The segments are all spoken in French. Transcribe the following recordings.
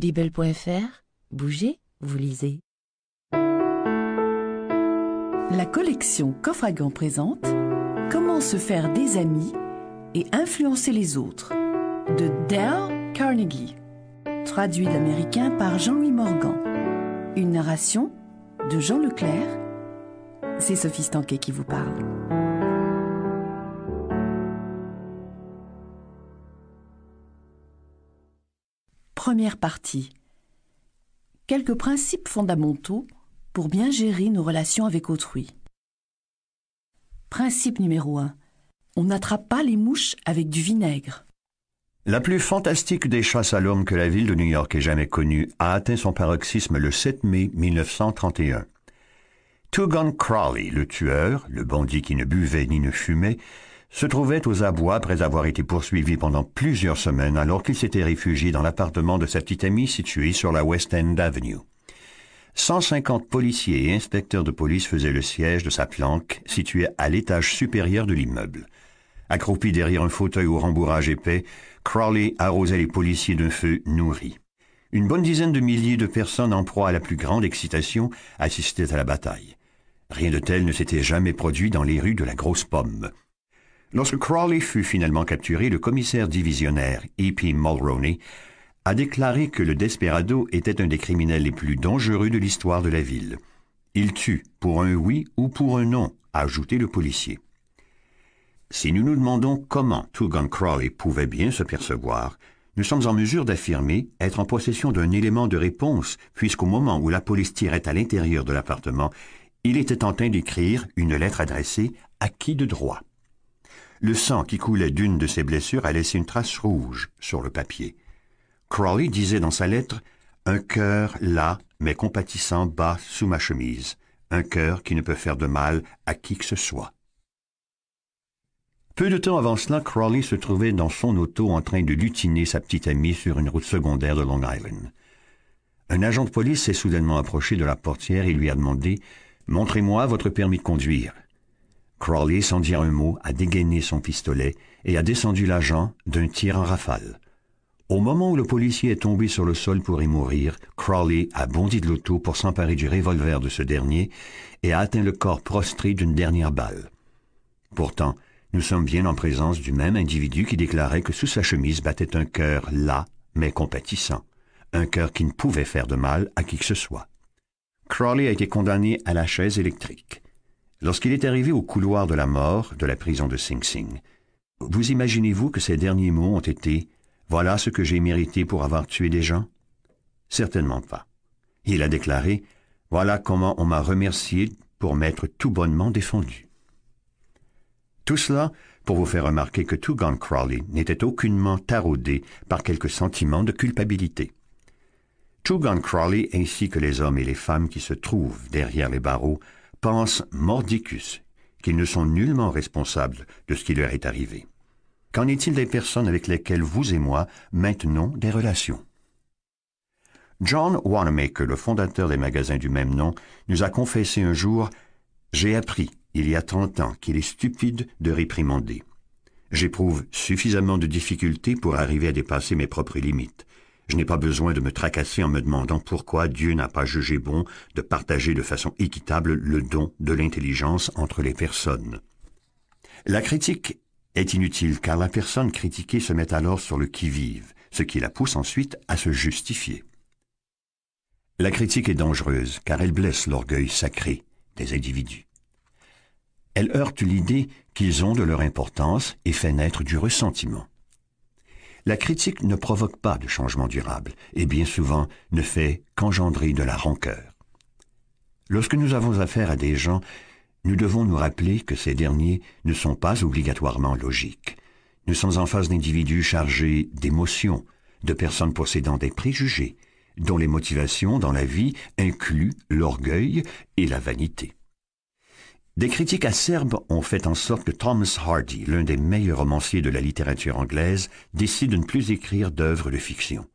Libelle.fr, bougez, vous lisez. La collection gants présente Comment se faire des amis et influencer les autres de Dale Carnegie, traduit d'américain par Jean-Louis Morgan. Une narration de Jean Leclerc. C'est Sophie Stanquet qui vous parle. Première partie. Quelques principes fondamentaux pour bien gérer nos relations avec autrui. Principe numéro 1. On n'attrape pas les mouches avec du vinaigre. La plus fantastique des chasses à l'homme que la ville de New York ait jamais connue a atteint son paroxysme le 7 mai 1931. Tugon Crowley, le tueur, le bandit qui ne buvait ni ne fumait, se trouvait aux abois après avoir été poursuivi pendant plusieurs semaines alors qu'il s'était réfugié dans l'appartement de sa petite amie situé sur la West End Avenue. 150 policiers et inspecteurs de police faisaient le siège de sa planque située à l'étage supérieur de l'immeuble. Accroupi derrière un fauteuil au rembourrage épais, Crowley arrosait les policiers d'un feu nourri. Une bonne dizaine de milliers de personnes en proie à la plus grande excitation assistaient à la bataille. Rien de tel ne s'était jamais produit dans les rues de la Grosse Pomme. Lorsque Crowley fut finalement capturé, le commissaire divisionnaire E.P. Mulroney a déclaré que le Desperado était un des criminels les plus dangereux de l'histoire de la ville. Il tue pour un oui ou pour un non, a ajouté le policier. Si nous nous demandons comment Tugon Crowley pouvait bien se percevoir, nous sommes en mesure d'affirmer être en possession d'un élément de réponse, puisqu'au moment où la police tirait à l'intérieur de l'appartement, il était en train d'écrire une lettre adressée à qui de droit? Le sang qui coulait d'une de ses blessures a laissé une trace rouge sur le papier. Crowley disait dans sa lettre Un cœur là, mais compatissant, bat sous ma chemise. Un cœur qui ne peut faire de mal à qui que ce soit. Peu de temps avant cela, Crowley se trouvait dans son auto en train de lutiner sa petite amie sur une route secondaire de Long Island. Un agent de police s'est soudainement approché de la portière et lui a demandé Montrez-moi votre permis de conduire. Crowley, sans dire un mot, a dégainé son pistolet et a descendu l'agent d'un tir en rafale. Au moment où le policier est tombé sur le sol pour y mourir, Crowley a bondi de l'auto pour s'emparer du revolver de ce dernier et a atteint le corps prostré d'une dernière balle. Pourtant, nous sommes bien en présence du même individu qui déclarait que sous sa chemise battait un cœur las, mais compatissant, un cœur qui ne pouvait faire de mal à qui que ce soit. Crowley a été condamné à la chaise électrique. Lorsqu'il est arrivé au couloir de la mort de la prison de Sing Sing, vous imaginez-vous que ses derniers mots ont été Voilà ce que j'ai mérité pour avoir tué des gens? Certainement pas. Il a déclaré Voilà comment on m'a remercié pour m'être tout bonnement défendu. Tout cela pour vous faire remarquer que Tugon Crowley n'était aucunement taraudé par quelque sentiment de culpabilité. Tugon Crowley ainsi que les hommes et les femmes qui se trouvent derrière les barreaux pensent mordicus qu'ils ne sont nullement responsables de ce qui leur est arrivé. Qu'en est-il des personnes avec lesquelles vous et moi maintenons des relations? John Wanamaker, le fondateur des magasins du même nom, nous a confessé un jour J'ai appris, il y a trente ans, qu'il est stupide de réprimander. J'éprouve suffisamment de difficultés pour arriver à dépasser mes propres limites. Je n'ai pas besoin de me tracasser en me demandant pourquoi Dieu n'a pas jugé bon de partager de façon équitable le don de l'intelligence entre les personnes. La critique est inutile car la personne critiquée se met alors sur le qui-vive, ce qui la pousse ensuite à se justifier. La critique est dangereuse car elle blesse l'orgueil sacré des individus. Elle heurte l'idée qu'ils ont de leur importance et fait naître du ressentiment. La critique ne provoque pas de changement durable et bien souvent ne fait qu'engendrer de la rancœur. Lorsque nous avons affaire à des gens, nous devons nous rappeler que ces derniers ne sont pas obligatoirement logiques. Nous sommes en face d'individus chargés d'émotions, de personnes possédant des préjugés, dont les motivations dans la vie incluent l'orgueil et la vanité. Des critiques acerbes ont fait en sorte que Thomas Hardy, l'un des meilleurs romanciers de la littérature anglaise, décide de ne plus écrire d'œuvres de fiction.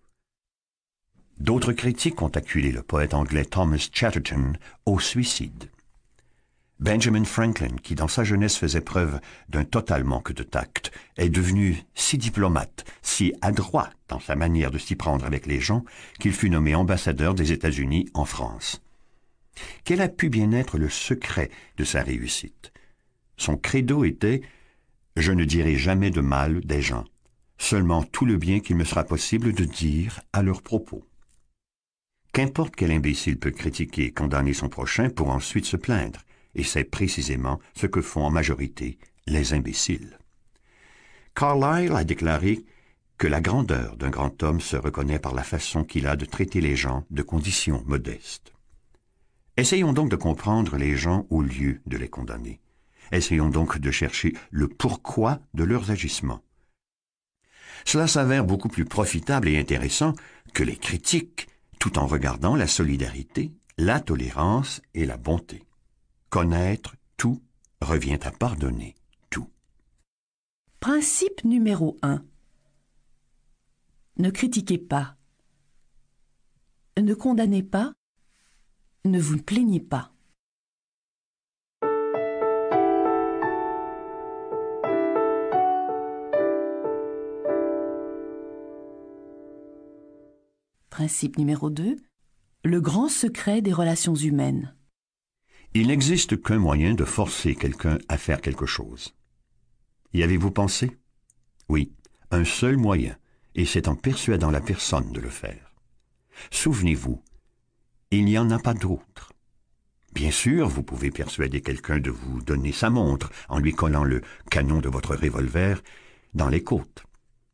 D'autres critiques ont acculé le poète anglais Thomas Chatterton au suicide. Benjamin Franklin, qui dans sa jeunesse faisait preuve d'un total manque de tact, est devenu si diplomate, si adroit dans sa manière de s'y prendre avec les gens, qu'il fut nommé ambassadeur des États-Unis en France. Quel a pu bien être le secret de sa réussite Son credo était « Je ne dirai jamais de mal des gens, seulement tout le bien qu'il me sera possible de dire à leur propos. » Qu'importe quel imbécile peut critiquer et condamner son prochain pour ensuite se plaindre, et c'est précisément ce que font en majorité les imbéciles. Carlyle a déclaré que la grandeur d'un grand homme se reconnaît par la façon qu'il a de traiter les gens de conditions modestes. Essayons donc de comprendre les gens au lieu de les condamner. Essayons donc de chercher le pourquoi de leurs agissements. Cela s'avère beaucoup plus profitable et intéressant que les critiques, tout en regardant la solidarité, la tolérance et la bonté. Connaître tout revient à pardonner tout. Principe numéro 1. Ne critiquez pas. Ne condamnez pas. Ne vous plaignez pas. Principe numéro 2. Le grand secret des relations humaines. Il n'existe qu'un moyen de forcer quelqu'un à faire quelque chose. Y avez-vous pensé? Oui, un seul moyen, et c'est en persuadant la personne de le faire. Souvenez-vous, il n'y en a pas d'autre. Bien sûr, vous pouvez persuader quelqu'un de vous donner sa montre en lui collant le canon de votre revolver dans les côtes.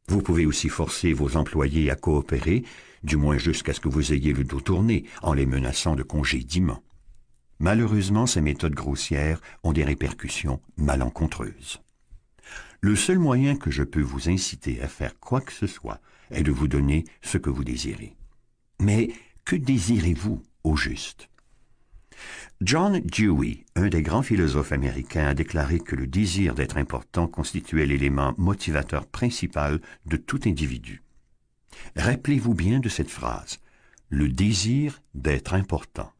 Vous pouvez aussi forcer vos employés à coopérer, du moins jusqu'à ce que vous ayez le dos tourné, en les menaçant de congédiement. Malheureusement, ces méthodes grossières ont des répercussions malencontreuses. Le seul moyen que je peux vous inciter à faire quoi que ce soit est de vous donner ce que vous désirez. Mais que désirez-vous? Au juste John Dewey, un des grands philosophes américains, a déclaré que le désir d'être important constituait l'élément motivateur principal de tout individu. Rappelez-vous bien de cette phrase, le désir d'être important.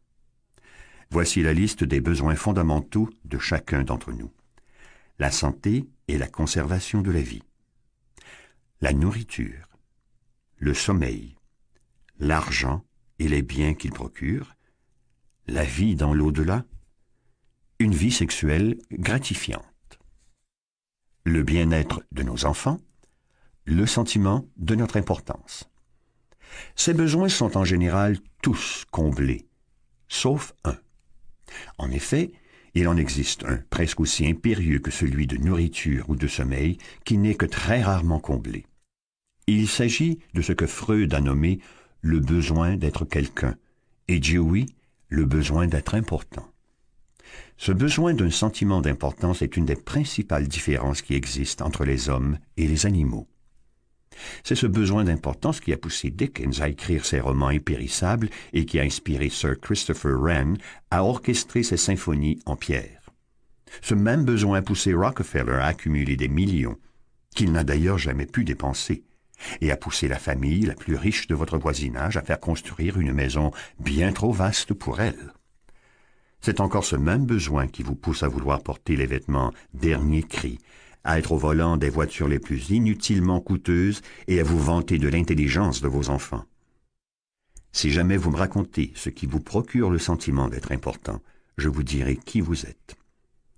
Voici la liste des besoins fondamentaux de chacun d'entre nous. La santé et la conservation de la vie. La nourriture. Le sommeil. L'argent et les biens qu'il procure. La vie dans l'au-delà. Une vie sexuelle gratifiante. Le bien-être de nos enfants. Le sentiment de notre importance. Ces besoins sont en général tous comblés, sauf un. En effet, il en existe un, presque aussi impérieux que celui de nourriture ou de sommeil, qui n'est que très rarement comblé. Il s'agit de ce que Freud a nommé le besoin d'être quelqu'un, et Dewey le besoin d'être important. Ce besoin d'un sentiment d'importance est une des principales différences qui existent entre les hommes et les animaux. C'est ce besoin d'importance qui a poussé Dickens à écrire ses romans impérissables et qui a inspiré Sir Christopher Wren à orchestrer ses symphonies en pierre. Ce même besoin a poussé Rockefeller à accumuler des millions, qu'il n'a d'ailleurs jamais pu dépenser, et a poussé la famille la plus riche de votre voisinage à faire construire une maison bien trop vaste pour elle. C'est encore ce même besoin qui vous pousse à vouloir porter les vêtements dernier cri, à être au volant des voitures les plus inutilement coûteuses et à vous vanter de l'intelligence de vos enfants. Si jamais vous me racontez ce qui vous procure le sentiment d'être important, je vous dirai qui vous êtes.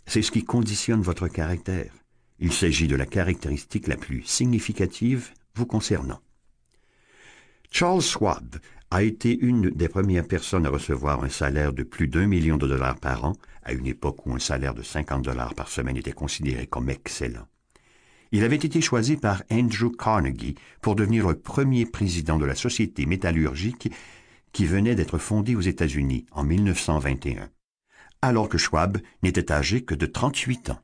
C'est ce qui conditionne votre caractère. Il s'agit de la caractéristique la plus significative vous concernant. Charles Schwab a été une des premières personnes à recevoir un salaire de plus d'un million de dollars par an, à une époque où un salaire de 50 dollars par semaine était considéré comme excellent. Il avait été choisi par Andrew Carnegie pour devenir le premier président de la Société métallurgique qui venait d'être fondée aux États-Unis en 1921, alors que Schwab n'était âgé que de 38 ans.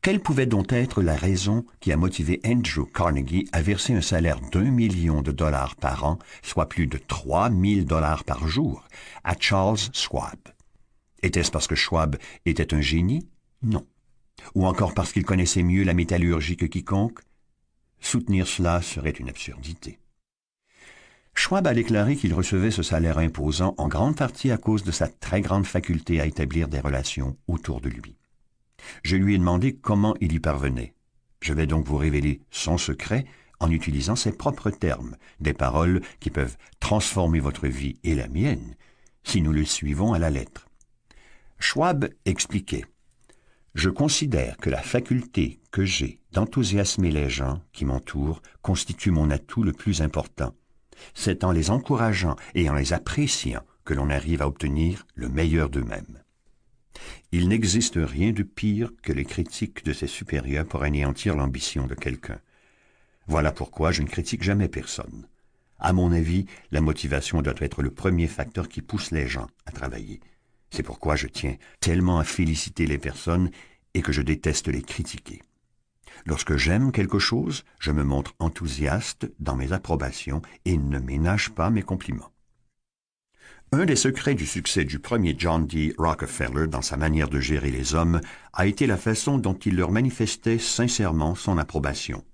Quelle pouvait donc être la raison qui a motivé Andrew Carnegie à verser un salaire d'un million de dollars par an, soit plus de trois mille dollars par jour, à Charles Schwab? Était-ce parce que Schwab était un génie? Non. Ou encore parce qu'il connaissait mieux la métallurgie que quiconque? Soutenir cela serait une absurdité. Schwab a déclaré qu'il recevait ce salaire imposant en grande partie à cause de sa très grande faculté à établir des relations autour de lui. Je lui ai demandé comment il y parvenait. Je vais donc vous révéler son secret en utilisant ses propres termes, des paroles qui peuvent transformer votre vie et la mienne si nous le suivons à la lettre. Schwab expliquait Je considère que la faculté que j'ai d'enthousiasmer les gens qui m'entourent constitue mon atout le plus important. C'est en les encourageant et en les appréciant que l'on arrive à obtenir le meilleur d'eux-mêmes. Il n'existe rien de pire que les critiques de ses supérieurs pour anéantir l'ambition de quelqu'un. Voilà pourquoi je ne critique jamais personne. À mon avis, la motivation doit être le premier facteur qui pousse les gens à travailler. C'est pourquoi je tiens tellement à féliciter les personnes et que je déteste les critiquer. Lorsque j'aime quelque chose, je me montre enthousiaste dans mes approbations et ne ménage pas mes compliments. Un des secrets du succès du premier John D. Rockefeller dans sa manière de gérer les hommes a été la façon dont il leur manifestait sincèrement son approbation.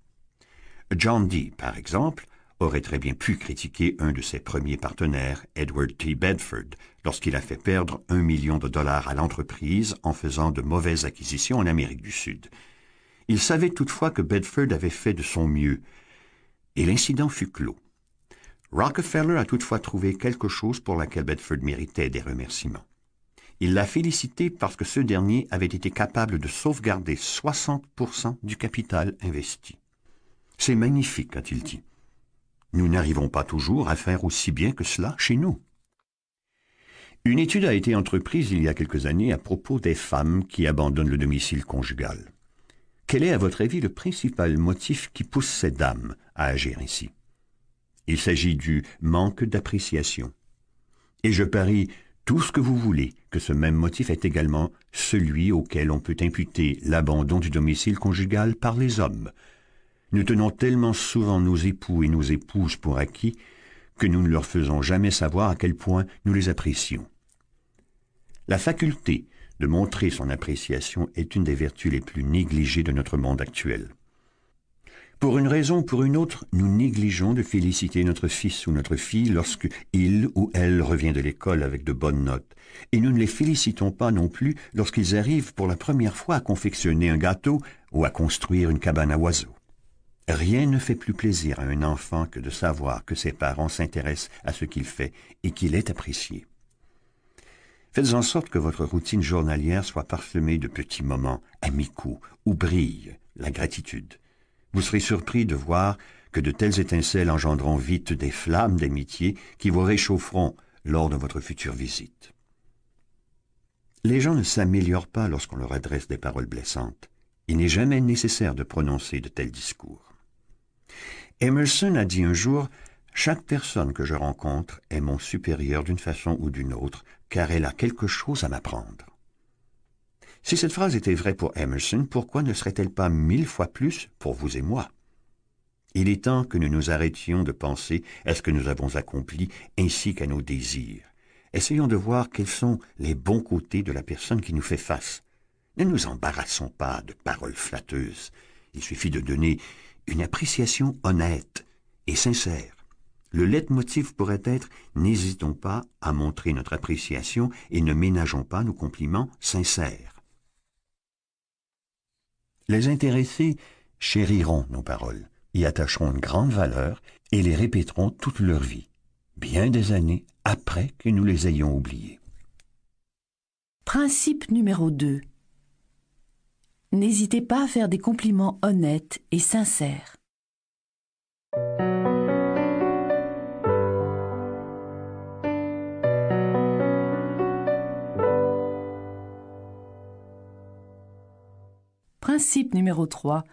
John D., par exemple, aurait très bien pu critiquer un de ses premiers partenaires, Edward T. Bedford, lorsqu'il a fait perdre un million de dollars à l'entreprise en faisant de mauvaises acquisitions en Amérique du Sud. Il savait toutefois que Bedford avait fait de son mieux, et l'incident fut clos. Rockefeller a toutefois trouvé quelque chose pour laquelle Bedford méritait des remerciements. Il l'a félicité parce que ce dernier avait été capable de sauvegarder 60% du capital investi. C'est magnifique, a-t-il dit. Nous n'arrivons pas toujours à faire aussi bien que cela chez nous. Une étude a été entreprise il y a quelques années à propos des femmes qui abandonnent le domicile conjugal. Quel est, à votre avis, le principal motif qui pousse ces dames à agir ainsi? Il s'agit du manque d'appréciation. Et je parie tout ce que vous voulez que ce même motif est également celui auquel on peut imputer l'abandon du domicile conjugal par les hommes. Nous tenons tellement souvent nos époux et nos épouses pour acquis que nous ne leur faisons jamais savoir à quel point nous les apprécions. La faculté de montrer son appréciation est une des vertus les plus négligées de notre monde actuel. Pour une raison ou pour une autre, nous négligeons de féliciter notre fils ou notre fille lorsque il ou elle revient de l'école avec de bonnes notes, et nous ne les félicitons pas non plus lorsqu'ils arrivent pour la première fois à confectionner un gâteau ou à construire une cabane à oiseaux. Rien ne fait plus plaisir à un enfant que de savoir que ses parents s'intéressent à ce qu'il fait et qu'il est apprécié. Faites en sorte que votre routine journalière soit parsemée de petits moments amicaux où brille la gratitude. Vous serez surpris de voir que de telles étincelles engendreront vite des flammes d'amitié qui vous réchaufferont lors de votre future visite. Les gens ne s'améliorent pas lorsqu'on leur adresse des paroles blessantes. Il n'est jamais nécessaire de prononcer de tels discours. Emerson a dit un jour chaque personne que je rencontre est mon supérieur d'une façon ou d'une autre, car elle a quelque chose à m'apprendre. Si cette phrase était vraie pour Emerson, pourquoi ne serait-elle pas mille fois plus pour vous et moi? Il est temps que nous nous arrêtions de penser à ce que nous avons accompli ainsi qu'à nos désirs. Essayons de voir quels sont les bons côtés de la personne qui nous fait face. Ne nous embarrassons pas de paroles flatteuses. Il suffit de donner une appréciation honnête et sincère. Le leitmotiv pourrait être N'hésitons pas à montrer notre appréciation et ne ménageons pas nos compliments sincères. Les intéressés chériront nos paroles, y attacheront une grande valeur et les répéteront toute leur vie, bien des années après que nous les ayons oubliées. Principe numéro 2. N'hésitez pas à faire des compliments honnêtes et sincères. Principe numéro 3.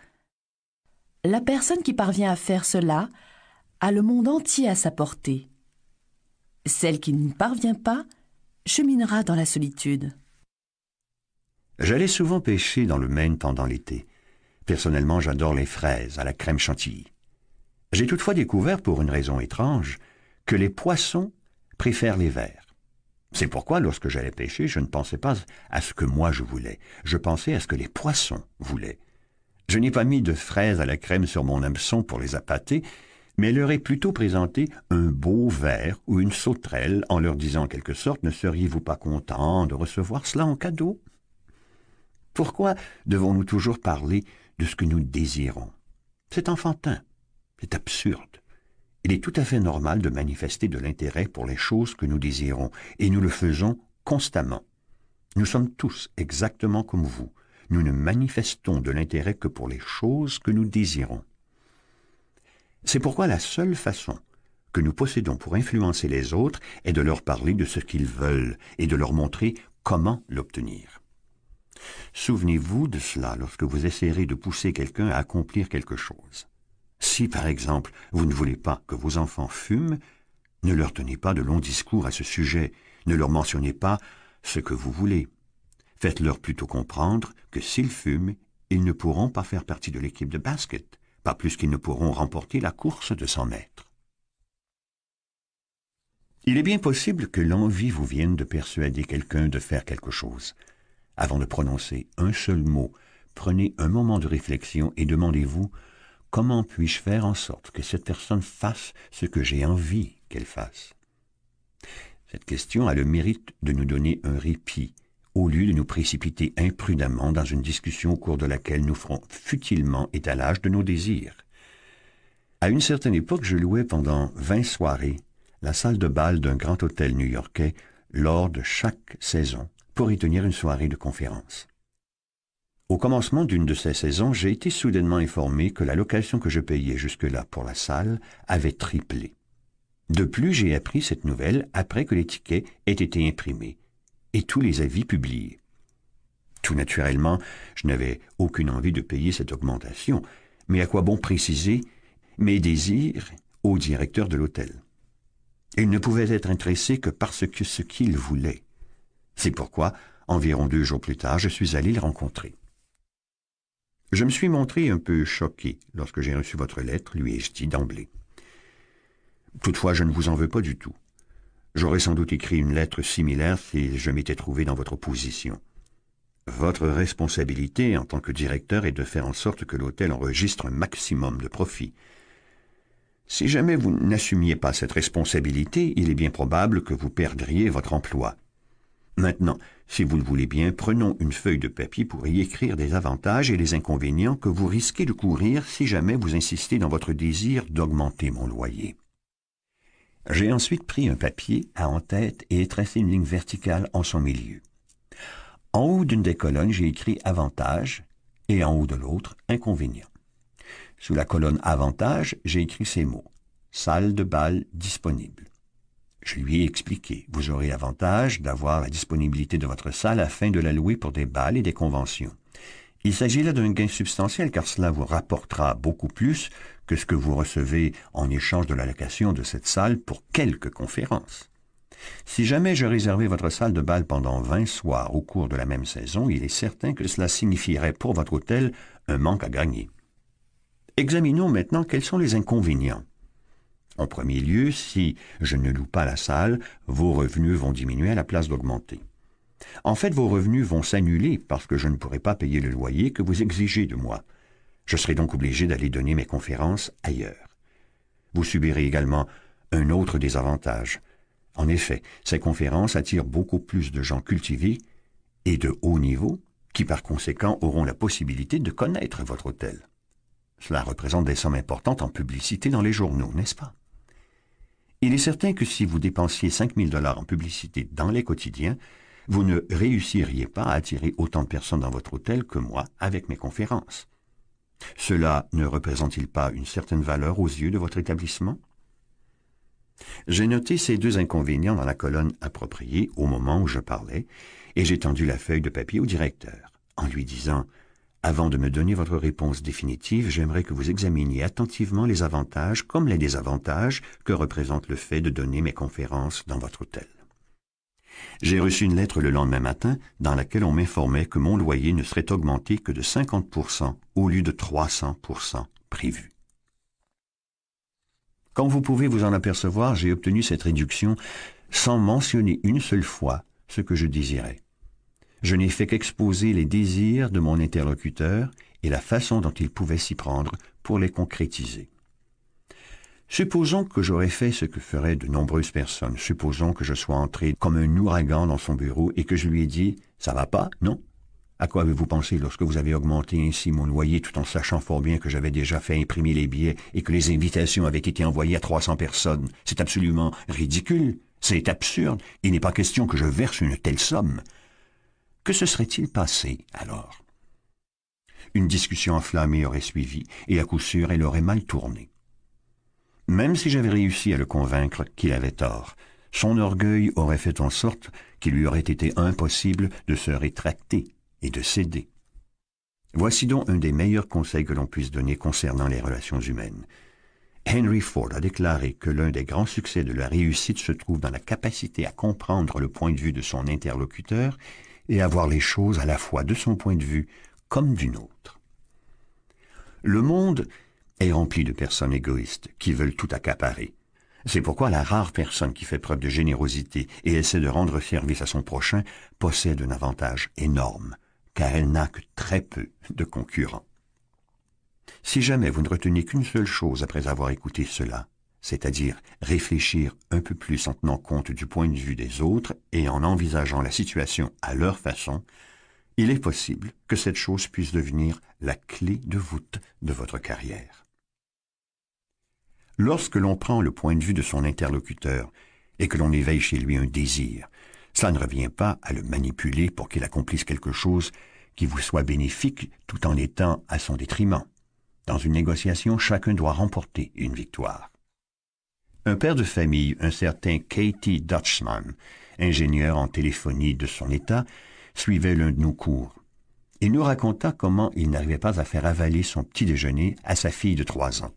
La personne qui parvient à faire cela a le monde entier à sa portée. Celle qui n'y parvient pas cheminera dans la solitude. J'allais souvent pêcher dans le Maine pendant l'été. Personnellement, j'adore les fraises à la crème chantilly. J'ai toutefois découvert, pour une raison étrange, que les poissons préfèrent les vers. C'est pourquoi, lorsque j'allais pêcher, je ne pensais pas à ce que moi je voulais, je pensais à ce que les poissons voulaient. Je n'ai pas mis de fraises à la crème sur mon hameçon pour les appâter, mais leur ai plutôt présenté un beau verre ou une sauterelle en leur disant en quelque sorte Ne seriez-vous pas content de recevoir cela en cadeau? Pourquoi devons-nous toujours parler de ce que nous désirons? C'est enfantin, c'est absurde. Il est tout à fait normal de manifester de l'intérêt pour les choses que nous désirons, et nous le faisons constamment. Nous sommes tous exactement comme vous. Nous ne manifestons de l'intérêt que pour les choses que nous désirons. C'est pourquoi la seule façon que nous possédons pour influencer les autres est de leur parler de ce qu'ils veulent et de leur montrer comment l'obtenir. Souvenez-vous de cela lorsque vous essayerez de pousser quelqu'un à accomplir quelque chose. Si, par exemple, vous ne voulez pas que vos enfants fument, ne leur tenez pas de longs discours à ce sujet, ne leur mentionnez pas ce que vous voulez. Faites-leur plutôt comprendre que s'ils fument, ils ne pourront pas faire partie de l'équipe de basket, pas plus qu'ils ne pourront remporter la course de 100 mètres. Il est bien possible que l'envie vous vienne de persuader quelqu'un de faire quelque chose. Avant de prononcer un seul mot, prenez un moment de réflexion et demandez-vous Comment puis-je faire en sorte que cette personne fasse ce que j'ai envie qu'elle fasse? Cette question a le mérite de nous donner un répit, au lieu de nous précipiter imprudemment dans une discussion au cours de laquelle nous ferons futilement étalage de nos désirs. À une certaine époque, je louais pendant vingt soirées la salle de bal d'un grand hôtel new-yorkais lors de chaque saison pour y tenir une soirée de conférence. Au commencement d'une de ces saisons, j'ai été soudainement informé que la location que je payais jusque-là pour la salle avait triplé. De plus, j'ai appris cette nouvelle après que les tickets aient été imprimés et tous les avis publiés. Tout naturellement, je n'avais aucune envie de payer cette augmentation, mais à quoi bon préciser mes désirs au directeur de l'hôtel? Il ne pouvait être intéressé que parce que ce qu'il voulait. C'est pourquoi, environ deux jours plus tard, je suis allé le rencontrer. Je me suis montré un peu choqué lorsque j'ai reçu votre lettre, lui ai-je dit d'emblée. Toutefois, je ne vous en veux pas du tout. J'aurais sans doute écrit une lettre similaire si je m'étais trouvé dans votre position. Votre responsabilité en tant que directeur est de faire en sorte que l'hôtel enregistre un maximum de profit. Si jamais vous n'assumiez pas cette responsabilité, il est bien probable que vous perdriez votre emploi. Maintenant, si vous le voulez bien, prenons une feuille de papier pour y écrire des avantages et les inconvénients que vous risquez de courir si jamais vous insistez dans votre désir d'augmenter mon loyer. J'ai ensuite pris un papier à en-tête et tracé une ligne verticale en son milieu. En haut d'une des colonnes, j'ai écrit avantage et en haut de l'autre, inconvénient. Sous la colonne avantage, j'ai écrit ces mots. Salle de bal disponible. Je lui ai expliqué. Vous aurez l'avantage d'avoir la disponibilité de votre salle afin de la louer pour des bals et des conventions. Il s'agit là d'un gain substantiel car cela vous rapportera beaucoup plus que ce que vous recevez en échange de la location de cette salle pour quelques conférences. Si jamais je réservais votre salle de bal pendant vingt soirs au cours de la même saison, il est certain que cela signifierait pour votre hôtel un manque à gagner. Examinons maintenant quels sont les inconvénients. En premier lieu, si je ne loue pas la salle, vos revenus vont diminuer à la place d'augmenter. En fait, vos revenus vont s'annuler parce que je ne pourrai pas payer le loyer que vous exigez de moi. Je serai donc obligé d'aller donner mes conférences ailleurs. Vous subirez également un autre désavantage. En effet, ces conférences attirent beaucoup plus de gens cultivés et de haut niveau qui par conséquent auront la possibilité de connaître votre hôtel. Cela représente des sommes importantes en publicité dans les journaux, n'est-ce pas? Il est certain que si vous dépensiez 5000 dollars en publicité dans les quotidiens, vous ne réussiriez pas à attirer autant de personnes dans votre hôtel que moi avec mes conférences. Cela ne représente-t-il pas une certaine valeur aux yeux de votre établissement? J'ai noté ces deux inconvénients dans la colonne appropriée au moment où je parlais, et j'ai tendu la feuille de papier au directeur, en lui disant avant de me donner votre réponse définitive, j'aimerais que vous examiniez attentivement les avantages comme les désavantages que représente le fait de donner mes conférences dans votre hôtel. J'ai reçu une lettre le lendemain matin dans laquelle on m'informait que mon loyer ne serait augmenté que de 50% au lieu de 300% prévu. Comme vous pouvez vous en apercevoir, j'ai obtenu cette réduction sans mentionner une seule fois ce que je désirais. Je n'ai fait qu'exposer les désirs de mon interlocuteur et la façon dont il pouvait s'y prendre pour les concrétiser. Supposons que j'aurais fait ce que feraient de nombreuses personnes. Supposons que je sois entré comme un ouragan dans son bureau et que je lui ai dit « Ça va pas, non ?» À quoi avez-vous pensé lorsque vous avez augmenté ainsi mon loyer tout en sachant fort bien que j'avais déjà fait imprimer les billets et que les invitations avaient été envoyées à 300 personnes? C'est absolument ridicule, c'est absurde, il n'est pas question que je verse une telle somme. Que se serait-il passé alors? Une discussion enflammée aurait suivi, et à coup sûr elle aurait mal tourné. Même si j'avais réussi à le convaincre qu'il avait tort, son orgueil aurait fait en sorte qu'il lui aurait été impossible de se rétracter et de céder. Voici donc un des meilleurs conseils que l'on puisse donner concernant les relations humaines. Henry Ford a déclaré que l'un des grands succès de la réussite se trouve dans la capacité à comprendre le point de vue de son interlocuteur et à voir les choses à la fois de son point de vue comme d'une autre. Le monde est rempli de personnes égoïstes qui veulent tout accaparer. C'est pourquoi la rare personne qui fait preuve de générosité et essaie de rendre service à son prochain possède un avantage énorme car elle n'a que très peu de concurrents. Si jamais vous ne retenez qu'une seule chose après avoir écouté cela, c'est-à-dire réfléchir un peu plus en tenant compte du point de vue des autres et en envisageant la situation à leur façon, il est possible que cette chose puisse devenir la clé de voûte de votre carrière. Lorsque l'on prend le point de vue de son interlocuteur et que l'on éveille chez lui un désir, cela ne revient pas à le manipuler pour qu'il accomplisse quelque chose qui vous soit bénéfique tout en étant à son détriment. Dans une négociation, chacun doit remporter une victoire. Un père de famille, un certain Katie Dutchman, ingénieur en téléphonie de son état, suivait l'un de nos cours. Il nous raconta comment il n'arrivait pas à faire avaler son petit déjeuner à sa fille de trois ans.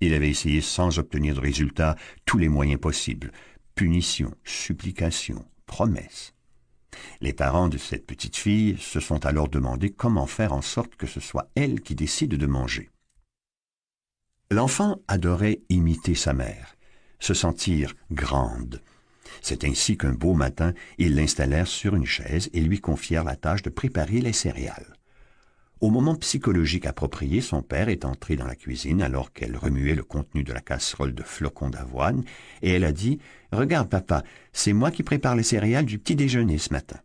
Il avait essayé sans obtenir de résultat tous les moyens possibles, punition, supplication, promesse. Les parents de cette petite fille se sont alors demandé comment faire en sorte que ce soit elle qui décide de manger. L'enfant adorait imiter sa mère, se sentir grande. C'est ainsi qu'un beau matin, ils l'installèrent sur une chaise et lui confièrent la tâche de préparer les céréales. Au moment psychologique approprié, son père est entré dans la cuisine alors qu'elle remuait le contenu de la casserole de flocons d'avoine, et elle a dit « Regarde, papa, c'est moi qui prépare les céréales du petit déjeuner ce matin. »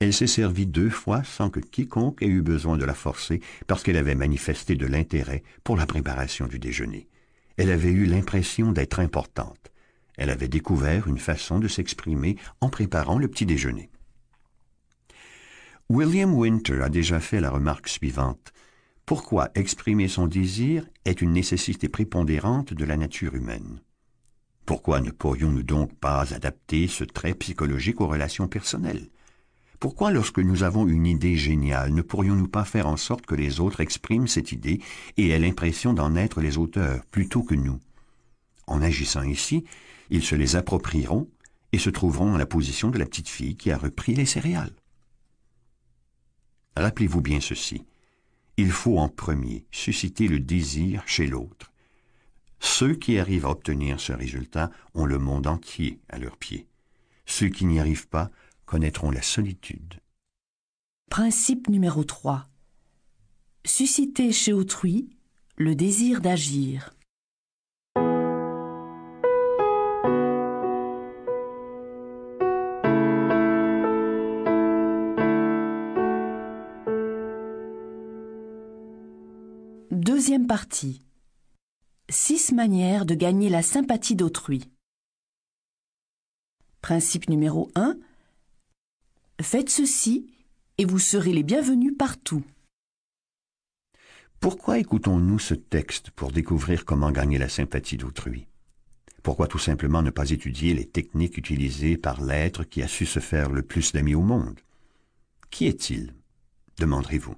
Elle s'est servie deux fois sans que quiconque ait eu besoin de la forcer parce qu'elle avait manifesté de l'intérêt pour la préparation du déjeuner. Elle avait eu l'impression d'être importante. Elle avait découvert une façon de s'exprimer en préparant le petit déjeuner. William Winter a déjà fait la remarque suivante. Pourquoi exprimer son désir est une nécessité prépondérante de la nature humaine. Pourquoi ne pourrions-nous donc pas adapter ce trait psychologique aux relations personnelles? Pourquoi lorsque nous avons une idée géniale, ne pourrions-nous pas faire en sorte que les autres expriment cette idée et aient l'impression d'en être les auteurs plutôt que nous? En agissant ici, ils se les approprieront et se trouveront dans la position de la petite fille qui a repris les céréales. Rappelez-vous bien ceci. Il faut en premier susciter le désir chez l'autre. Ceux qui arrivent à obtenir ce résultat ont le monde entier à leurs pieds. Ceux qui n'y arrivent pas connaîtront la solitude. Principe numéro 3. Susciter chez autrui le désir d'agir. Deuxième partie. Six manières de gagner la sympathie d'autrui. Principe numéro 1. Faites ceci et vous serez les bienvenus partout. Pourquoi écoutons-nous ce texte pour découvrir comment gagner la sympathie d'autrui? Pourquoi tout simplement ne pas étudier les techniques utilisées par l'être qui a su se faire le plus d'amis au monde? Qui est-il? Demanderez-vous.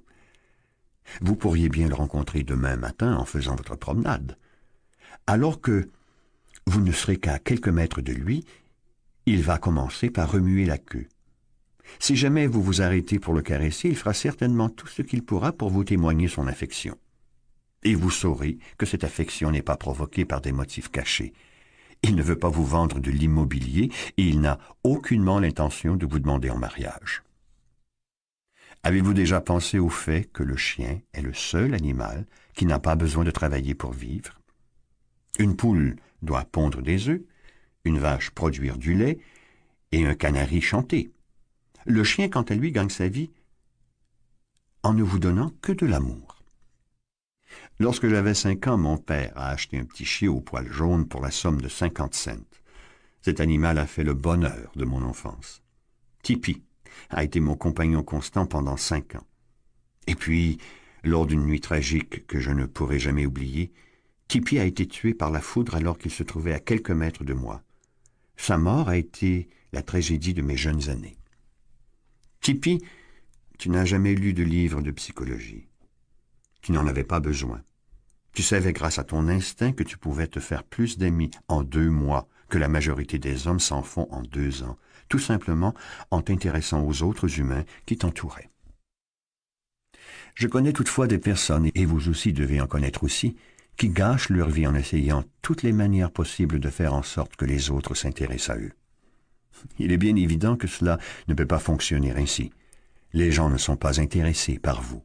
Vous pourriez bien le rencontrer demain matin en faisant votre promenade. Alors que vous ne serez qu'à quelques mètres de lui, il va commencer par remuer la queue. Si jamais vous vous arrêtez pour le caresser, il fera certainement tout ce qu'il pourra pour vous témoigner son affection. Et vous saurez que cette affection n'est pas provoquée par des motifs cachés. Il ne veut pas vous vendre de l'immobilier et il n'a aucunement l'intention de vous demander en mariage. Avez-vous déjà pensé au fait que le chien est le seul animal qui n'a pas besoin de travailler pour vivre? Une poule doit pondre des œufs, une vache produire du lait et un canari chanter. Le chien, quant à lui, gagne sa vie en ne vous donnant que de l'amour. Lorsque j'avais cinq ans, mon père a acheté un petit chien au poil jaune pour la somme de cinquante cents. Cet animal a fait le bonheur de mon enfance. Tipi a été mon compagnon constant pendant cinq ans. Et puis, lors d'une nuit tragique que je ne pourrai jamais oublier, Tipi a été tué par la foudre alors qu'il se trouvait à quelques mètres de moi. Sa mort a été la tragédie de mes jeunes années. Tipi, tu n'as jamais lu de livre de psychologie. Tu n'en avais pas besoin. Tu savais grâce à ton instinct que tu pouvais te faire plus d'amis en deux mois que la majorité des hommes s'en font en deux ans, tout simplement en t'intéressant aux autres humains qui t'entouraient. Je connais toutefois des personnes, et vous aussi devez en connaître aussi, qui gâchent leur vie en essayant toutes les manières possibles de faire en sorte que les autres s'intéressent à eux. Il est bien évident que cela ne peut pas fonctionner ainsi. Les gens ne sont pas intéressés par vous.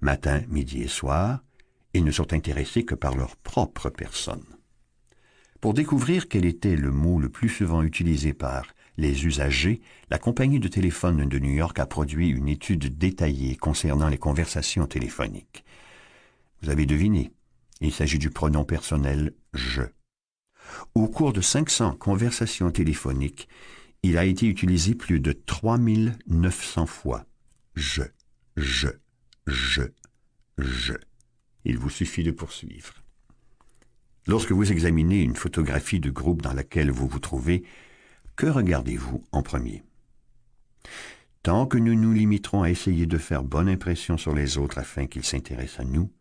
Matin, midi et soir, ils ne sont intéressés que par leur propre personne. Pour découvrir quel était le mot le plus souvent utilisé par les usagers, la compagnie de téléphone de New York a produit une étude détaillée concernant les conversations téléphoniques. Vous avez deviné, il s'agit du pronom personnel je. Au cours de 500 conversations téléphoniques, il a été utilisé plus de 3900 fois. Je, je, je, je. Il vous suffit de poursuivre. Lorsque vous examinez une photographie de groupe dans laquelle vous vous trouvez, que regardez-vous en premier? Tant que nous nous limiterons à essayer de faire bonne impression sur les autres afin qu'ils s'intéressent à nous,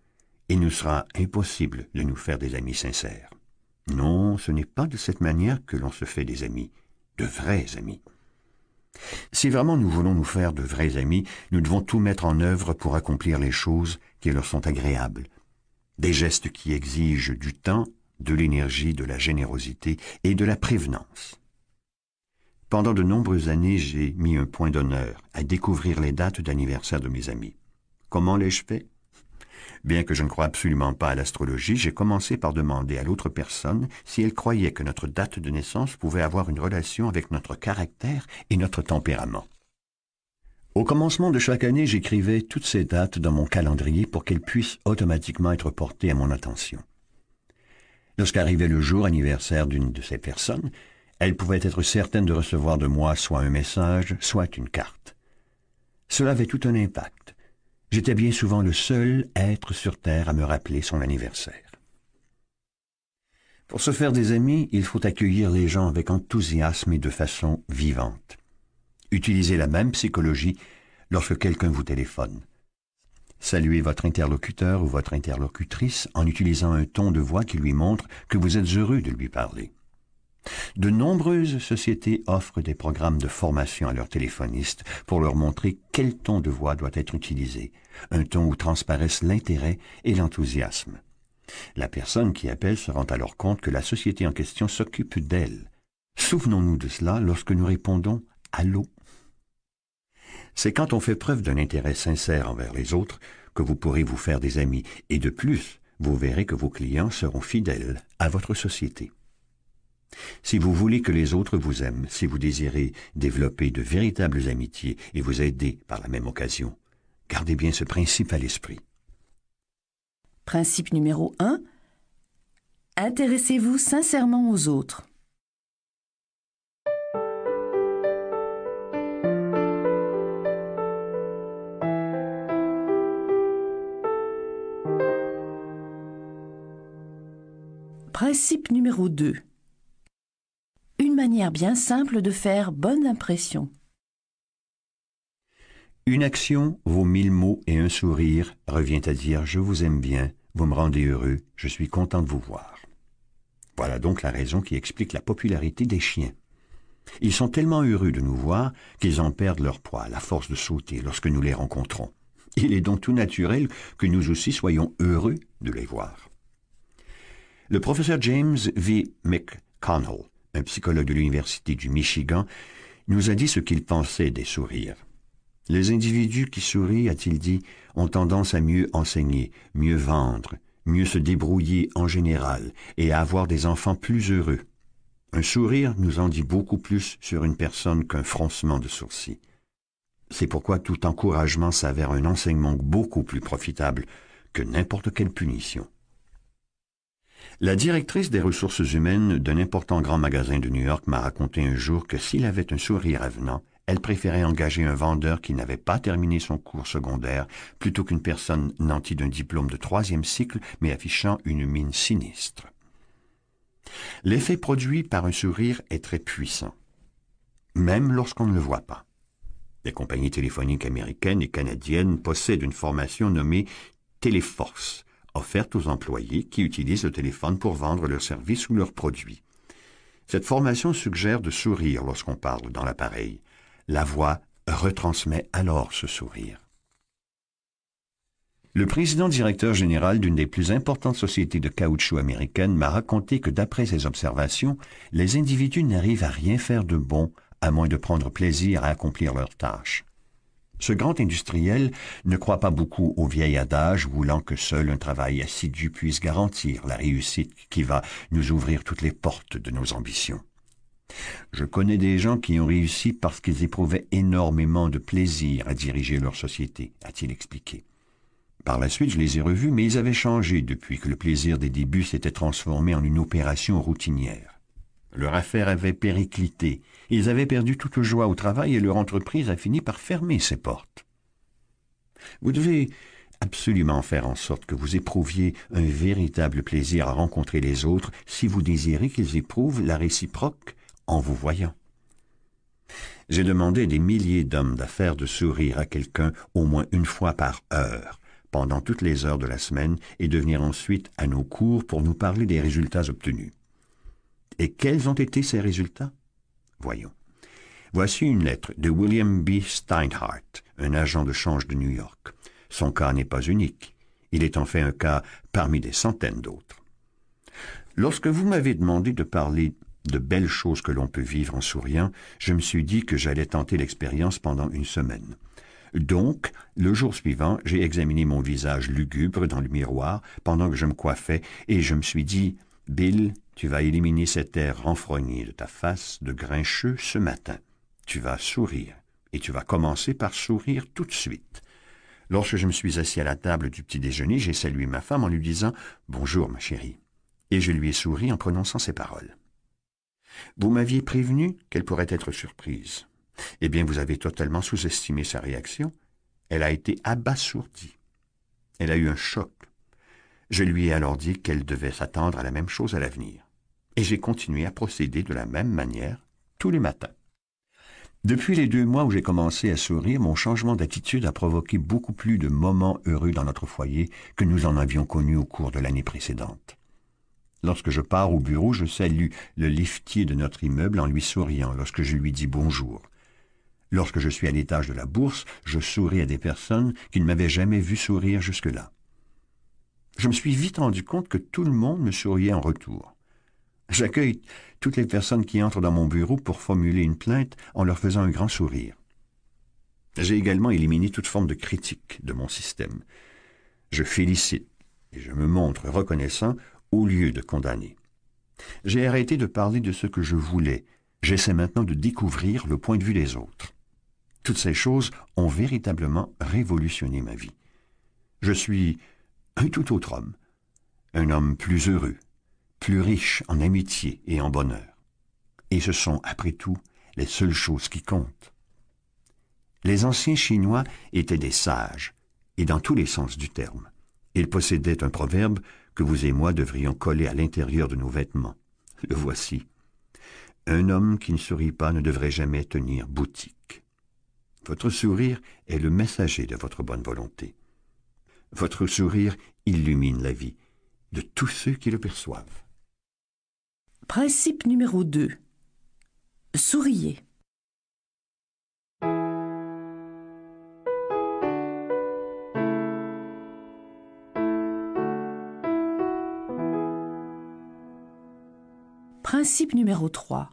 il nous sera impossible de nous faire des amis sincères. Non, ce n'est pas de cette manière que l'on se fait des amis, de vrais amis. Si vraiment nous voulons nous faire de vrais amis, nous devons tout mettre en œuvre pour accomplir les choses qui leur sont agréables, des gestes qui exigent du temps, de l'énergie, de la générosité et de la prévenance. Pendant de nombreuses années, j'ai mis un point d'honneur à découvrir les dates d'anniversaire de mes amis. Comment l'ai-je fait Bien que je ne croie absolument pas à l'astrologie, j'ai commencé par demander à l'autre personne si elle croyait que notre date de naissance pouvait avoir une relation avec notre caractère et notre tempérament. Au commencement de chaque année, j'écrivais toutes ces dates dans mon calendrier pour qu'elles puissent automatiquement être portées à mon attention. Lorsqu'arrivait le jour anniversaire d'une de ces personnes, elle pouvait être certaine de recevoir de moi soit un message, soit une carte. Cela avait tout un impact. J'étais bien souvent le seul être sur Terre à me rappeler son anniversaire. Pour se faire des amis, il faut accueillir les gens avec enthousiasme et de façon vivante. Utilisez la même psychologie lorsque quelqu'un vous téléphone. Saluez votre interlocuteur ou votre interlocutrice en utilisant un ton de voix qui lui montre que vous êtes heureux de lui parler. De nombreuses sociétés offrent des programmes de formation à leurs téléphonistes pour leur montrer quel ton de voix doit être utilisé, un ton où transparaissent l'intérêt et l'enthousiasme. La personne qui appelle se rend alors compte que la société en question s'occupe d'elle. Souvenons-nous de cela lorsque nous répondons Allô. C'est quand on fait preuve d'un intérêt sincère envers les autres que vous pourrez vous faire des amis, et de plus, vous verrez que vos clients seront fidèles à votre société. Si vous voulez que les autres vous aiment, si vous désirez développer de véritables amitiés et vous aider par la même occasion, gardez bien ce principe à l'esprit. Principe numéro 1. Intéressez-vous sincèrement aux autres. Principe numéro 2 une manière bien simple de faire bonne impression. Une action vaut mille mots et un sourire revient à dire je vous aime bien, vous me rendez heureux, je suis content de vous voir. Voilà donc la raison qui explique la popularité des chiens. Ils sont tellement heureux de nous voir qu'ils en perdent leur poids, à force de sauter lorsque nous les rencontrons. Il est donc tout naturel que nous aussi soyons heureux de les voir. Le professeur James V. McConnell un psychologue de l'Université du Michigan, nous a dit ce qu'il pensait des sourires. Les individus qui sourient, a-t-il dit, ont tendance à mieux enseigner, mieux vendre, mieux se débrouiller en général et à avoir des enfants plus heureux. Un sourire nous en dit beaucoup plus sur une personne qu'un froncement de sourcils. C'est pourquoi tout encouragement s'avère un enseignement beaucoup plus profitable que n'importe quelle punition. La directrice des ressources humaines d'un important grand magasin de New York m'a raconté un jour que s'il avait un sourire avenant, elle préférait engager un vendeur qui n'avait pas terminé son cours secondaire plutôt qu'une personne nantie d'un diplôme de troisième cycle mais affichant une mine sinistre. L'effet produit par un sourire est très puissant, même lorsqu'on ne le voit pas. Les compagnies téléphoniques américaines et canadiennes possèdent une formation nommée Téléforce, offerte aux employés qui utilisent le téléphone pour vendre leurs services ou leurs produits. Cette formation suggère de sourire lorsqu'on parle dans l'appareil. La voix retransmet alors ce sourire. Le président directeur général d'une des plus importantes sociétés de caoutchouc américaines m'a raconté que d'après ses observations, les individus n'arrivent à rien faire de bon à moins de prendre plaisir à accomplir leurs tâches. Ce grand industriel ne croit pas beaucoup au vieil adage voulant que seul un travail assidu puisse garantir la réussite qui va nous ouvrir toutes les portes de nos ambitions. Je connais des gens qui ont réussi parce qu'ils éprouvaient énormément de plaisir à diriger leur société, a-t-il expliqué. Par la suite, je les ai revus, mais ils avaient changé depuis que le plaisir des débuts s'était transformé en une opération routinière. Leur affaire avait périclité, ils avaient perdu toute joie au travail et leur entreprise a fini par fermer ses portes. Vous devez absolument faire en sorte que vous éprouviez un véritable plaisir à rencontrer les autres si vous désirez qu'ils éprouvent la réciproque en vous voyant. J'ai demandé des milliers d'hommes d'affaires de sourire à quelqu'un au moins une fois par heure, pendant toutes les heures de la semaine, et de venir ensuite à nos cours pour nous parler des résultats obtenus. Et quels ont été ces résultats? Voyons. Voici une lettre de William B. Steinhardt, un agent de change de New York. Son cas n'est pas unique. Il est en fait un cas parmi des centaines d'autres. Lorsque vous m'avez demandé de parler de belles choses que l'on peut vivre en souriant, je me suis dit que j'allais tenter l'expérience pendant une semaine. Donc, le jour suivant, j'ai examiné mon visage lugubre dans le miroir pendant que je me coiffais et je me suis dit, Bill, tu vas éliminer cet air renfrogné de ta face de grincheux ce matin. Tu vas sourire et tu vas commencer par sourire tout de suite. Lorsque je me suis assis à la table du petit déjeuner, j'ai salué ma femme en lui disant Bonjour, ma chérie. Et je lui ai souri en prononçant ces paroles. Vous m'aviez prévenu qu'elle pourrait être surprise. Eh bien, vous avez totalement sous-estimé sa réaction. Elle a été abasourdie. Elle a eu un choc. Je lui ai alors dit qu'elle devait s'attendre à la même chose à l'avenir. Et j'ai continué à procéder de la même manière tous les matins. Depuis les deux mois où j'ai commencé à sourire, mon changement d'attitude a provoqué beaucoup plus de moments heureux dans notre foyer que nous en avions connus au cours de l'année précédente. Lorsque je pars au bureau, je salue le liftier de notre immeuble en lui souriant lorsque je lui dis bonjour. Lorsque je suis à l'étage de la bourse, je souris à des personnes qui ne m'avaient jamais vu sourire jusque-là. Je me suis vite rendu compte que tout le monde me souriait en retour. J'accueille toutes les personnes qui entrent dans mon bureau pour formuler une plainte en leur faisant un grand sourire. J'ai également éliminé toute forme de critique de mon système. Je félicite et je me montre reconnaissant au lieu de condamner. J'ai arrêté de parler de ce que je voulais. J'essaie maintenant de découvrir le point de vue des autres. Toutes ces choses ont véritablement révolutionné ma vie. Je suis un tout autre homme, un homme plus heureux, plus riche en amitié et en bonheur. Et ce sont, après tout, les seules choses qui comptent. Les anciens Chinois étaient des sages, et dans tous les sens du terme. Ils possédaient un proverbe que vous et moi devrions coller à l'intérieur de nos vêtements. Le voici. Un homme qui ne sourit pas ne devrait jamais tenir boutique. Votre sourire est le messager de votre bonne volonté. Votre sourire illumine la vie de tous ceux qui le perçoivent. Principe numéro 2. Souriez. Principe numéro 3.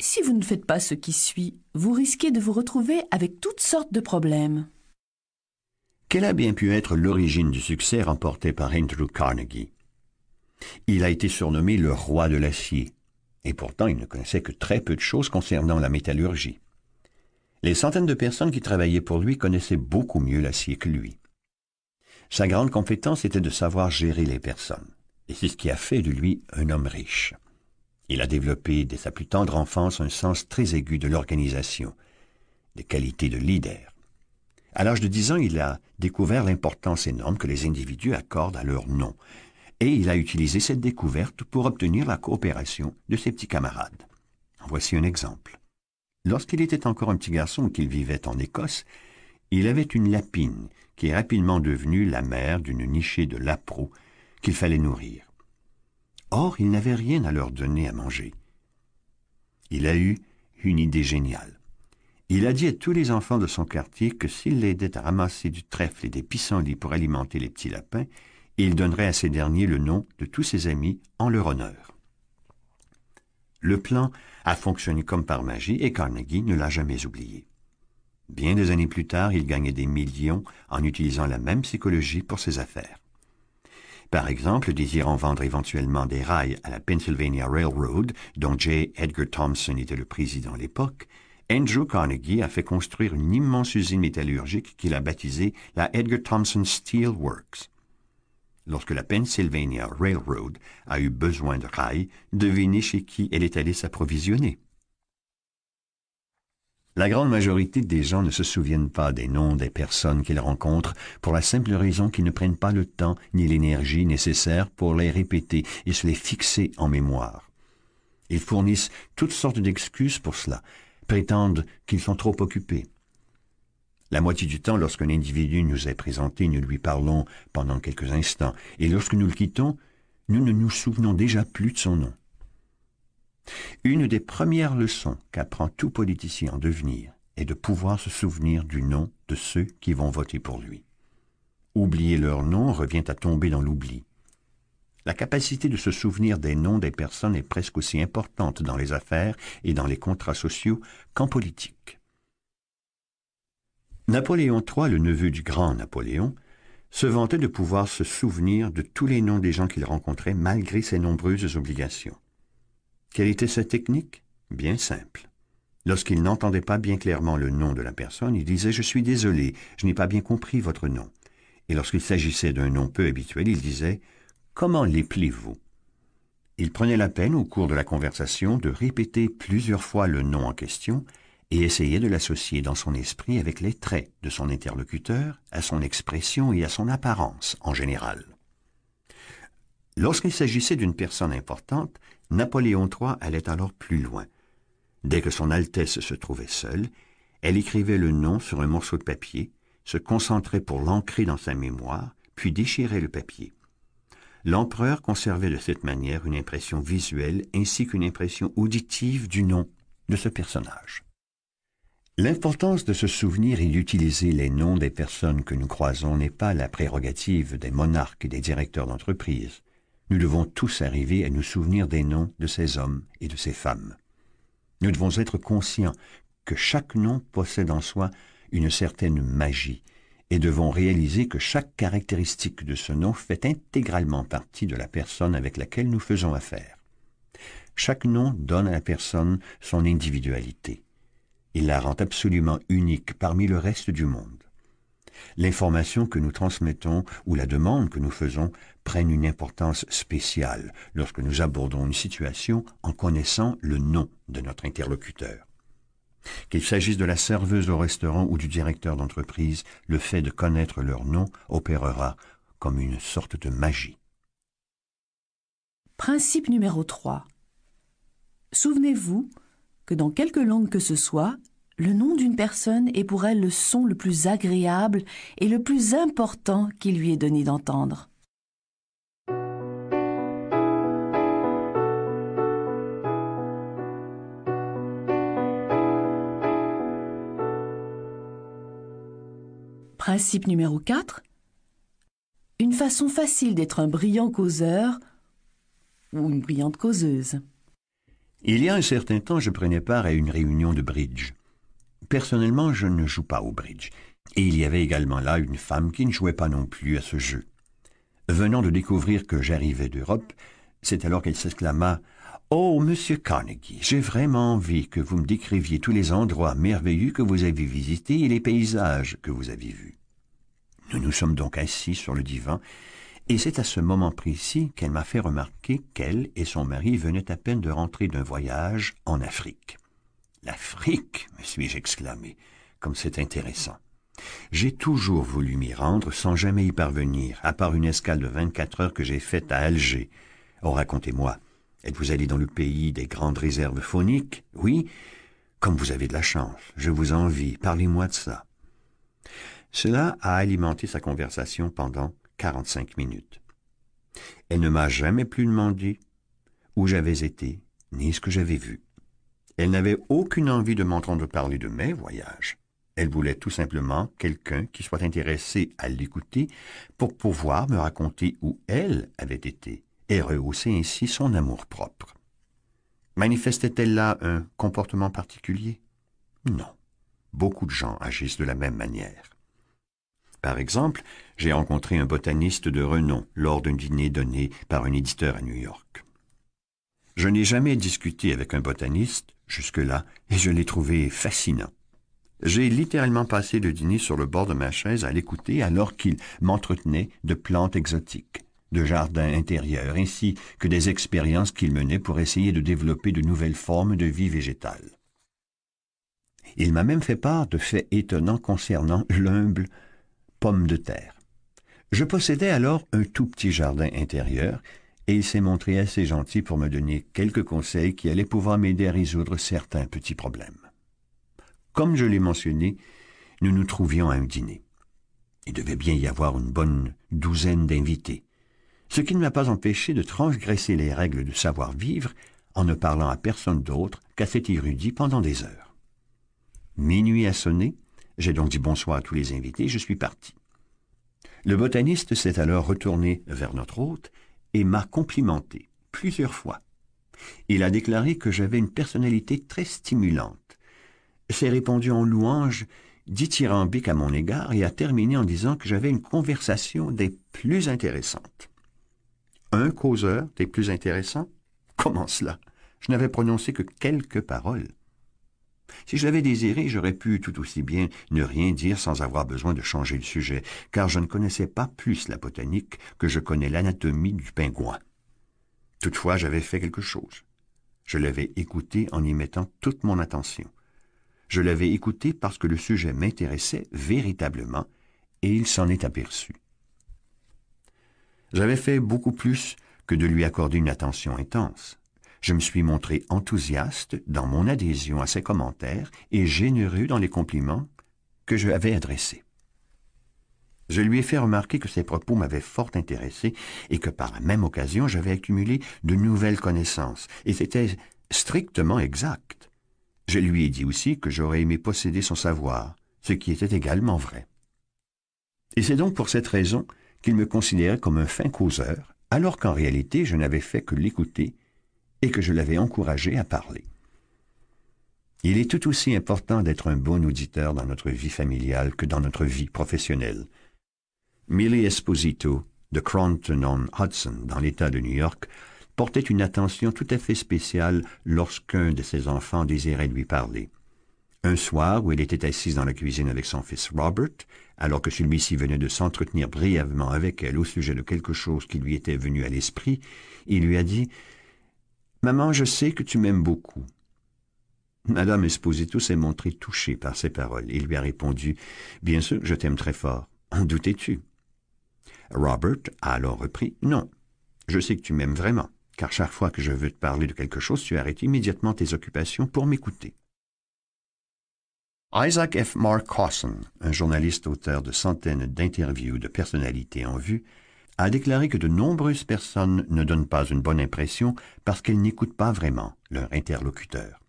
Si vous ne faites pas ce qui suit, vous risquez de vous retrouver avec toutes sortes de problèmes. Quelle a bien pu être l'origine du succès remporté par Andrew Carnegie? Il a été surnommé le roi de l'acier, et pourtant il ne connaissait que très peu de choses concernant la métallurgie. Les centaines de personnes qui travaillaient pour lui connaissaient beaucoup mieux l'acier que lui. Sa grande compétence était de savoir gérer les personnes, et c'est ce qui a fait de lui un homme riche. Il a développé dès sa plus tendre enfance un sens très aigu de l'organisation, des qualités de leader. À l'âge de dix ans, il a découvert l'importance énorme que les individus accordent à leur nom, et il a utilisé cette découverte pour obtenir la coopération de ses petits camarades. Voici un exemple. Lorsqu'il était encore un petit garçon qu'il vivait en Écosse, il avait une lapine qui est rapidement devenue la mère d'une nichée de lapereaux qu'il fallait nourrir. Or, il n'avait rien à leur donner à manger. Il a eu une idée géniale. Il a dit à tous les enfants de son quartier que s'il l'aidait à ramasser du trèfle et des pissenlits pour alimenter les petits lapins, il donnerait à ces derniers le nom de tous ses amis en leur honneur. Le plan a fonctionné comme par magie et Carnegie ne l'a jamais oublié. Bien des années plus tard, il gagnait des millions en utilisant la même psychologie pour ses affaires. Par exemple, désirant vendre éventuellement des rails à la Pennsylvania Railroad, dont J. Edgar Thompson était le président à l'époque, Andrew Carnegie a fait construire une immense usine métallurgique qu'il a baptisée la Edgar Thompson Steel Works. Lorsque la Pennsylvania Railroad a eu besoin de rails, devinez chez qui elle est allée s'approvisionner. La grande majorité des gens ne se souviennent pas des noms des personnes qu'ils rencontrent pour la simple raison qu'ils ne prennent pas le temps ni l'énergie nécessaires pour les répéter et se les fixer en mémoire. Ils fournissent toutes sortes d'excuses pour cela, prétendent qu'ils sont trop occupés. La moitié du temps, lorsqu'un individu nous est présenté, nous lui parlons pendant quelques instants, et lorsque nous le quittons, nous ne nous souvenons déjà plus de son nom. Une des premières leçons qu'apprend tout politicien en devenir est de pouvoir se souvenir du nom de ceux qui vont voter pour lui. Oublier leur nom revient à tomber dans l'oubli. La capacité de se souvenir des noms des personnes est presque aussi importante dans les affaires et dans les contrats sociaux qu'en politique. Napoléon III, le neveu du grand Napoléon, se vantait de pouvoir se souvenir de tous les noms des gens qu'il rencontrait malgré ses nombreuses obligations. Quelle était sa technique? Bien simple. Lorsqu'il n'entendait pas bien clairement le nom de la personne, il disait ⁇ Je suis désolé, je n'ai pas bien compris votre nom ⁇ Et lorsqu'il s'agissait d'un nom peu habituel, il disait ⁇ Comment l'appelez-vous ?⁇ Il prenait la peine, au cours de la conversation, de répéter plusieurs fois le nom en question et essayait de l'associer dans son esprit avec les traits de son interlocuteur, à son expression et à son apparence en général. Lorsqu'il s'agissait d'une personne importante, Napoléon III allait alors plus loin. Dès que son Altesse se trouvait seule, elle écrivait le nom sur un morceau de papier, se concentrait pour l'ancrer dans sa mémoire, puis déchirait le papier. L'empereur conservait de cette manière une impression visuelle ainsi qu'une impression auditive du nom de ce personnage. L'importance de se souvenir et d'utiliser les noms des personnes que nous croisons n'est pas la prérogative des monarques et des directeurs d'entreprise. Nous devons tous arriver à nous souvenir des noms de ces hommes et de ces femmes. Nous devons être conscients que chaque nom possède en soi une certaine magie et devons réaliser que chaque caractéristique de ce nom fait intégralement partie de la personne avec laquelle nous faisons affaire. Chaque nom donne à la personne son individualité. Il la rend absolument unique parmi le reste du monde l'information que nous transmettons ou la demande que nous faisons prennent une importance spéciale lorsque nous abordons une situation en connaissant le nom de notre interlocuteur. Qu'il s'agisse de la serveuse au restaurant ou du directeur d'entreprise, le fait de connaître leur nom opérera comme une sorte de magie. Principe numéro 3. Souvenez-vous que dans quelque langue que ce soit, le nom d'une personne est pour elle le son le plus agréable et le plus important qu'il lui est donné d'entendre. Principe numéro 4. Une façon facile d'être un brillant causeur ou une brillante causeuse. Il y a un certain temps, je prenais part à une réunion de bridge. Personnellement, je ne joue pas au bridge, Et il y avait également là une femme qui ne jouait pas non plus à ce jeu. Venant de découvrir que j'arrivais d'Europe, c'est alors qu'elle s'exclama Oh, monsieur Carnegie, j'ai vraiment envie que vous me décriviez tous les endroits merveilleux que vous avez visités et les paysages que vous avez vus. Nous nous sommes donc assis sur le divan, et c'est à ce moment précis qu'elle m'a fait remarquer qu'elle et son mari venaient à peine de rentrer d'un voyage en Afrique. L'Afrique, me suis-je exclamé, comme c'est intéressant. J'ai toujours voulu m'y rendre sans jamais y parvenir, à part une escale de vingt-quatre heures que j'ai faite à Alger. Oh, racontez-moi, Êtes-vous allé dans le pays des grandes réserves phoniques Oui Comme vous avez de la chance, je vous envie, parlez-moi de ça. Cela a alimenté sa conversation pendant quarante-cinq minutes. Elle ne m'a jamais plus demandé où j'avais été, ni ce que j'avais vu. Elle n'avait aucune envie de m'entendre parler de mes voyages. Elle voulait tout simplement quelqu'un qui soit intéressé à l'écouter pour pouvoir me raconter où elle avait été et rehausser ainsi son amour-propre. Manifestait-elle là un comportement particulier? Non. Beaucoup de gens agissent de la même manière. Par exemple, j'ai rencontré un botaniste de renom lors d'un dîner donné par un éditeur à New York. Je n'ai jamais discuté avec un botaniste jusque-là et je l'ai trouvé fascinant. J'ai littéralement passé le dîner sur le bord de ma chaise à l'écouter alors qu'il m'entretenait de plantes exotiques de jardins intérieurs, ainsi que des expériences qu'il menait pour essayer de développer de nouvelles formes de vie végétale. Il m'a même fait part de faits étonnants concernant l'humble pomme de terre. Je possédais alors un tout petit jardin intérieur, et il s'est montré assez gentil pour me donner quelques conseils qui allaient pouvoir m'aider à résoudre certains petits problèmes. Comme je l'ai mentionné, nous nous trouvions à un dîner. Il devait bien y avoir une bonne douzaine d'invités ce qui ne m'a pas empêché de transgresser les règles de savoir-vivre en ne parlant à personne d'autre qu'à cet érudit pendant des heures. Minuit a sonné, j'ai donc dit bonsoir à tous les invités, je suis parti. Le botaniste s'est alors retourné vers notre hôte et m'a complimenté plusieurs fois. Il a déclaré que j'avais une personnalité très stimulante, s'est répondu en louange dithyrambique à mon égard et a terminé en disant que j'avais une conversation des plus intéressantes un causeur des plus intéressants? Comment cela? Je n'avais prononcé que quelques paroles. Si je l'avais désiré, j'aurais pu tout aussi bien ne rien dire sans avoir besoin de changer le sujet, car je ne connaissais pas plus la botanique que je connais l'anatomie du pingouin. Toutefois, j'avais fait quelque chose. Je l'avais écouté en y mettant toute mon attention. Je l'avais écouté parce que le sujet m'intéressait véritablement, et il s'en est aperçu. J'avais fait beaucoup plus que de lui accorder une attention intense. Je me suis montré enthousiaste dans mon adhésion à ses commentaires et généreux dans les compliments que je avais adressés. Je lui ai fait remarquer que ses propos m'avaient fort intéressé et que par la même occasion j'avais accumulé de nouvelles connaissances, et c'était strictement exact. Je lui ai dit aussi que j'aurais aimé posséder son savoir, ce qui était également vrai. Et c'est donc pour cette raison qu'il me considérait comme un fin causeur, alors qu'en réalité je n'avais fait que l'écouter et que je l'avais encouragé à parler. Il est tout aussi important d'être un bon auditeur dans notre vie familiale que dans notre vie professionnelle. Millie Esposito, de Crompton-on-Hudson, dans l'État de New York, portait une attention tout à fait spéciale lorsqu'un de ses enfants désirait lui parler. Un soir où elle était assise dans la cuisine avec son fils Robert, alors que celui-ci venait de s'entretenir brièvement avec elle au sujet de quelque chose qui lui était venu à l'esprit, il lui a dit Maman, je sais que tu m'aimes beaucoup. Madame Esposito s'est montrée touchée par ces paroles. Il lui a répondu Bien sûr, je t'aime très fort. En doutais-tu Robert a alors repris Non, je sais que tu m'aimes vraiment, car chaque fois que je veux te parler de quelque chose, tu arrêtes immédiatement tes occupations pour m'écouter. Isaac F. Mark Cawson, un journaliste auteur de centaines d'interviews de personnalités en vue, a déclaré que de nombreuses personnes ne donnent pas une bonne impression parce qu'elles n'écoutent pas vraiment leur interlocuteur.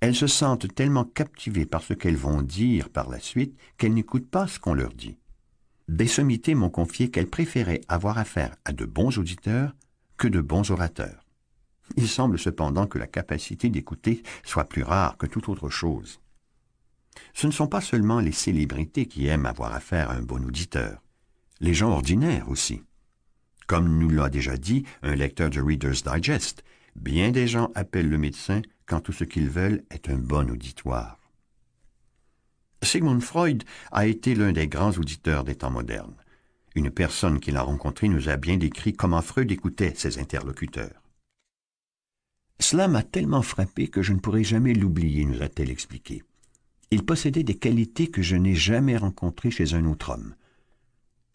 Elles se sentent tellement captivées par ce qu'elles vont dire par la suite qu'elles n'écoutent pas ce qu'on leur dit. Des sommités m'ont confié qu'elles préféraient avoir affaire à de bons auditeurs que de bons orateurs. Il semble cependant que la capacité d'écouter soit plus rare que toute autre chose. Ce ne sont pas seulement les célébrités qui aiment avoir affaire à un bon auditeur, les gens ordinaires aussi. Comme nous l'a déjà dit un lecteur de Reader's Digest, bien des gens appellent le médecin quand tout ce qu'ils veulent est un bon auditoire. Sigmund Freud a été l'un des grands auditeurs des temps modernes. Une personne qu'il a rencontrée nous a bien décrit comment Freud écoutait ses interlocuteurs. Cela m'a tellement frappé que je ne pourrai jamais l'oublier, nous a-t-elle expliqué. Il possédait des qualités que je n'ai jamais rencontrées chez un autre homme.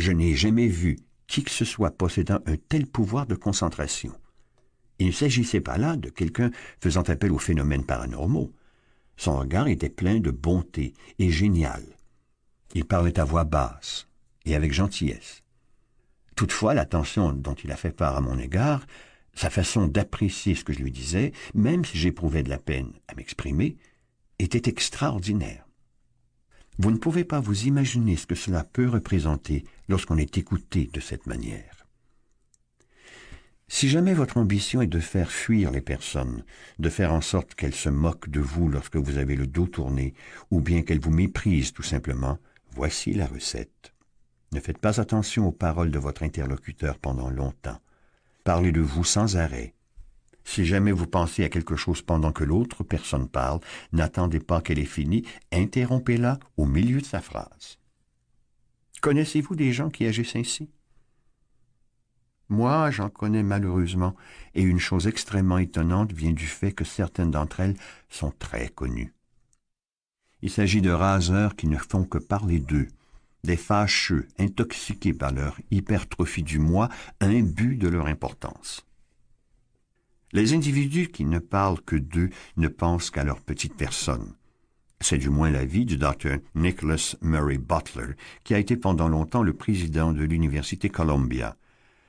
Je n'ai jamais vu qui que ce soit possédant un tel pouvoir de concentration. Il ne s'agissait pas là de quelqu'un faisant appel aux phénomènes paranormaux. Son regard était plein de bonté et génial. Il parlait à voix basse et avec gentillesse. Toutefois, l'attention dont il a fait part à mon égard, sa façon d'apprécier ce que je lui disais, même si j'éprouvais de la peine à m'exprimer, était extraordinaire. Vous ne pouvez pas vous imaginer ce que cela peut représenter lorsqu'on est écouté de cette manière. Si jamais votre ambition est de faire fuir les personnes, de faire en sorte qu'elles se moquent de vous lorsque vous avez le dos tourné, ou bien qu'elles vous méprisent tout simplement, voici la recette. Ne faites pas attention aux paroles de votre interlocuteur pendant longtemps. Parlez de vous sans arrêt. Si jamais vous pensez à quelque chose pendant que l'autre personne parle, n'attendez pas qu'elle ait fini, interrompez-la au milieu de sa phrase. Connaissez-vous des gens qui agissent ainsi? Moi, j'en connais malheureusement, et une chose extrêmement étonnante vient du fait que certaines d'entre elles sont très connues. Il s'agit de raseurs qui ne font que parler d'eux, des fâcheux, intoxiqués par leur hypertrophie du moi, imbus de leur importance. Les individus qui ne parlent que d'eux ne pensent qu'à leur petite personne. C'est du moins l'avis du docteur Nicholas Murray Butler, qui a été pendant longtemps le président de l'Université Columbia.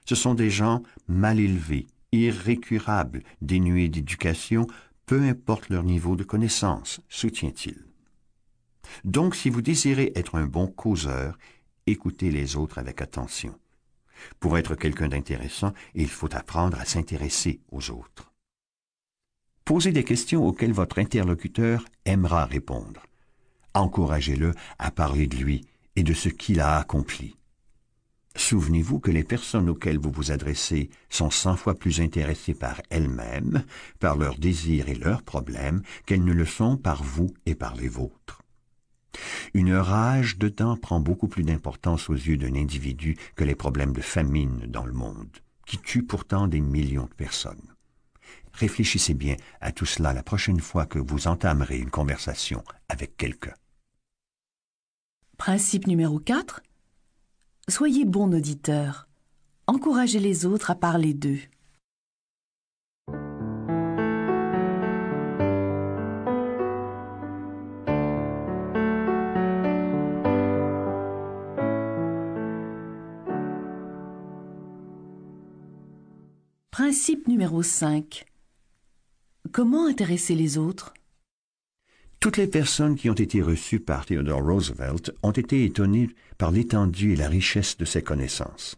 Ce sont des gens mal élevés, irrécurables, dénués d'éducation, peu importe leur niveau de connaissance, soutient-il. Donc, si vous désirez être un bon causeur, écoutez les autres avec attention. Pour être quelqu'un d'intéressant, il faut apprendre à s'intéresser aux autres. Posez des questions auxquelles votre interlocuteur aimera répondre. Encouragez-le à parler de lui et de ce qu'il a accompli. Souvenez-vous que les personnes auxquelles vous vous adressez sont cent fois plus intéressées par elles-mêmes, par leurs désirs et leurs problèmes, qu'elles ne le sont par vous et par les vôtres. Une rage de temps prend beaucoup plus d'importance aux yeux d'un individu que les problèmes de famine dans le monde, qui tuent pourtant des millions de personnes. Réfléchissez bien à tout cela la prochaine fois que vous entamerez une conversation avec quelqu'un. Principe numéro 4. Soyez bon auditeur. Encouragez les autres à parler d'eux. Principe numéro 5. Comment intéresser les autres? Toutes les personnes qui ont été reçues par Theodore Roosevelt ont été étonnées par l'étendue et la richesse de ses connaissances.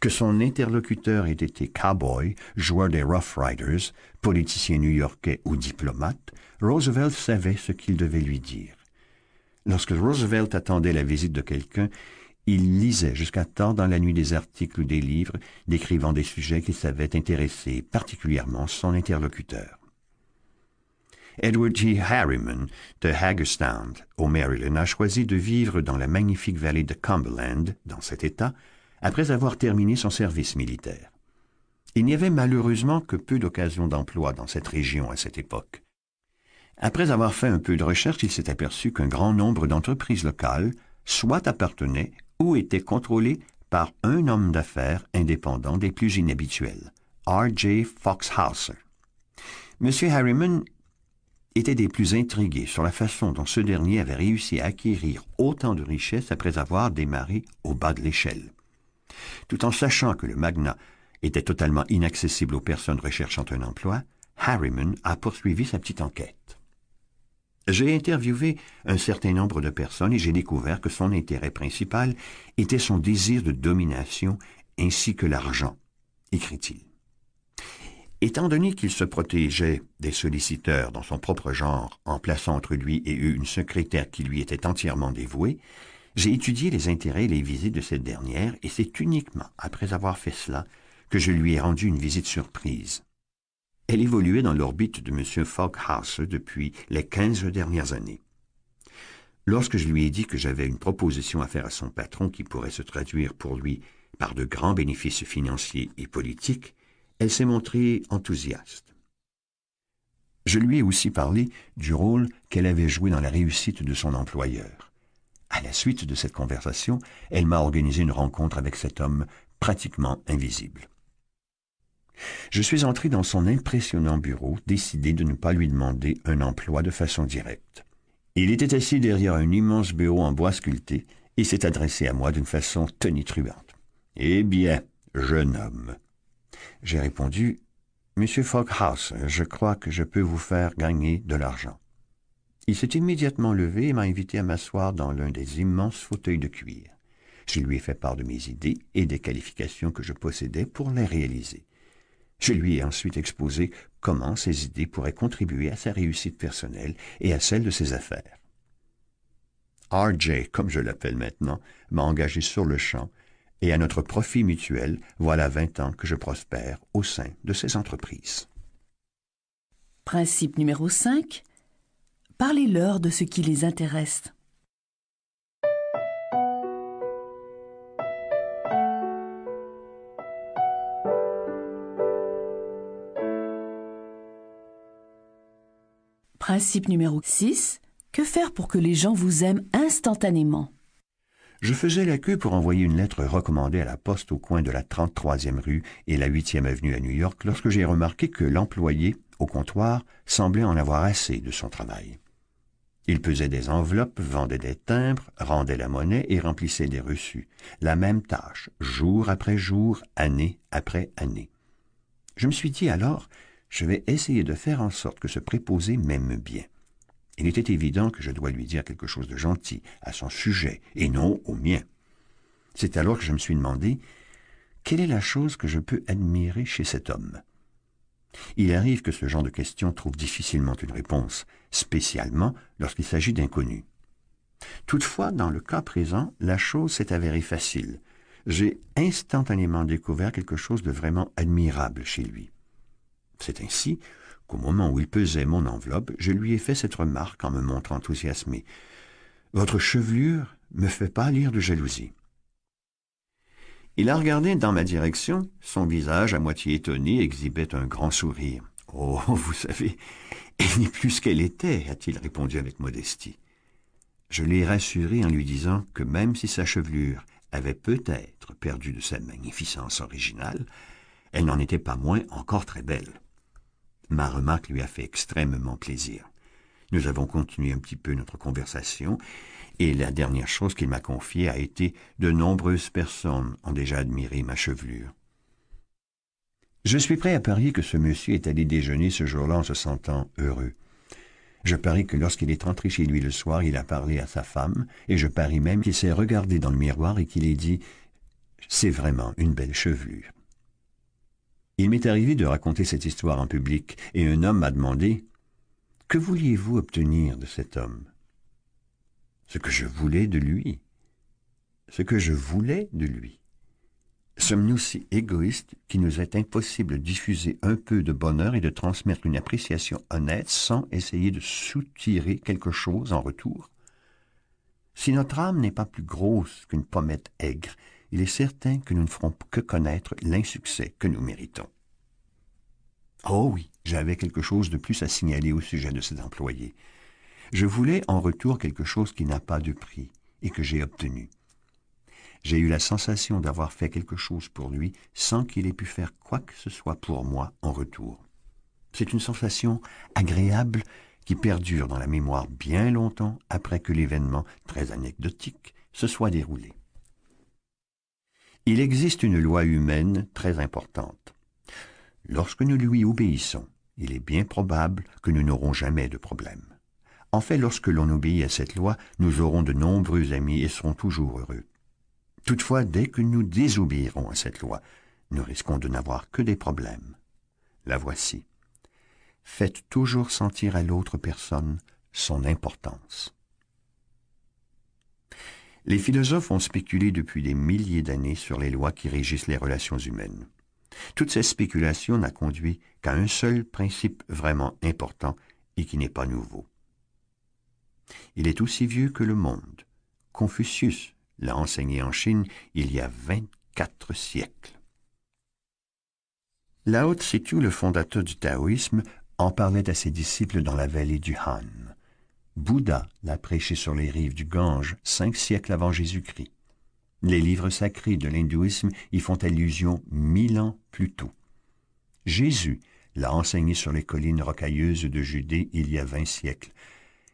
Que son interlocuteur ait été cowboy, joueur des Rough Riders, politicien new-yorkais ou diplomate, Roosevelt savait ce qu'il devait lui dire. Lorsque Roosevelt attendait la visite de quelqu'un, il lisait jusqu'à tard dans la nuit des articles ou des livres décrivant des sujets qui savaient intéresser particulièrement son interlocuteur. Edward G. Harriman de Hagerstown, au Maryland, a choisi de vivre dans la magnifique vallée de Cumberland, dans cet État, après avoir terminé son service militaire. Il n'y avait malheureusement que peu d'occasions d'emploi dans cette région à cette époque. Après avoir fait un peu de recherche, il s'est aperçu qu'un grand nombre d'entreprises locales soit appartenaient ou était contrôlé par un homme d'affaires indépendant des plus inhabituels, R.J. Foxhauser. M. Harriman était des plus intrigués sur la façon dont ce dernier avait réussi à acquérir autant de richesses après avoir démarré au bas de l'échelle. Tout en sachant que le magnat était totalement inaccessible aux personnes recherchant un emploi, Harriman a poursuivi sa petite enquête. J'ai interviewé un certain nombre de personnes et j'ai découvert que son intérêt principal était son désir de domination ainsi que l'argent, écrit-il. Étant donné qu'il se protégeait des solliciteurs dans son propre genre en plaçant entre lui et eux une secrétaire qui lui était entièrement dévouée, j'ai étudié les intérêts et les visites de cette dernière, et c'est uniquement après avoir fait cela que je lui ai rendu une visite surprise. Elle évoluait dans l'orbite de M. Foghouse depuis les quinze dernières années. Lorsque je lui ai dit que j'avais une proposition à faire à son patron qui pourrait se traduire pour lui par de grands bénéfices financiers et politiques, elle s'est montrée enthousiaste. Je lui ai aussi parlé du rôle qu'elle avait joué dans la réussite de son employeur. À la suite de cette conversation, elle m'a organisé une rencontre avec cet homme pratiquement invisible. Je suis entré dans son impressionnant bureau, décidé de ne pas lui demander un emploi de façon directe. Il était assis derrière un immense bureau en bois sculpté et s'est adressé à moi d'une façon tonitruante. Eh bien, jeune homme. J'ai répondu, Monsieur Foghouse, je crois que je peux vous faire gagner de l'argent. Il s'est immédiatement levé et m'a invité à m'asseoir dans l'un des immenses fauteuils de cuir. Je lui ai fait part de mes idées et des qualifications que je possédais pour les réaliser. Je lui ai ensuite exposé comment ces idées pourraient contribuer à sa réussite personnelle et à celle de ses affaires. RJ, comme je l'appelle maintenant, m'a engagé sur le champ, et à notre profit mutuel, voilà vingt ans que je prospère au sein de ces entreprises. Principe numéro 5. Parlez-leur de ce qui les intéresse. Principe numéro 6. Que faire pour que les gens vous aiment instantanément? Je faisais la queue pour envoyer une lettre recommandée à la poste au coin de la 33e rue et la 8e avenue à New York lorsque j'ai remarqué que l'employé, au comptoir, semblait en avoir assez de son travail. Il pesait des enveloppes, vendait des timbres, rendait la monnaie et remplissait des reçus. La même tâche, jour après jour, année après année. Je me suis dit alors, je vais essayer de faire en sorte que ce préposé m'aime bien. Il était évident que je dois lui dire quelque chose de gentil à son sujet et non au mien. C'est alors que je me suis demandé quelle est la chose que je peux admirer chez cet homme? Il arrive que ce genre de questions trouve difficilement une réponse, spécialement lorsqu'il s'agit d'inconnus. Toutefois, dans le cas présent, la chose s'est avérée facile. J'ai instantanément découvert quelque chose de vraiment admirable chez lui. C'est ainsi qu'au moment où il pesait mon enveloppe, je lui ai fait cette remarque en me montrant enthousiasmé. Votre chevelure me fait pâlir de jalousie. Il a regardé dans ma direction. Son visage, à moitié étonné, exhibait un grand sourire. Oh, vous savez, elle n'est plus ce qu'elle était, a-t-il répondu avec modestie. Je l'ai rassuré en lui disant que même si sa chevelure avait peut-être perdu de sa magnificence originale, elle n'en était pas moins encore très belle. Ma remarque lui a fait extrêmement plaisir. Nous avons continué un petit peu notre conversation, et la dernière chose qu'il m'a confiée a été de nombreuses personnes ont déjà admiré ma chevelure. Je suis prêt à parier que ce monsieur est allé déjeuner ce jour-là en se sentant heureux. Je parie que lorsqu'il est rentré chez lui le soir, il a parlé à sa femme, et je parie même qu'il s'est regardé dans le miroir et qu'il ait dit C'est vraiment une belle chevelure. Il m'est arrivé de raconter cette histoire en public, et un homme m'a demandé Que vouliez-vous obtenir de cet homme? Ce que je voulais de lui. Ce que je voulais de lui. Sommes-nous si égoïstes qu'il nous est impossible de diffuser un peu de bonheur et de transmettre une appréciation honnête sans essayer de soutirer quelque chose en retour? Si notre âme n'est pas plus grosse qu'une pommette aigre, il est certain que nous ne ferons que connaître l'insuccès que nous méritons. Oh oui, j'avais quelque chose de plus à signaler au sujet de cet employé. Je voulais en retour quelque chose qui n'a pas de prix et que j'ai obtenu. J'ai eu la sensation d'avoir fait quelque chose pour lui sans qu'il ait pu faire quoi que ce soit pour moi en retour. C'est une sensation agréable qui perdure dans la mémoire bien longtemps après que l'événement, très anecdotique, se soit déroulé. Il existe une loi humaine très importante. Lorsque nous lui obéissons, il est bien probable que nous n'aurons jamais de problème. En fait, lorsque l'on obéit à cette loi, nous aurons de nombreux amis et serons toujours heureux. Toutefois, dès que nous désobéirons à cette loi, nous risquons de n'avoir que des problèmes. la voici. Faites toujours sentir à l'autre personne son importance. Les philosophes ont spéculé depuis des milliers d'années sur les lois qui régissent les relations humaines. Toute cette spéculation n'a conduit qu'à un seul principe vraiment important et qui n'est pas nouveau. Il est aussi vieux que le monde. Confucius l'a enseigné en Chine il y a 24 siècles. Lao Tse-tu, le fondateur du taoïsme, en parlait à ses disciples dans la vallée du Han. Bouddha l'a prêché sur les rives du Gange cinq siècles avant Jésus-Christ. Les livres sacrés de l'hindouisme y font allusion mille ans plus tôt. Jésus l'a enseigné sur les collines rocailleuses de Judée il y a vingt siècles.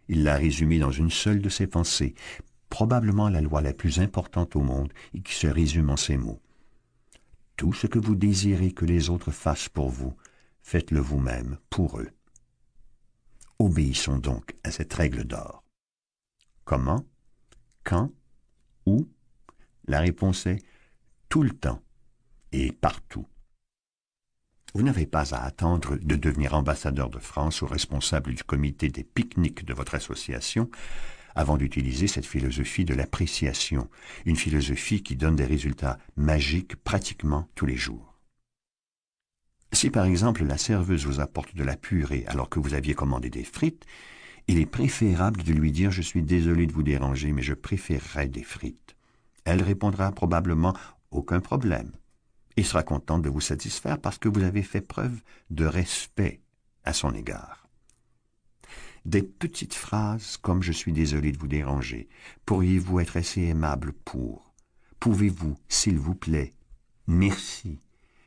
Il l'a résumé dans une seule de ses pensées, probablement la loi la plus importante au monde et qui se résume en ces mots. Tout ce que vous désirez que les autres fassent pour vous, faites-le vous-même pour eux. Obéissons donc à cette règle d'or. Comment? Quand? Où? La réponse est tout le temps et partout. Vous n'avez pas à attendre de devenir ambassadeur de France ou responsable du comité des pique-niques de votre association avant d'utiliser cette philosophie de l'appréciation, une philosophie qui donne des résultats magiques pratiquement tous les jours. Si par exemple la serveuse vous apporte de la purée alors que vous aviez commandé des frites, il est préférable de lui dire je suis désolé de vous déranger, mais je préférerais des frites. Elle répondra probablement aucun problème et sera contente de vous satisfaire parce que vous avez fait preuve de respect à son égard. Des petites phrases comme je suis désolé de vous déranger, pourriez-vous être assez aimable pour, pouvez-vous, s'il vous plaît, merci,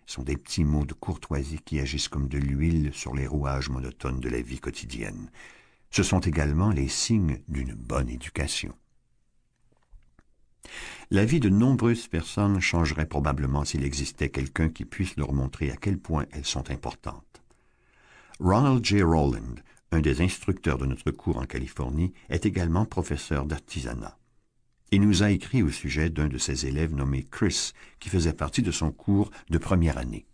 sont des petits mots de courtoisie qui agissent comme de l'huile sur les rouages monotones de la vie quotidienne. Ce sont également les signes d'une bonne éducation. La vie de nombreuses personnes changerait probablement s'il existait quelqu'un qui puisse leur montrer à quel point elles sont importantes. Ronald J. Rowland, un des instructeurs de notre cours en Californie, est également professeur d'artisanat. Il nous a écrit au sujet d'un de ses élèves nommé Chris, qui faisait partie de son cours de première année.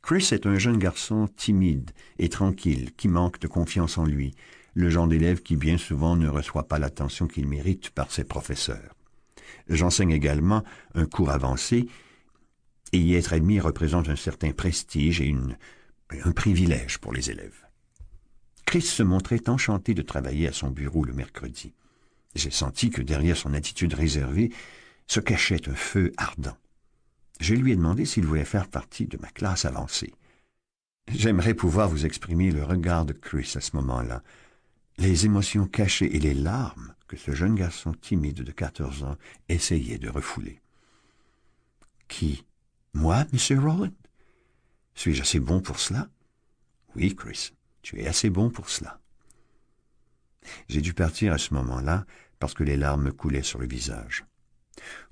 Chris est un jeune garçon timide et tranquille, qui manque de confiance en lui, le genre d'élève qui bien souvent ne reçoit pas l'attention qu'il mérite par ses professeurs. J'enseigne également un cours avancé, et y être admis représente un certain prestige et un privilège pour les élèves. Chris se montrait enchanté de travailler à son bureau le mercredi. J'ai senti que derrière son attitude réservée se cachait un feu ardent. Je lui ai demandé s'il voulait faire partie de ma classe avancée. J'aimerais pouvoir vous exprimer le regard de Chris à ce moment-là, les émotions cachées et les larmes que ce jeune garçon timide de quatorze ans essayait de refouler. Qui? Moi, Monsieur Rowland? Suis-je assez bon pour cela? Oui, Chris, tu es assez bon pour cela. J'ai dû partir à ce moment-là parce que les larmes me coulaient sur le visage.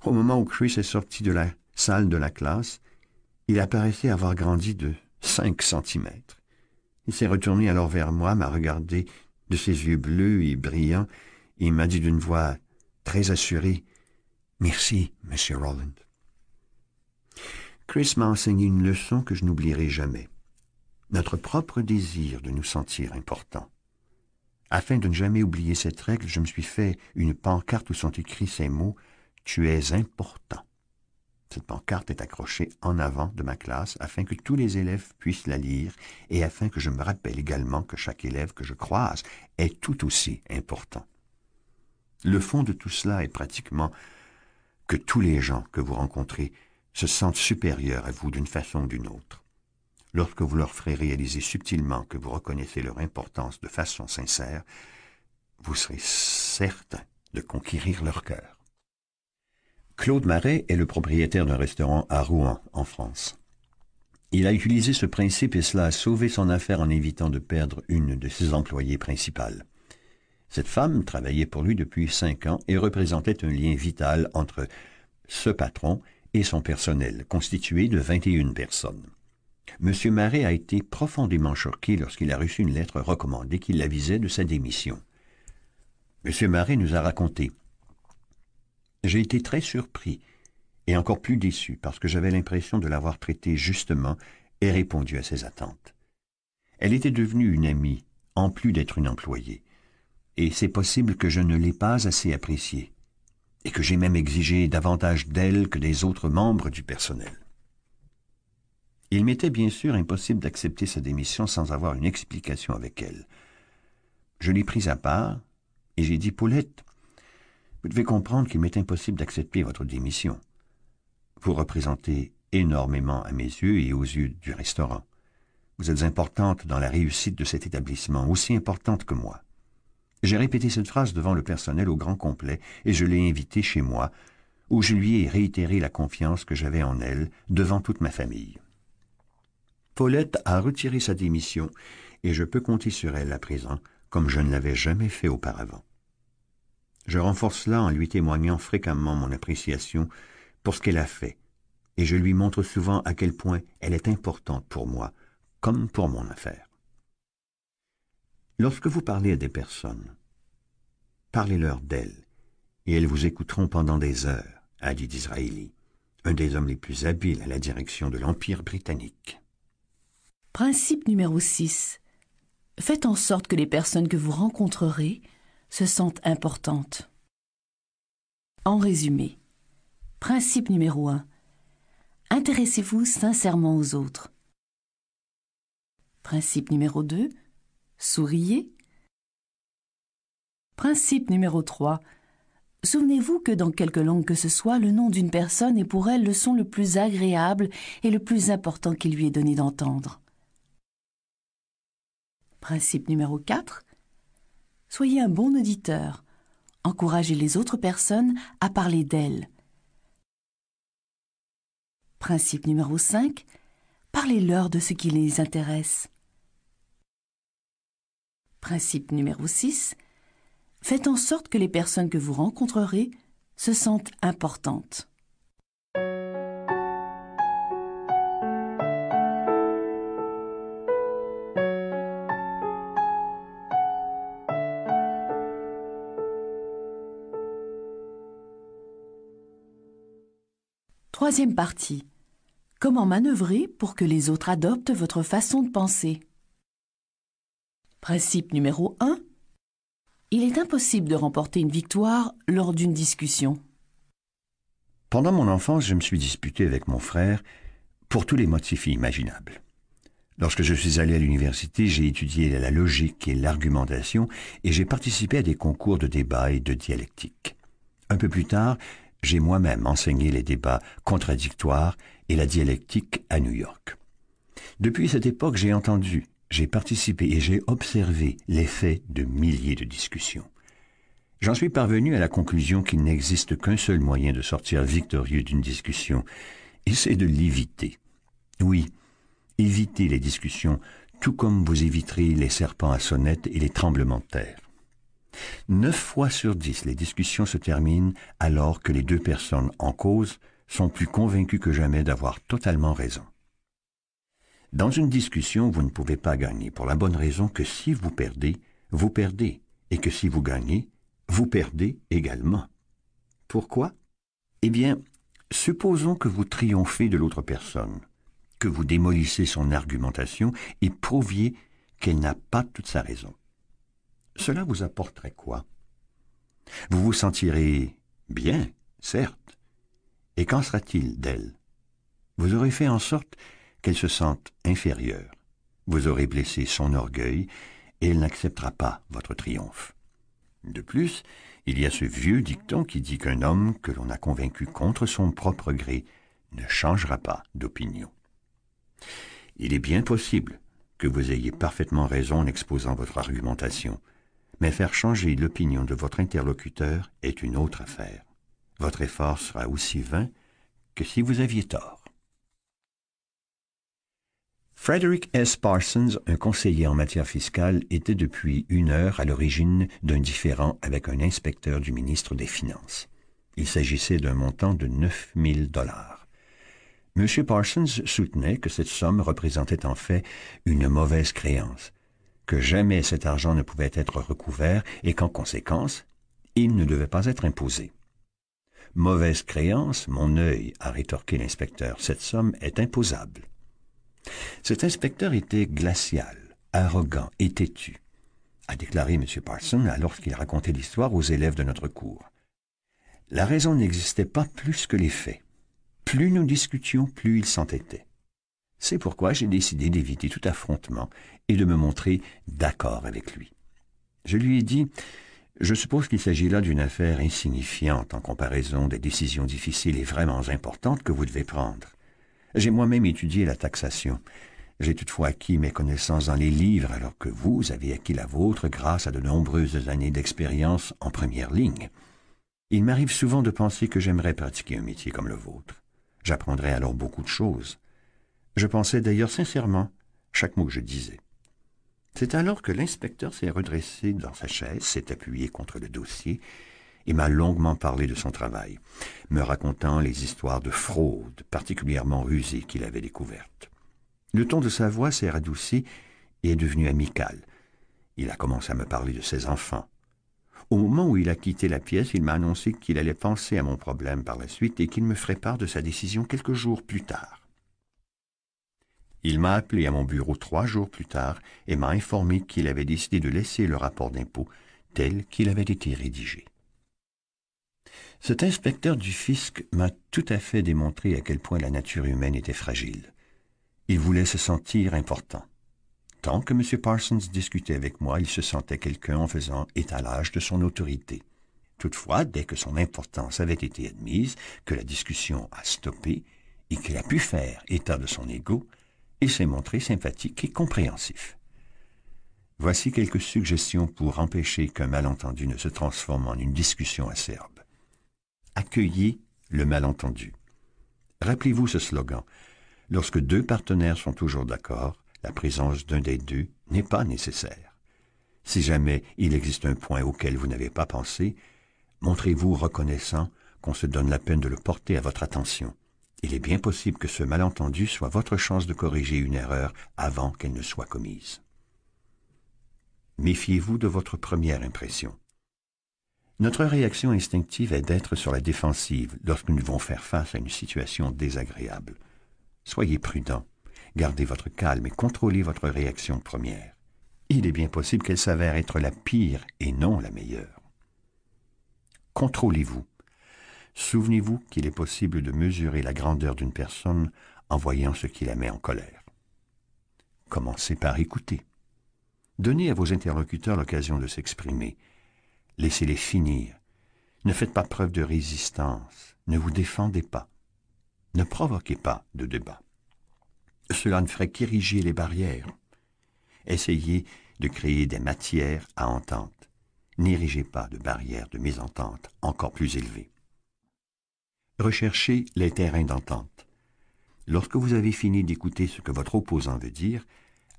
Au moment où Chris est sorti de la salle de la classe, il apparaissait avoir grandi de cinq centimètres. Il s'est retourné alors vers moi, m'a regardé de ses yeux bleus et brillants, et m'a dit d'une voix très assurée Merci, Monsieur Rowland. Chris m'a enseigné une leçon que je n'oublierai jamais. Notre propre désir de nous sentir importants. Afin de ne jamais oublier cette règle, je me suis fait une pancarte où sont écrits ces mots Tu es important. Cette pancarte est accrochée en avant de ma classe afin que tous les élèves puissent la lire et afin que je me rappelle également que chaque élève que je croise est tout aussi important. Le fond de tout cela est pratiquement que tous les gens que vous rencontrez se sentent supérieurs à vous d'une façon ou d'une autre. Lorsque vous leur ferez réaliser subtilement que vous reconnaissez leur importance de façon sincère, vous serez certain de conquérir leur cœur. Claude Marais est le propriétaire d'un restaurant à Rouen, en France. Il a utilisé ce principe et cela a sauvé son affaire en évitant de perdre une de ses employées principales. Cette femme travaillait pour lui depuis cinq ans et représentait un lien vital entre ce patron et son personnel, constitué de 21 personnes. M. Marais a été profondément choqué lorsqu'il a reçu une lettre recommandée qui l'avisait de sa démission. M. Marais nous a raconté j'ai été très surpris et encore plus déçu parce que j'avais l'impression de l'avoir traité justement ait répondu à ses attentes. Elle était devenue une amie, en plus d'être une employée, et c'est possible que je ne l'ai pas assez appréciée, et que j'ai même exigé davantage d'elle que des autres membres du personnel. Il m'était bien sûr impossible d'accepter sa démission sans avoir une explication avec elle. Je l'ai prise à part, et j'ai dit, Paulette, vous devez comprendre qu'il m'est impossible d'accepter votre démission. Vous représentez énormément à mes yeux et aux yeux du restaurant. Vous êtes importante dans la réussite de cet établissement, aussi importante que moi. J'ai répété cette phrase devant le personnel au grand complet et je l'ai invitée chez moi, où je lui ai réitéré la confiance que j'avais en elle devant toute ma famille. Paulette a retiré sa démission et je peux compter sur elle à présent comme je ne l'avais jamais fait auparavant. Je renforce cela en lui témoignant fréquemment mon appréciation pour ce qu'elle a fait, et je lui montre souvent à quel point elle est importante pour moi, comme pour mon affaire. Lorsque vous parlez à des personnes, parlez-leur d'elles, et elles vous écouteront pendant des heures, a dit Disraeli, un des hommes les plus habiles à la direction de l'Empire britannique. Principe numéro 6. Faites en sorte que les personnes que vous rencontrerez se sentent importantes. En résumé, principe numéro 1. Intéressez-vous sincèrement aux autres. Principe numéro 2. Souriez. Principe numéro 3. Souvenez-vous que dans quelque langue que ce soit, le nom d'une personne est pour elle le son le plus agréable et le plus important qu'il lui est donné d'entendre. Principe numéro 4. Soyez un bon auditeur. Encouragez les autres personnes à parler d'elles. Principe numéro 5. Parlez-leur de ce qui les intéresse. Principe numéro 6. Faites en sorte que les personnes que vous rencontrerez se sentent importantes. Troisième partie. Comment manœuvrer pour que les autres adoptent votre façon de penser? Principe numéro 1. Il est impossible de remporter une victoire lors d'une discussion. Pendant mon enfance, je me suis disputé avec mon frère pour tous les motifs imaginables. Lorsque je suis allé à l'université, j'ai étudié la logique et l'argumentation et j'ai participé à des concours de débat et de dialectique. Un peu plus tard, j'ai moi-même enseigné les débats contradictoires et la dialectique à New York. Depuis cette époque, j'ai entendu, j'ai participé et j'ai observé l'effet de milliers de discussions. J'en suis parvenu à la conclusion qu'il n'existe qu'un seul moyen de sortir victorieux d'une discussion, et c'est de l'éviter. Oui, évitez les discussions, tout comme vous éviterez les serpents à sonnette et les tremblements de terre. Neuf fois sur dix, les discussions se terminent alors que les deux personnes en cause sont plus convaincues que jamais d'avoir totalement raison. Dans une discussion, vous ne pouvez pas gagner pour la bonne raison que si vous perdez, vous perdez, et que si vous gagnez, vous perdez également. Pourquoi? Eh bien, supposons que vous triomphez de l'autre personne, que vous démolissez son argumentation et prouviez qu'elle n'a pas toute sa raison cela vous apporterait quoi? Vous vous sentirez bien, certes. Et qu'en sera-t-il d'elle? Vous aurez fait en sorte qu'elle se sente inférieure. Vous aurez blessé son orgueil et elle n'acceptera pas votre triomphe. De plus, il y a ce vieux dicton qui dit qu'un homme que l'on a convaincu contre son propre gré ne changera pas d'opinion. Il est bien possible que vous ayez parfaitement raison en exposant votre argumentation, mais faire changer l'opinion de votre interlocuteur est une autre affaire. Votre effort sera aussi vain que si vous aviez tort. Frederick S. Parsons, un conseiller en matière fiscale, était depuis une heure à l'origine d'un différend avec un inspecteur du ministre des Finances. Il s'agissait d'un montant de 9000 dollars. M. Parsons soutenait que cette somme représentait en fait une mauvaise créance, que jamais cet argent ne pouvait être recouvert et qu'en conséquence, il ne devait pas être imposé. Mauvaise créance, mon œil, a rétorqué l'inspecteur, cette somme est imposable. Cet inspecteur était glacial, arrogant et têtu, a déclaré M. Parson alors qu'il racontait l'histoire aux élèves de notre cours. La raison n'existait pas plus que les faits. Plus nous discutions, plus il s'entêtait. C'est pourquoi j'ai décidé d'éviter tout affrontement et de me montrer d'accord avec lui. Je lui ai dit Je suppose qu'il s'agit là d'une affaire insignifiante en comparaison des décisions difficiles et vraiment importantes que vous devez prendre. J'ai moi-même étudié la taxation. J'ai toutefois acquis mes connaissances dans les livres alors que vous avez acquis la vôtre grâce à de nombreuses années d'expérience en première ligne. Il m'arrive souvent de penser que j'aimerais pratiquer un métier comme le vôtre. J'apprendrais alors beaucoup de choses. Je pensais d'ailleurs sincèrement chaque mot que je disais. C'est alors que l'inspecteur s'est redressé dans sa chaise, s'est appuyé contre le dossier et m'a longuement parlé de son travail, me racontant les histoires de fraude particulièrement rusées qu'il avait découvertes. Le ton de sa voix s'est radouci et est devenu amical. Il a commencé à me parler de ses enfants. Au moment où il a quitté la pièce, il m'a annoncé qu'il allait penser à mon problème par la suite et qu'il me ferait part de sa décision quelques jours plus tard. Il m'a appelé à mon bureau trois jours plus tard et m'a informé qu'il avait décidé de laisser le rapport d'impôt tel qu'il avait été rédigé. Cet inspecteur du fisc m'a tout à fait démontré à quel point la nature humaine était fragile. Il voulait se sentir important. Tant que M. Parsons discutait avec moi, il se sentait quelqu'un en faisant étalage de son autorité. Toutefois, dès que son importance avait été admise, que la discussion a stoppé et qu'il a pu faire état de son ego, il s'est montré sympathique et compréhensif. Voici quelques suggestions pour empêcher qu'un malentendu ne se transforme en une discussion acerbe. Accueillez le malentendu. Rappelez-vous ce slogan. Lorsque deux partenaires sont toujours d'accord, la présence d'un des deux n'est pas nécessaire. Si jamais il existe un point auquel vous n'avez pas pensé, montrez-vous reconnaissant qu'on se donne la peine de le porter à votre attention. Il est bien possible que ce malentendu soit votre chance de corriger une erreur avant qu'elle ne soit commise. Méfiez-vous de votre première impression. Notre réaction instinctive est d'être sur la défensive lorsque nous devons faire face à une situation désagréable. Soyez prudent, gardez votre calme et contrôlez votre réaction première. Il est bien possible qu'elle s'avère être la pire et non la meilleure. Contrôlez-vous. Souvenez-vous qu'il est possible de mesurer la grandeur d'une personne en voyant ce qui la met en colère. Commencez par écouter. Donnez à vos interlocuteurs l'occasion de s'exprimer. Laissez-les finir. Ne faites pas preuve de résistance. Ne vous défendez pas. Ne provoquez pas de débat. Cela ne ferait qu'ériger les barrières. Essayez de créer des matières à entente. N'érigez pas de barrières de mésentente encore plus élevées. Recherchez les terrains d'entente. Lorsque vous avez fini d'écouter ce que votre opposant veut dire,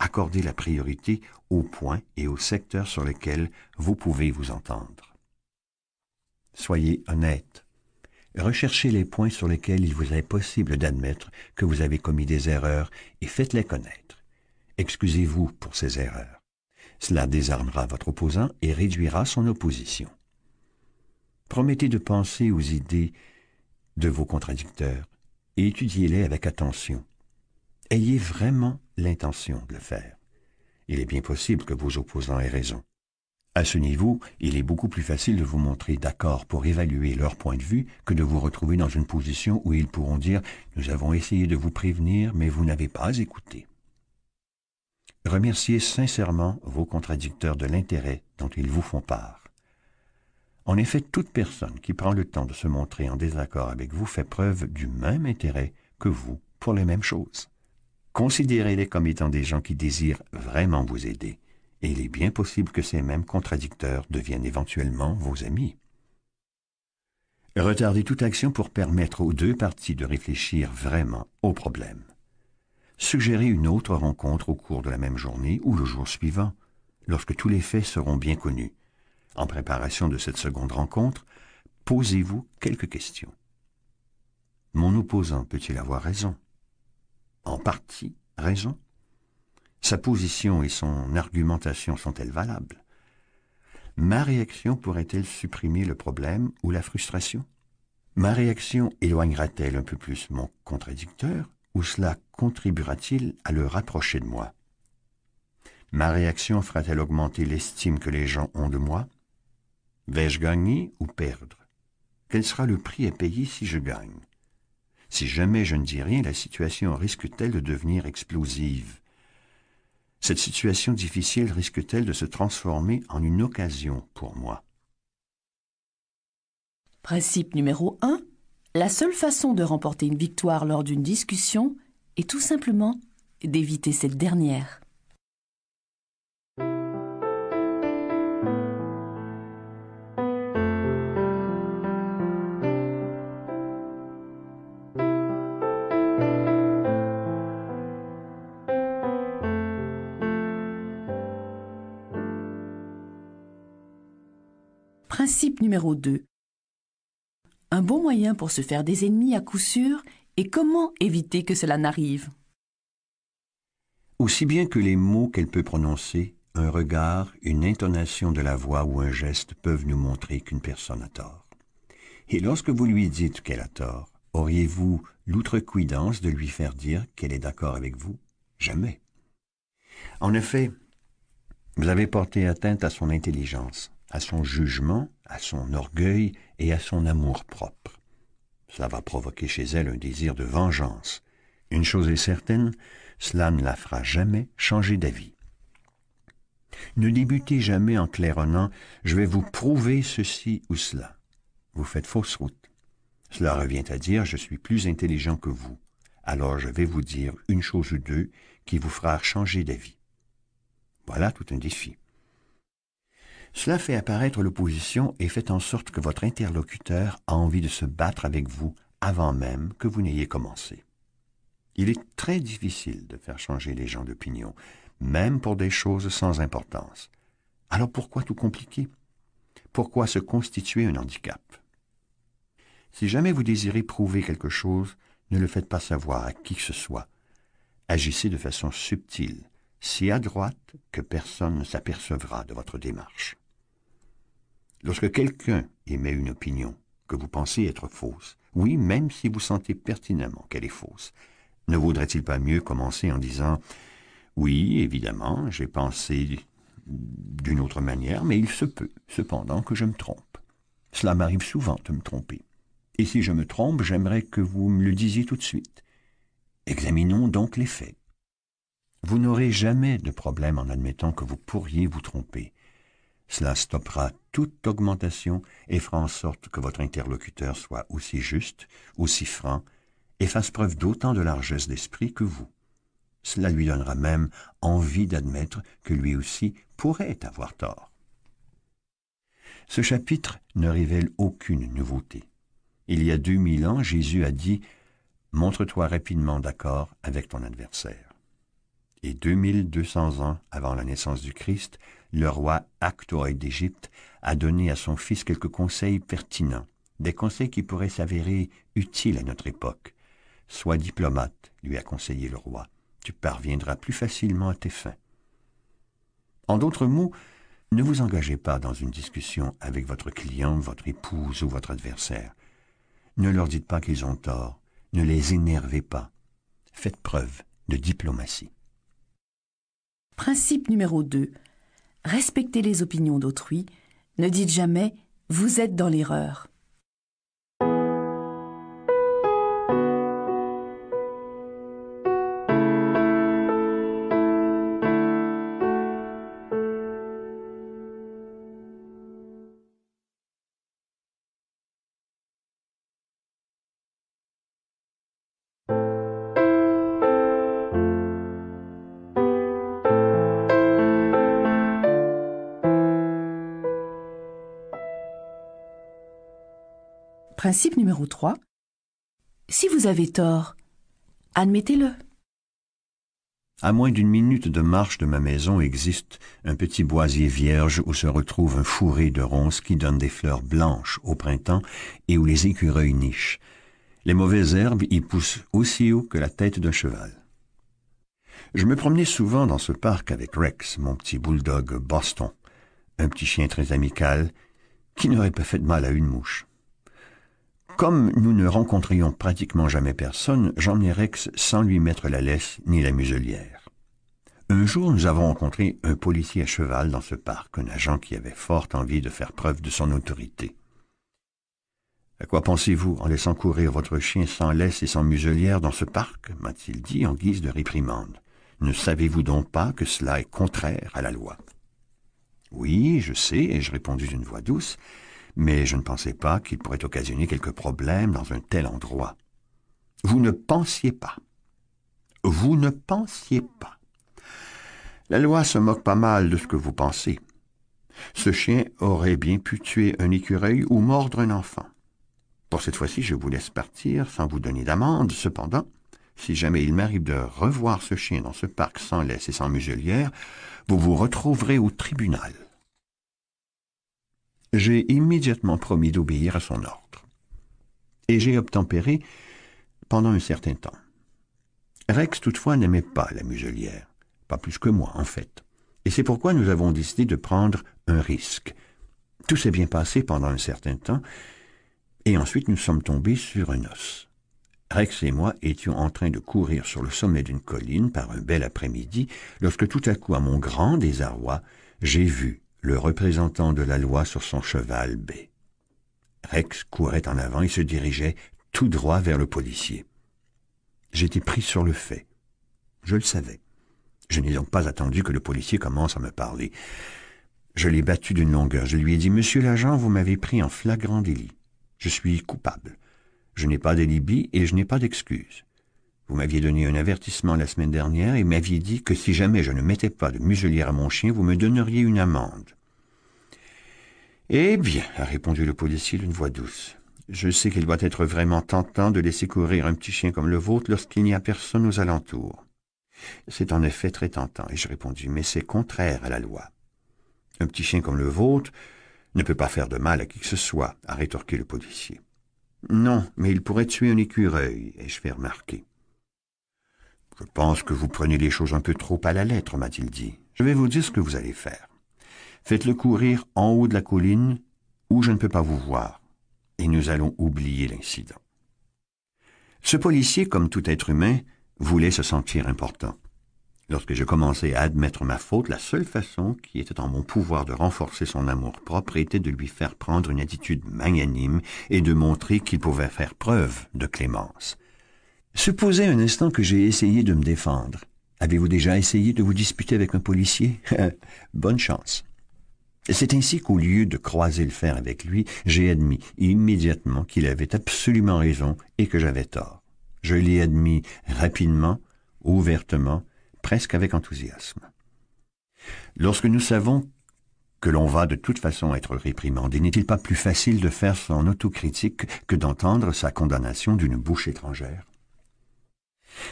accordez la priorité aux points et aux secteurs sur lesquels vous pouvez vous entendre. Soyez honnête. Recherchez les points sur lesquels il vous est possible d'admettre que vous avez commis des erreurs et faites-les connaître. Excusez-vous pour ces erreurs. Cela désarmera votre opposant et réduira son opposition. Promettez de penser aux idées de vos contradicteurs et étudiez-les avec attention. Ayez vraiment l'intention de le faire. Il est bien possible que vos opposants aient raison. À ce niveau, il est beaucoup plus facile de vous montrer d'accord pour évaluer leur point de vue que de vous retrouver dans une position où ils pourront dire ⁇ Nous avons essayé de vous prévenir, mais vous n'avez pas écouté ⁇ Remerciez sincèrement vos contradicteurs de l'intérêt dont ils vous font part. En effet, toute personne qui prend le temps de se montrer en désaccord avec vous fait preuve du même intérêt que vous pour les mêmes choses. Considérez-les comme étant des gens qui désirent vraiment vous aider et il est bien possible que ces mêmes contradicteurs deviennent éventuellement vos amis. Retardez toute action pour permettre aux deux parties de réfléchir vraiment au problème. Suggérez une autre rencontre au cours de la même journée ou le jour suivant, lorsque tous les faits seront bien connus. En préparation de cette seconde rencontre, posez-vous quelques questions. Mon opposant peut-il avoir raison? En partie raison. Sa position et son argumentation sont-elles valables? Ma réaction pourrait-elle supprimer le problème ou la frustration? Ma réaction éloignera-t-elle un peu plus mon contradicteur ou cela contribuera-t-il à le rapprocher de moi? Ma réaction fera-t-elle augmenter l'estime que les gens ont de moi? Vais-je gagner ou perdre? Quel sera le prix à payer si je gagne? Si jamais je ne dis rien, la situation risque-t-elle de devenir explosive? Cette situation difficile risque-t-elle de se transformer en une occasion pour moi? Principe numéro 1. La seule façon de remporter une victoire lors d'une discussion est tout simplement d'éviter cette dernière. Numéro 2. Un bon moyen pour se faire des ennemis à coup sûr est comment éviter que cela n'arrive. Aussi bien que les mots qu'elle peut prononcer, un regard, une intonation de la voix ou un geste peuvent nous montrer qu'une personne a tort. Et lorsque vous lui dites qu'elle a tort, auriez-vous l'outrecuidance de lui faire dire qu'elle est d'accord avec vous? Jamais. En effet, vous avez porté atteinte à son intelligence, à son jugement, à son orgueil et à son amour-propre. Cela va provoquer chez elle un désir de vengeance. Une chose est certaine, cela ne la fera jamais changer d'avis. Ne débutez jamais en claironnant « je vais vous prouver ceci ou cela ». Vous faites fausse route. Cela revient à dire « je suis plus intelligent que vous ». Alors je vais vous dire une chose ou deux qui vous fera changer d'avis. Voilà tout un défi. Cela fait apparaître l'opposition et fait en sorte que votre interlocuteur a envie de se battre avec vous avant même que vous n'ayez commencé. Il est très difficile de faire changer les gens d'opinion, même pour des choses sans importance. Alors pourquoi tout compliquer? Pourquoi se constituer un handicap? Si jamais vous désirez prouver quelque chose, ne le faites pas savoir à qui que ce soit. Agissez de façon subtile, si adroite que personne ne s'apercevra de votre démarche. Lorsque quelqu'un émet une opinion que vous pensez être fausse, oui, même si vous sentez pertinemment qu'elle est fausse, ne vaudrait-il pas mieux commencer en disant Oui, évidemment, j'ai pensé d'une autre manière, mais il se peut, cependant, que je me trompe. Cela m'arrive souvent de me tromper. Et si je me trompe, j'aimerais que vous me le disiez tout de suite. Examinons donc les faits. Vous n'aurez jamais de problème en admettant que vous pourriez vous tromper. Cela stoppera toute augmentation et fera en sorte que votre interlocuteur soit aussi juste, aussi franc, et fasse preuve d'autant de largesse d'esprit que vous. Cela lui donnera même envie d'admettre que lui aussi pourrait avoir tort. Ce chapitre ne révèle aucune nouveauté. Il y a deux mille ans, Jésus a dit « Montre-toi rapidement d'accord avec ton adversaire » et 2200 ans avant la naissance du Christ, le roi Actoï d'Égypte a donné à son fils quelques conseils pertinents, des conseils qui pourraient s'avérer utiles à notre époque. Sois diplomate, lui a conseillé le roi, tu parviendras plus facilement à tes fins. En d'autres mots, ne vous engagez pas dans une discussion avec votre client, votre épouse ou votre adversaire. Ne leur dites pas qu'ils ont tort, ne les énervez pas. Faites preuve de diplomatie. Principe numéro 2. Respectez les opinions d'autrui. Ne dites jamais vous êtes dans l'erreur. Principe numéro 3. Si vous avez tort, admettez-le. À moins d'une minute de marche de ma maison existe un petit boisier vierge où se retrouve un fourré de ronces qui donnent des fleurs blanches au printemps et où les écureuils nichent. Les mauvaises herbes y poussent aussi haut que la tête d'un cheval. Je me promenais souvent dans ce parc avec Rex, mon petit bulldog Boston, un petit chien très amical qui n'aurait pas fait de mal à une mouche. Comme nous ne rencontrions pratiquement jamais personne, j'emmenai Rex sans lui mettre la laisse ni la muselière. Un jour, nous avons rencontré un policier à cheval dans ce parc, un agent qui avait fort envie de faire preuve de son autorité. À quoi pensez-vous en laissant courir votre chien sans laisse et sans muselière dans ce parc? m'a-t-il dit en guise de réprimande. Ne savez-vous donc pas que cela est contraire à la loi Oui, je sais, ai-je répondu d'une voix douce, mais je ne pensais pas qu'il pourrait occasionner quelques problèmes dans un tel endroit. Vous ne pensiez pas. Vous ne pensiez pas. La loi se moque pas mal de ce que vous pensez. Ce chien aurait bien pu tuer un écureuil ou mordre un enfant. Pour cette fois-ci, je vous laisse partir sans vous donner d'amende. Cependant, si jamais il m'arrive de revoir ce chien dans ce parc sans laisse et sans muselière, vous vous retrouverez au tribunal. J'ai immédiatement promis d'obéir à son ordre. Et j'ai obtempéré pendant un certain temps. Rex, toutefois, n'aimait pas la muselière. Pas plus que moi, en fait. Et c'est pourquoi nous avons décidé de prendre un risque. Tout s'est bien passé pendant un certain temps, et ensuite nous sommes tombés sur un os. Rex et moi étions en train de courir sur le sommet d'une colline par un bel après-midi, lorsque tout à coup, à mon grand désarroi, j'ai vu le représentant de la loi sur son cheval B. Rex courait en avant et se dirigeait tout droit vers le policier. J'étais pris sur le fait. Je le savais. Je n'ai donc pas attendu que le policier commence à me parler. Je l'ai battu d'une longueur. Je lui ai dit, Monsieur l'agent, vous m'avez pris en flagrant délit. Je suis coupable. Je n'ai pas d'alibi et je n'ai pas d'excuse. Vous m'aviez donné un avertissement la semaine dernière et m'aviez dit que si jamais je ne mettais pas de muselière à mon chien, vous me donneriez une amende. Eh bien, a répondu le policier d'une voix douce, je sais qu'il doit être vraiment tentant de laisser courir un petit chien comme le vôtre lorsqu'il n'y a personne aux alentours. C'est en effet très tentant, ai-je répondu, mais c'est contraire à la loi. Un petit chien comme le vôtre ne peut pas faire de mal à qui que ce soit, a rétorqué le policier. Non, mais il pourrait tuer un écureuil, ai-je fait remarquer. Je pense que vous prenez les choses un peu trop à la lettre, m'a-t-il dit. Je vais vous dire ce que vous allez faire. Faites-le courir en haut de la colline où je ne peux pas vous voir, et nous allons oublier l'incident. Ce policier, comme tout être humain, voulait se sentir important. Lorsque je commençais à admettre ma faute, la seule façon qui était en mon pouvoir de renforcer son amour-propre était de lui faire prendre une attitude magnanime et de montrer qu'il pouvait faire preuve de clémence. Supposez un instant que j'ai essayé de me défendre. Avez-vous déjà essayé de vous disputer avec un policier? Bonne chance. C'est ainsi qu'au lieu de croiser le fer avec lui, j'ai admis immédiatement qu'il avait absolument raison et que j'avais tort. Je l'ai admis rapidement, ouvertement, presque avec enthousiasme. Lorsque nous savons que l'on va de toute façon être réprimandé, n'est-il pas plus facile de faire son autocritique que d'entendre sa condamnation d'une bouche étrangère?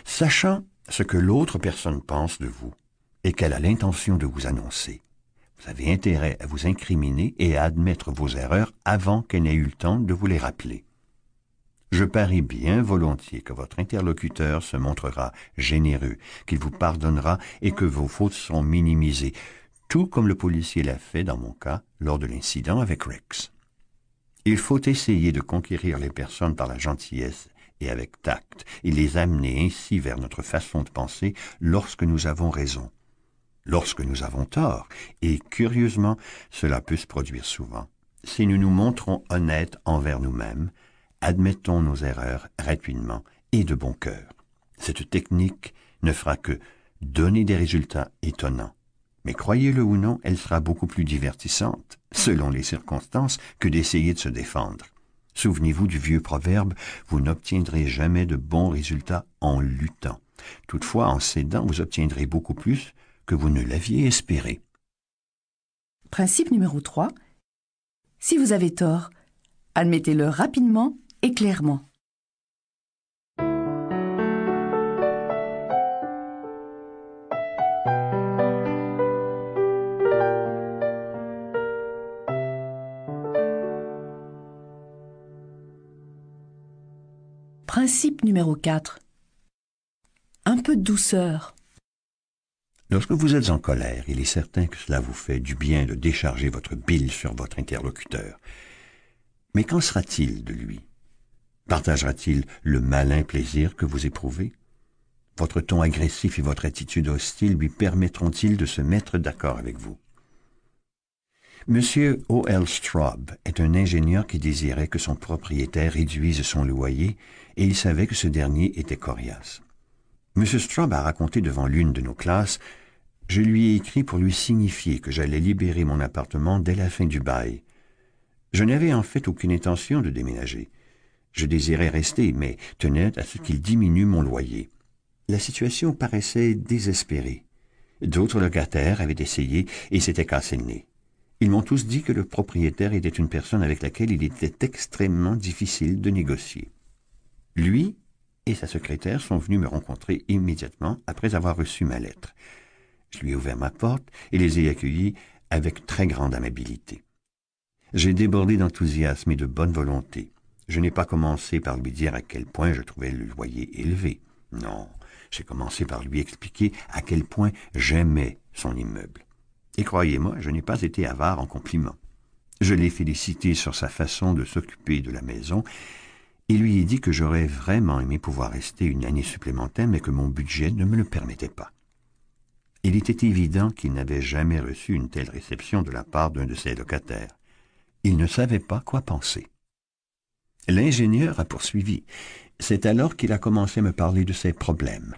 Sachant ce que l'autre personne pense de vous et qu'elle a l'intention de vous annoncer, vous avez intérêt à vous incriminer et à admettre vos erreurs avant qu'elle n'ait eu le temps de vous les rappeler. Je parie bien volontiers que votre interlocuteur se montrera généreux, qu'il vous pardonnera et que vos fautes seront minimisées, tout comme le policier l'a fait dans mon cas lors de l'incident avec Rex. Il faut essayer de conquérir les personnes par la gentillesse et avec tact, et les amener ainsi vers notre façon de penser lorsque nous avons raison. Lorsque nous avons tort, et curieusement, cela peut se produire souvent, si nous nous montrons honnêtes envers nous-mêmes, admettons nos erreurs rapidement et de bon cœur. Cette technique ne fera que donner des résultats étonnants. Mais croyez-le ou non, elle sera beaucoup plus divertissante, selon les circonstances, que d'essayer de se défendre. Souvenez-vous du vieux proverbe, vous n'obtiendrez jamais de bons résultats en luttant. Toutefois, en cédant, vous obtiendrez beaucoup plus que vous ne l'aviez espéré. Principe numéro 3. Si vous avez tort, admettez-le rapidement et clairement. Principe numéro 4. Un peu de douceur. Lorsque vous êtes en colère, il est certain que cela vous fait du bien de décharger votre bile sur votre interlocuteur. Mais qu'en sera-t-il de lui? Partagera-t-il le malin plaisir que vous éprouvez? Votre ton agressif et votre attitude hostile lui permettront-ils de se mettre d'accord avec vous? O. L. Straub est un ingénieur qui désirait que son propriétaire réduise son loyer et il savait que ce dernier était coriace. M. Straub a raconté devant l'une de nos classes Je lui ai écrit pour lui signifier que j'allais libérer mon appartement dès la fin du bail. Je n'avais en fait aucune intention de déménager. Je désirais rester, mais tenais à ce qu'il diminue mon loyer. La situation paraissait désespérée. D'autres locataires avaient essayé et s'étaient cassé le nez. Ils m'ont tous dit que le propriétaire était une personne avec laquelle il était extrêmement difficile de négocier. Lui et sa secrétaire sont venus me rencontrer immédiatement après avoir reçu ma lettre. Je lui ai ouvert ma porte et les ai accueillis avec très grande amabilité. J'ai débordé d'enthousiasme et de bonne volonté. Je n'ai pas commencé par lui dire à quel point je trouvais le loyer élevé. Non, j'ai commencé par lui expliquer à quel point j'aimais son immeuble. Et croyez-moi, je n'ai pas été avare en compliments. Je l'ai félicité sur sa façon de s'occuper de la maison et lui ai dit que j'aurais vraiment aimé pouvoir rester une année supplémentaire, mais que mon budget ne me le permettait pas. Il était évident qu'il n'avait jamais reçu une telle réception de la part d'un de ses locataires. Il ne savait pas quoi penser. L'ingénieur a poursuivi. C'est alors qu'il a commencé à me parler de ses problèmes,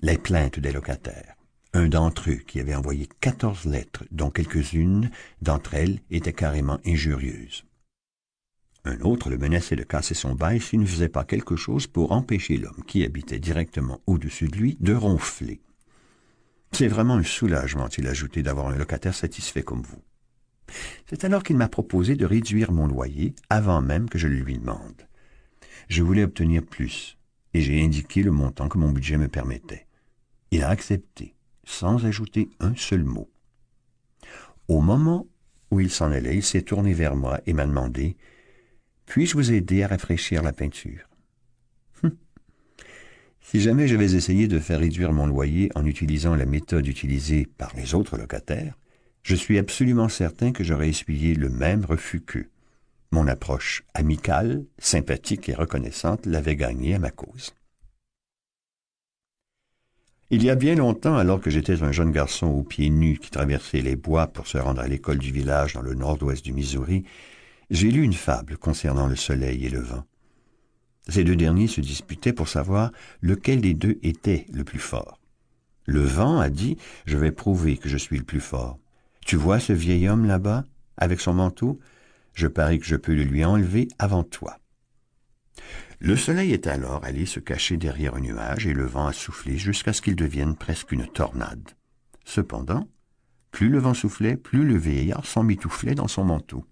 les plaintes des locataires. Un d'entre eux qui avait envoyé quatorze lettres, dont quelques-unes d'entre elles étaient carrément injurieuses. Un autre le menaçait de casser son bail s'il ne faisait pas quelque chose pour empêcher l'homme qui habitait directement au-dessus de lui de ronfler. C'est vraiment un soulagement, a-t-il ajouté, d'avoir un locataire satisfait comme vous. C'est alors qu'il m'a proposé de réduire mon loyer avant même que je le lui demande. Je voulais obtenir plus, et j'ai indiqué le montant que mon budget me permettait. Il a accepté, sans ajouter un seul mot. Au moment où il s'en allait, il s'est tourné vers moi et m'a demandé Puis-je vous aider à rafraîchir la peinture? Hum. Si jamais je vais essayer de faire réduire mon loyer en utilisant la méthode utilisée par les autres locataires, je suis absolument certain que j'aurais essuyé le même refus qu'eux. Mon approche amicale, sympathique et reconnaissante l'avait gagné à ma cause. Il y a bien longtemps, alors que j'étais un jeune garçon aux pieds nus qui traversait les bois pour se rendre à l'école du village dans le nord-ouest du Missouri, j'ai lu une fable concernant le soleil et le vent. Ces deux derniers se disputaient pour savoir lequel des deux était le plus fort. Le vent a dit Je vais prouver que je suis le plus fort. Tu vois ce vieil homme là-bas, avec son manteau? Je parie que je peux le lui enlever avant toi. Le soleil est alors allé se cacher derrière un nuage et le vent a soufflé jusqu'à ce qu'il devienne presque une tornade. Cependant, plus le vent soufflait, plus le vieillard s'emmitouflait dans son manteau.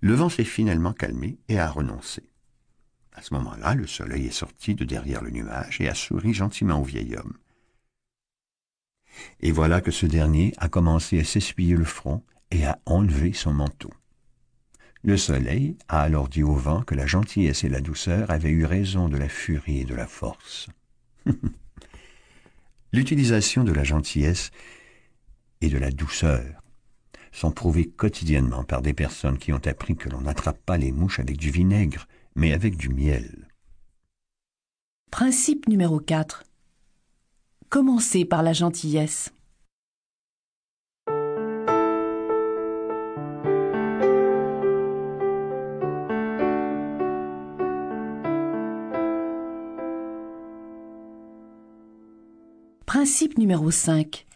Le vent s'est finalement calmé et a renoncé. À ce moment-là, le soleil est sorti de derrière le nuage et a souri gentiment au vieil homme. Et voilà que ce dernier a commencé à s'essuyer le front et à enlever son manteau. Le soleil a alors dit au vent que la gentillesse et la douceur avaient eu raison de la furie et de la force. L'utilisation de la gentillesse et de la douceur sont prouvées quotidiennement par des personnes qui ont appris que l'on n'attrape pas les mouches avec du vinaigre, mais avec du miel. Principe numéro 4. Commencez par la gentillesse. Principe numéro 5.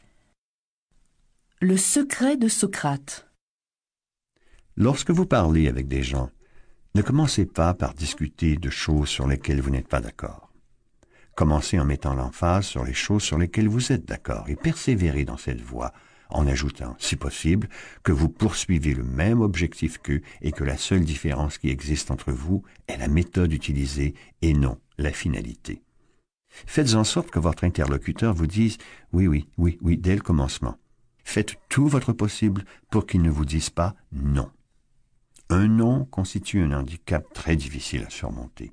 Le secret de Socrate. Lorsque vous parlez avec des gens, ne commencez pas par discuter de choses sur lesquelles vous n'êtes pas d'accord. Commencez en mettant l'emphase sur les choses sur lesquelles vous êtes d'accord et persévérez dans cette voie en ajoutant, si possible, que vous poursuivez le même objectif qu'eux et que la seule différence qui existe entre vous est la méthode utilisée et non la finalité. Faites en sorte que votre interlocuteur vous dise oui, oui, oui, oui, dès le commencement. Faites tout votre possible pour qu'il ne vous dise pas non. Un non constitue un handicap très difficile à surmonter.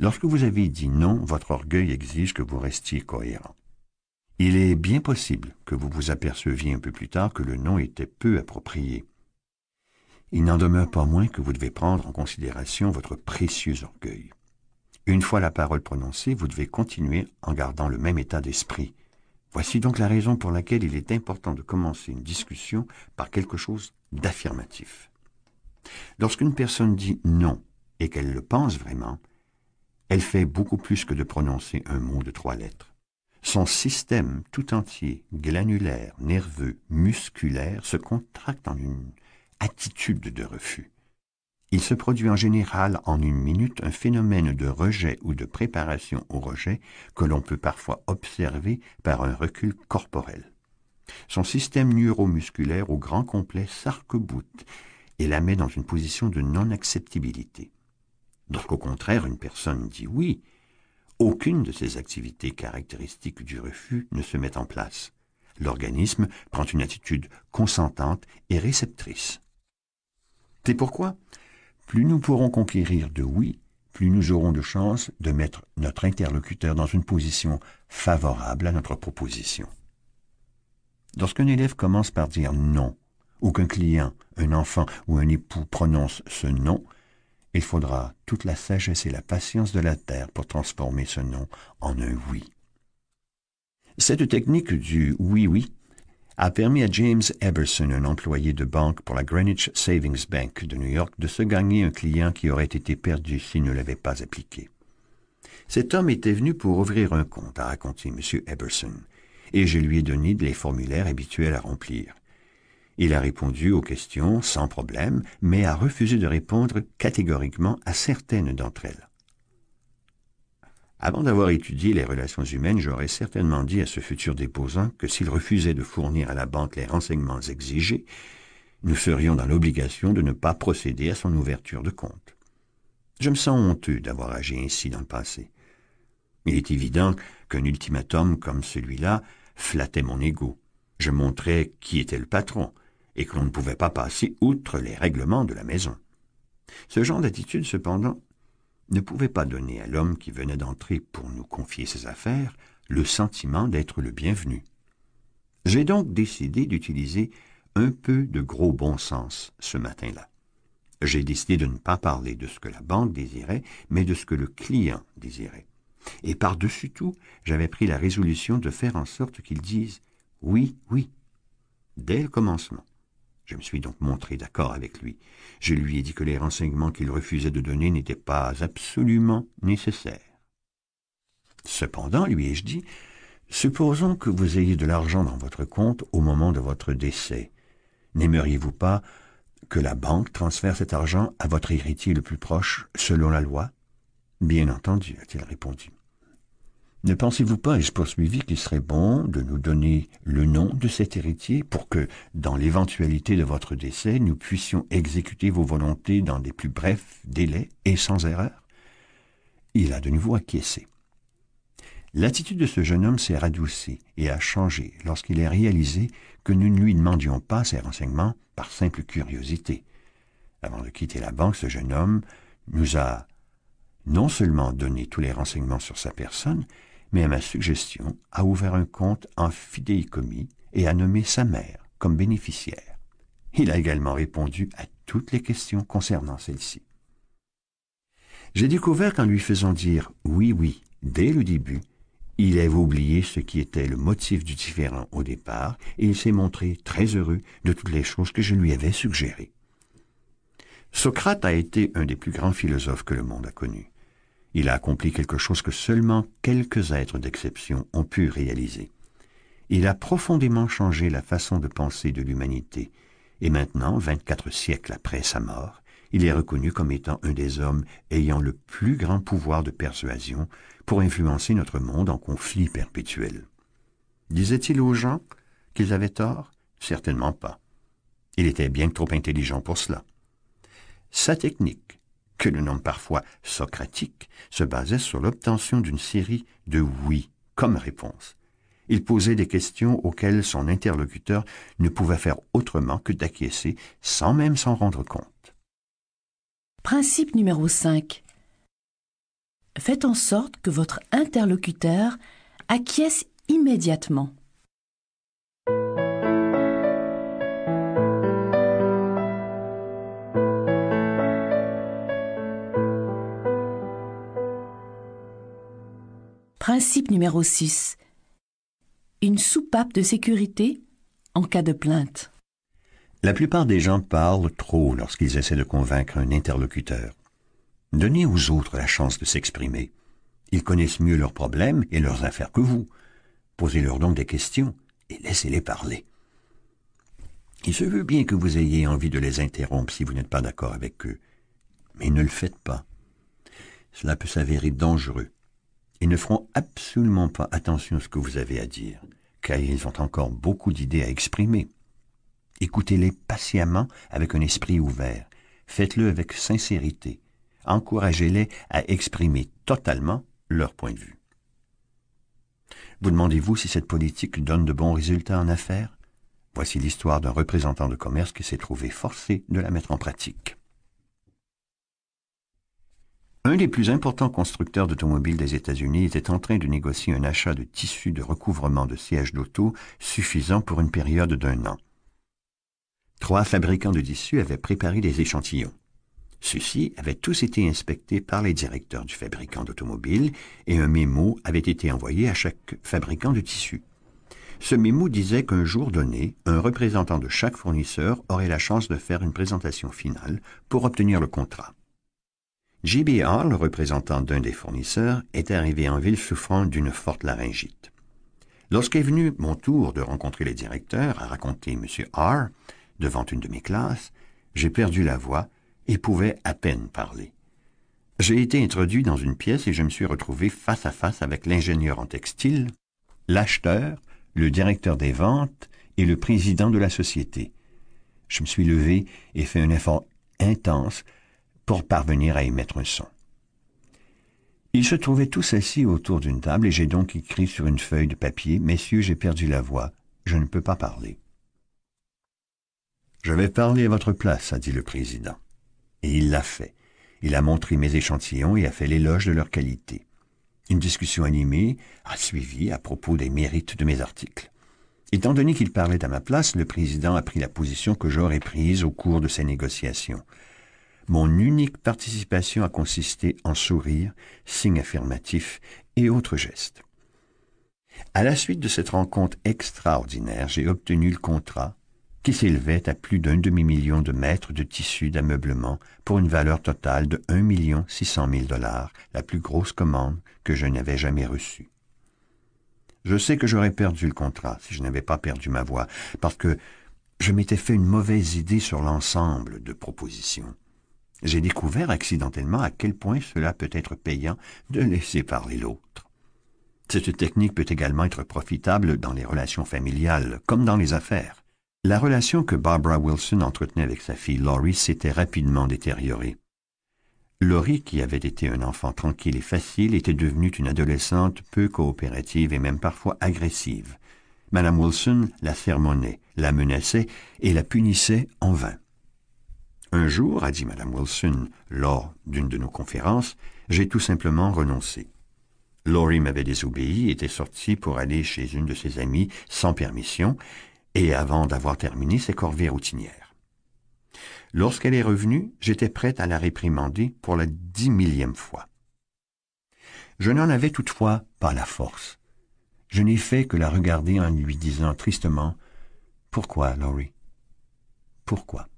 Lorsque vous avez dit non, votre orgueil exige que vous restiez cohérent. Il est bien possible que vous vous aperceviez un peu plus tard que le non était peu approprié. Il n'en demeure pas moins que vous devez prendre en considération votre précieux orgueil. Une fois la parole prononcée, vous devez continuer en gardant le même état d'esprit. Voici donc la raison pour laquelle il est important de commencer une discussion par quelque chose d'affirmatif. Lorsqu'une personne dit non et qu'elle le pense vraiment, elle fait beaucoup plus que de prononcer un mot de trois lettres. Son système tout entier, glanulaire, nerveux, musculaire, se contracte en une attitude de refus. Il se produit en général en une minute un phénomène de rejet ou de préparation au rejet que l'on peut parfois observer par un recul corporel. Son système neuromusculaire au grand complet s'arc-boute et la met dans une position de non-acceptabilité. Lorsqu'au contraire une personne dit oui, aucune de ces activités caractéristiques du refus ne se met en place. L'organisme prend une attitude consentante et réceptrice. C'est pourquoi plus nous pourrons conquérir de oui, plus nous aurons de chances de mettre notre interlocuteur dans une position favorable à notre proposition. Lorsqu'un élève commence par dire non, ou qu'un client, un enfant ou un époux prononce ce non, il faudra toute la sagesse et la patience de la terre pour transformer ce non en un oui. Cette technique du oui-oui a permis à James Eberson, un employé de banque pour la Greenwich Savings Bank de New York, de se gagner un client qui aurait été perdu s'il ne l'avait pas appliqué. Cet homme était venu pour ouvrir un compte, a raconté M. Eberson, et je lui ai donné les formulaires habituels à remplir. Il a répondu aux questions sans problème, mais a refusé de répondre catégoriquement à certaines d'entre elles. Avant d'avoir étudié les relations humaines, j'aurais certainement dit à ce futur déposant que s'il refusait de fournir à la banque les renseignements exigés, nous serions dans l'obligation de ne pas procéder à son ouverture de compte. Je me sens honteux d'avoir agi ainsi dans le passé. Il est évident qu'un ultimatum comme celui-là flattait mon ego. Je montrais qui était le patron et que l'on ne pouvait pas passer outre les règlements de la maison. Ce genre d'attitude, cependant, ne pouvait pas donner à l'homme qui venait d'entrer pour nous confier ses affaires le sentiment d'être le bienvenu. J'ai donc décidé d'utiliser un peu de gros bon sens ce matin-là. J'ai décidé de ne pas parler de ce que la banque désirait, mais de ce que le client désirait. Et par-dessus tout, j'avais pris la résolution de faire en sorte qu'il dise oui, oui, dès le commencement. Je me suis donc montré d'accord avec lui. Je lui ai dit que les renseignements qu'il refusait de donner n'étaient pas absolument nécessaires. Cependant, lui ai-je dit, supposons que vous ayez de l'argent dans votre compte au moment de votre décès. N'aimeriez-vous pas que la banque transfère cet argent à votre héritier le plus proche selon la loi? Bien entendu, a-t-il répondu. Ne pensez-vous pas, ai-je poursuivi, qu'il serait bon de nous donner le nom de cet héritier pour que, dans l'éventualité de votre décès, nous puissions exécuter vos volontés dans des plus brefs délais et sans erreur? Il a de nouveau acquiescé. L'attitude de ce jeune homme s'est radoucie et a changé lorsqu'il a réalisé que nous ne lui demandions pas ces renseignements par simple curiosité. Avant de quitter la banque, ce jeune homme nous a non seulement donné tous les renseignements sur sa personne, mais à ma suggestion a ouvert un compte en fidéicommis et a nommé sa mère comme bénéficiaire. Il a également répondu à toutes les questions concernant celle-ci. J'ai découvert qu'en lui faisant dire oui, oui, dès le début, il avait oublié ce qui était le motif du différent au départ, et il s'est montré très heureux de toutes les choses que je lui avais suggérées. Socrate a été un des plus grands philosophes que le monde a connus. Il a accompli quelque chose que seulement quelques êtres d'exception ont pu réaliser. Il a profondément changé la façon de penser de l'humanité, et maintenant, vingt-quatre siècles après sa mort, il est reconnu comme étant un des hommes ayant le plus grand pouvoir de persuasion pour influencer notre monde en conflit perpétuel. Disait-il aux gens qu'ils avaient tort? Certainement pas. Il était bien trop intelligent pour cela. Sa technique, que le nom parfois socratique, se basait sur l'obtention d'une série de oui comme réponse. Il posait des questions auxquelles son interlocuteur ne pouvait faire autrement que d'acquiescer sans même s'en rendre compte. Principe numéro 5. Faites en sorte que votre interlocuteur acquiesce immédiatement. Principe numéro 6. Une soupape de sécurité en cas de plainte. La plupart des gens parlent trop lorsqu'ils essaient de convaincre un interlocuteur. Donnez aux autres la chance de s'exprimer. Ils connaissent mieux leurs problèmes et leurs affaires que vous. Posez-leur donc des questions et laissez-les parler. Il se veut bien que vous ayez envie de les interrompre si vous n'êtes pas d'accord avec eux, mais ne le faites pas. Cela peut s'avérer dangereux. Ils ne feront absolument pas attention à ce que vous avez à dire, car ils ont encore beaucoup d'idées à exprimer. Écoutez-les patiemment avec un esprit ouvert. Faites-le avec sincérité. Encouragez-les à exprimer totalement leur point de vue. Vous demandez-vous si cette politique donne de bons résultats en affaires? Voici l'histoire d'un représentant de commerce qui s'est trouvé forcé de la mettre en pratique. Un des plus importants constructeurs d'automobiles des États-Unis était en train de négocier un achat de tissus de recouvrement de sièges d'auto suffisant pour une période d'un an. Trois fabricants de tissus avaient préparé des échantillons. Ceux-ci avaient tous été inspectés par les directeurs du fabricant d'automobiles et un mémo avait été envoyé à chaque fabricant de tissus. Ce mémo disait qu'un jour donné, un représentant de chaque fournisseur aurait la chance de faire une présentation finale pour obtenir le contrat. JBR, le représentant d'un des fournisseurs, est arrivé en ville souffrant d'une forte laryngite. Lorsqu'est venu mon tour de rencontrer les directeurs, à raconter M. R, devant une de mes classes, j'ai perdu la voix et pouvait à peine parler. J'ai été introduit dans une pièce et je me suis retrouvé face à face avec l'ingénieur en textile, l'acheteur, le directeur des ventes et le président de la société. Je me suis levé et fait un effort intense pour parvenir à émettre un son. Ils se trouvaient tous assis autour d'une table et j'ai donc écrit sur une feuille de papier Messieurs, j'ai perdu la voix, je ne peux pas parler. Je vais parler à votre place, a dit le président. Et il l'a fait. Il a montré mes échantillons et a fait l'éloge de leur qualité. Une discussion animée a suivi à propos des mérites de mes articles. Étant donné qu'il parlait à ma place, le président a pris la position que j'aurais prise au cours de ces négociations. Mon unique participation a consisté en sourire, signes affirmatifs et autres gestes. À la suite de cette rencontre extraordinaire, j'ai obtenu le contrat qui s'élevait à plus d'un demi-million de mètres de tissu d'ameublement pour une valeur totale de un million six cent mille dollars, la plus grosse commande que je n'avais jamais reçue. Je sais que j'aurais perdu le contrat si je n'avais pas perdu ma voix, parce que je m'étais fait une mauvaise idée sur l'ensemble de propositions. J'ai découvert accidentellement à quel point cela peut être payant de laisser parler l'autre. Cette technique peut également être profitable dans les relations familiales comme dans les affaires. La relation que Barbara Wilson entretenait avec sa fille Laurie s'était rapidement détériorée. Laurie, qui avait été un enfant tranquille et facile, était devenue une adolescente peu coopérative et même parfois agressive. Madame Wilson la sermonnait, la menaçait et la punissait en vain. Un jour, a dit Madame Wilson lors d'une de nos conférences, j'ai tout simplement renoncé. Laurie m'avait désobéi, était sortie pour aller chez une de ses amies sans permission, et avant d'avoir terminé ses corvées routinières. Lorsqu'elle est revenue, j'étais prête à la réprimander pour la dix millième fois. Je n'en avais toutefois pas la force. Je n'ai fait que la regarder en lui disant tristement Pourquoi, Laurie? Pourquoi?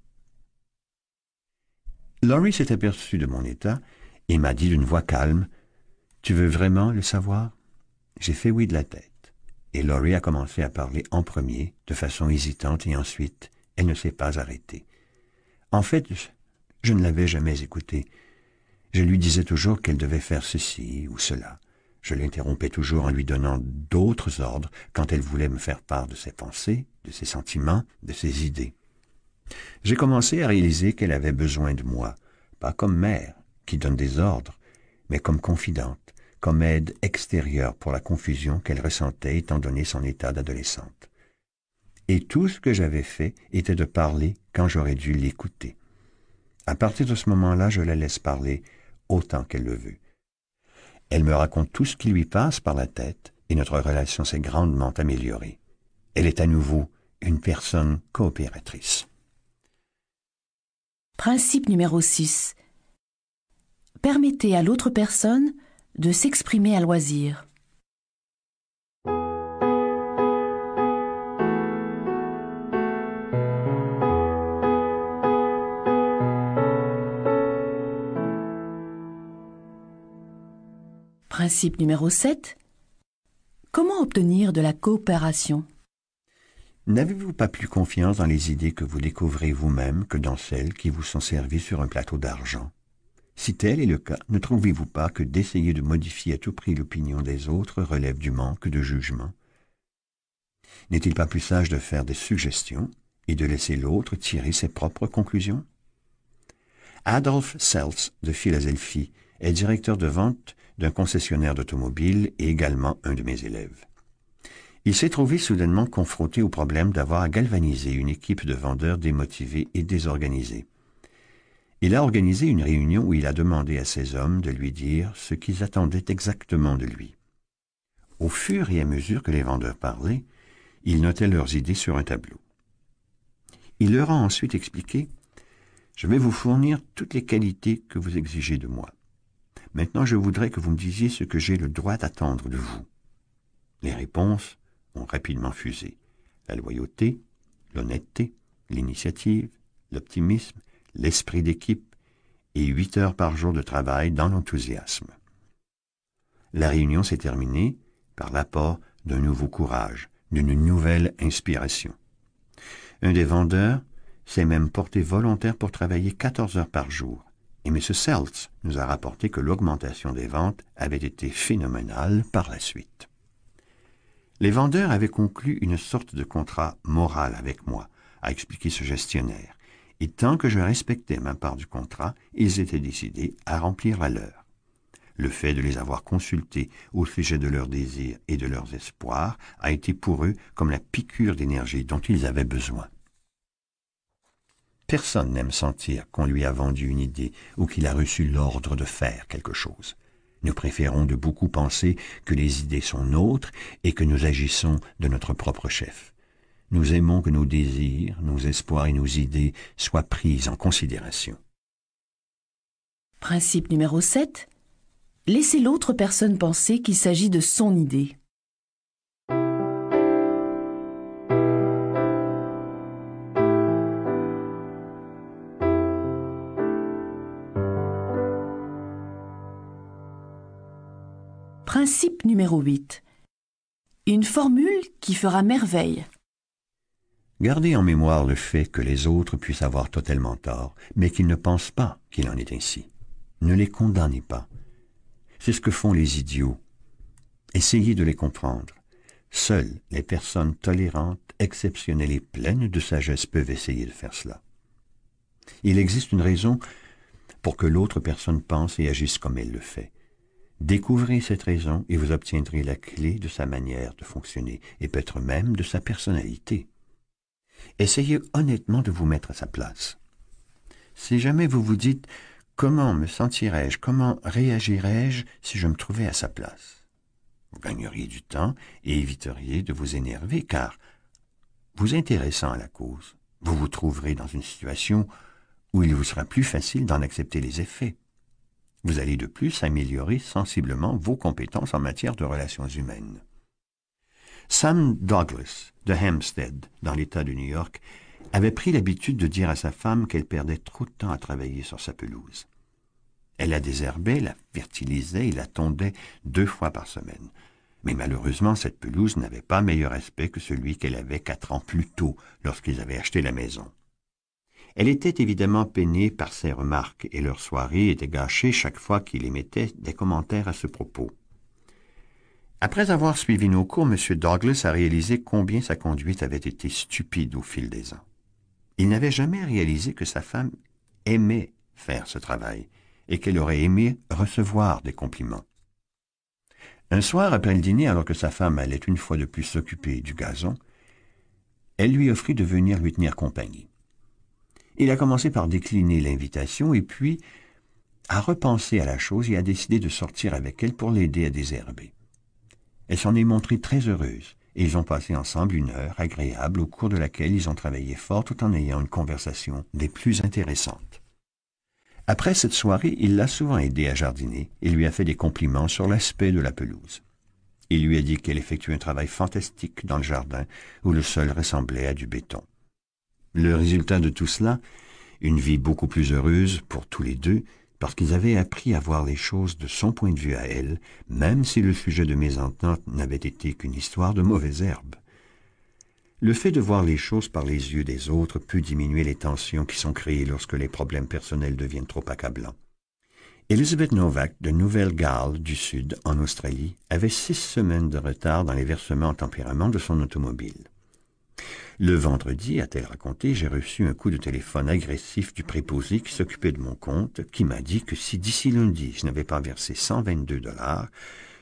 Laurie s'est aperçue de mon état et m'a dit d'une voix calme Tu veux vraiment le savoir? J'ai fait oui de la tête et Laurie a commencé à parler en premier, de façon hésitante, et ensuite elle ne s'est pas arrêtée. En fait, je ne l'avais jamais écoutée. Je lui disais toujours qu'elle devait faire ceci ou cela. Je l'interrompais toujours en lui donnant d'autres ordres quand elle voulait me faire part de ses pensées, de ses sentiments, de ses idées. J'ai commencé à réaliser qu'elle avait besoin de moi, pas comme mère, qui donne des ordres, mais comme confidente, comme aide extérieure pour la confusion qu'elle ressentait étant donné son état d'adolescente. Et tout ce que j'avais fait était de parler quand j'aurais dû l'écouter. À partir de ce moment-là, je la laisse parler autant qu'elle le veut. Elle me raconte tout ce qui lui passe par la tête et notre relation s'est grandement améliorée. Elle est à nouveau une personne coopératrice. Principe numéro 6. Permettez à l'autre personne de s'exprimer à loisir. Principe numéro 7. Comment obtenir de la coopération? N'avez-vous pas plus confiance dans les idées que vous découvrez vous-même que dans celles qui vous sont servies sur un plateau d'argent? Si tel est le cas, ne trouvez-vous pas que d'essayer de modifier à tout prix l'opinion des autres relève du manque de jugement? N'est-il pas plus sage de faire des suggestions et de laisser l'autre tirer ses propres conclusions? Adolf Seltz de Philadelphie est directeur de vente d'un concessionnaire d'automobile et également un de mes élèves. Il s'est trouvé soudainement confronté au problème d'avoir à galvaniser une équipe de vendeurs démotivés et désorganisés. Il a organisé une réunion où il a demandé à ses hommes de lui dire ce qu'ils attendaient exactement de lui. Au fur et à mesure que les vendeurs parlaient, il notait leurs idées sur un tableau. Il leur a ensuite expliqué Je vais vous fournir toutes les qualités que vous exigez de moi. Maintenant, je voudrais que vous me disiez ce que j'ai le droit d'attendre de vous. Les réponses ont rapidement fusé. La loyauté, l'honnêteté, l'initiative, l'optimisme, l'esprit d'équipe et huit heures par jour de travail dans l'enthousiasme. La réunion s'est terminée par l'apport d'un nouveau courage, d'une nouvelle inspiration. Un des vendeurs s'est même porté volontaire pour travailler quatorze heures par jour et M. Seltz nous a rapporté que l'augmentation des ventes avait été phénoménale par la suite. Les vendeurs avaient conclu une sorte de contrat moral avec moi, a expliqué ce gestionnaire, et tant que je respectais ma part du contrat, ils étaient décidés à remplir la leur. Le fait de les avoir consultés au sujet de leurs désirs et de leurs espoirs a été pour eux comme la piqûre d'énergie dont ils avaient besoin. Personne n'aime sentir qu'on lui a vendu une idée ou qu'il a reçu l'ordre de faire quelque chose. Nous préférons de beaucoup penser que les idées sont nôtres et que nous agissons de notre propre chef. Nous aimons que nos désirs, nos espoirs et nos idées soient pris en considération. Principe numéro 7. Laissez l'autre personne penser qu'il s'agit de son idée. Principe numéro 8. Une formule qui fera merveille. Gardez en mémoire le fait que les autres puissent avoir totalement tort, mais qu'ils ne pensent pas qu'il en est ainsi. Ne les condamnez pas. C'est ce que font les idiots. Essayez de les comprendre. Seules les personnes tolérantes, exceptionnelles et pleines de sagesse peuvent essayer de faire cela. Il existe une raison pour que l'autre personne pense et agisse comme elle le fait. Découvrez cette raison et vous obtiendrez la clé de sa manière de fonctionner et peut-être même de sa personnalité. Essayez honnêtement de vous mettre à sa place. Si jamais vous vous dites comment me sentirais-je, comment réagirais-je si je me trouvais à sa place, vous gagneriez du temps et éviteriez de vous énerver car, vous intéressant à la cause, vous vous trouverez dans une situation où il vous sera plus facile d'en accepter les effets. Vous allez de plus améliorer sensiblement vos compétences en matière de relations humaines. Sam Douglas, de Hampstead, dans l'État de New York, avait pris l'habitude de dire à sa femme qu'elle perdait trop de temps à travailler sur sa pelouse. Elle la désherbait, la fertilisait et la tondait deux fois par semaine. Mais malheureusement, cette pelouse n'avait pas meilleur aspect que celui qu'elle avait quatre ans plus tôt lorsqu'ils avaient acheté la maison. Elle était évidemment peinée par ses remarques, et leur soirée était gâchée chaque fois qu'il émettait des commentaires à ce propos. Après avoir suivi nos cours, M. Douglas a réalisé combien sa conduite avait été stupide au fil des ans. Il n'avait jamais réalisé que sa femme aimait faire ce travail et qu'elle aurait aimé recevoir des compliments. Un soir, après le dîner, alors que sa femme allait une fois de plus s'occuper du gazon, elle lui offrit de venir lui tenir compagnie. Il a commencé par décliner l'invitation et puis a repensé à la chose et a décidé de sortir avec elle pour l'aider à désherber. Elle s'en est montrée très heureuse et ils ont passé ensemble une heure agréable au cours de laquelle ils ont travaillé fort tout en ayant une conversation des plus intéressantes. Après cette soirée, il l'a souvent aidée à jardiner et lui a fait des compliments sur l'aspect de la pelouse. Il lui a dit qu'elle effectuait un travail fantastique dans le jardin où le sol ressemblait à du béton. Le résultat de tout cela, une vie beaucoup plus heureuse pour tous les deux, parce qu'ils avaient appris à voir les choses de son point de vue à elle, même si le sujet de mes ententes n'avait été qu'une histoire de mauvaises herbes. Le fait de voir les choses par les yeux des autres peut diminuer les tensions qui sont créées lorsque les problèmes personnels deviennent trop accablants. Elizabeth Novak de Nouvelle-Galles du Sud, en Australie, avait six semaines de retard dans les versements en tempérament de son automobile. Le vendredi, a-t-elle raconté, j'ai reçu un coup de téléphone agressif du préposé qui s'occupait de mon compte, qui m'a dit que si d'ici lundi je n'avais pas versé 122 dollars,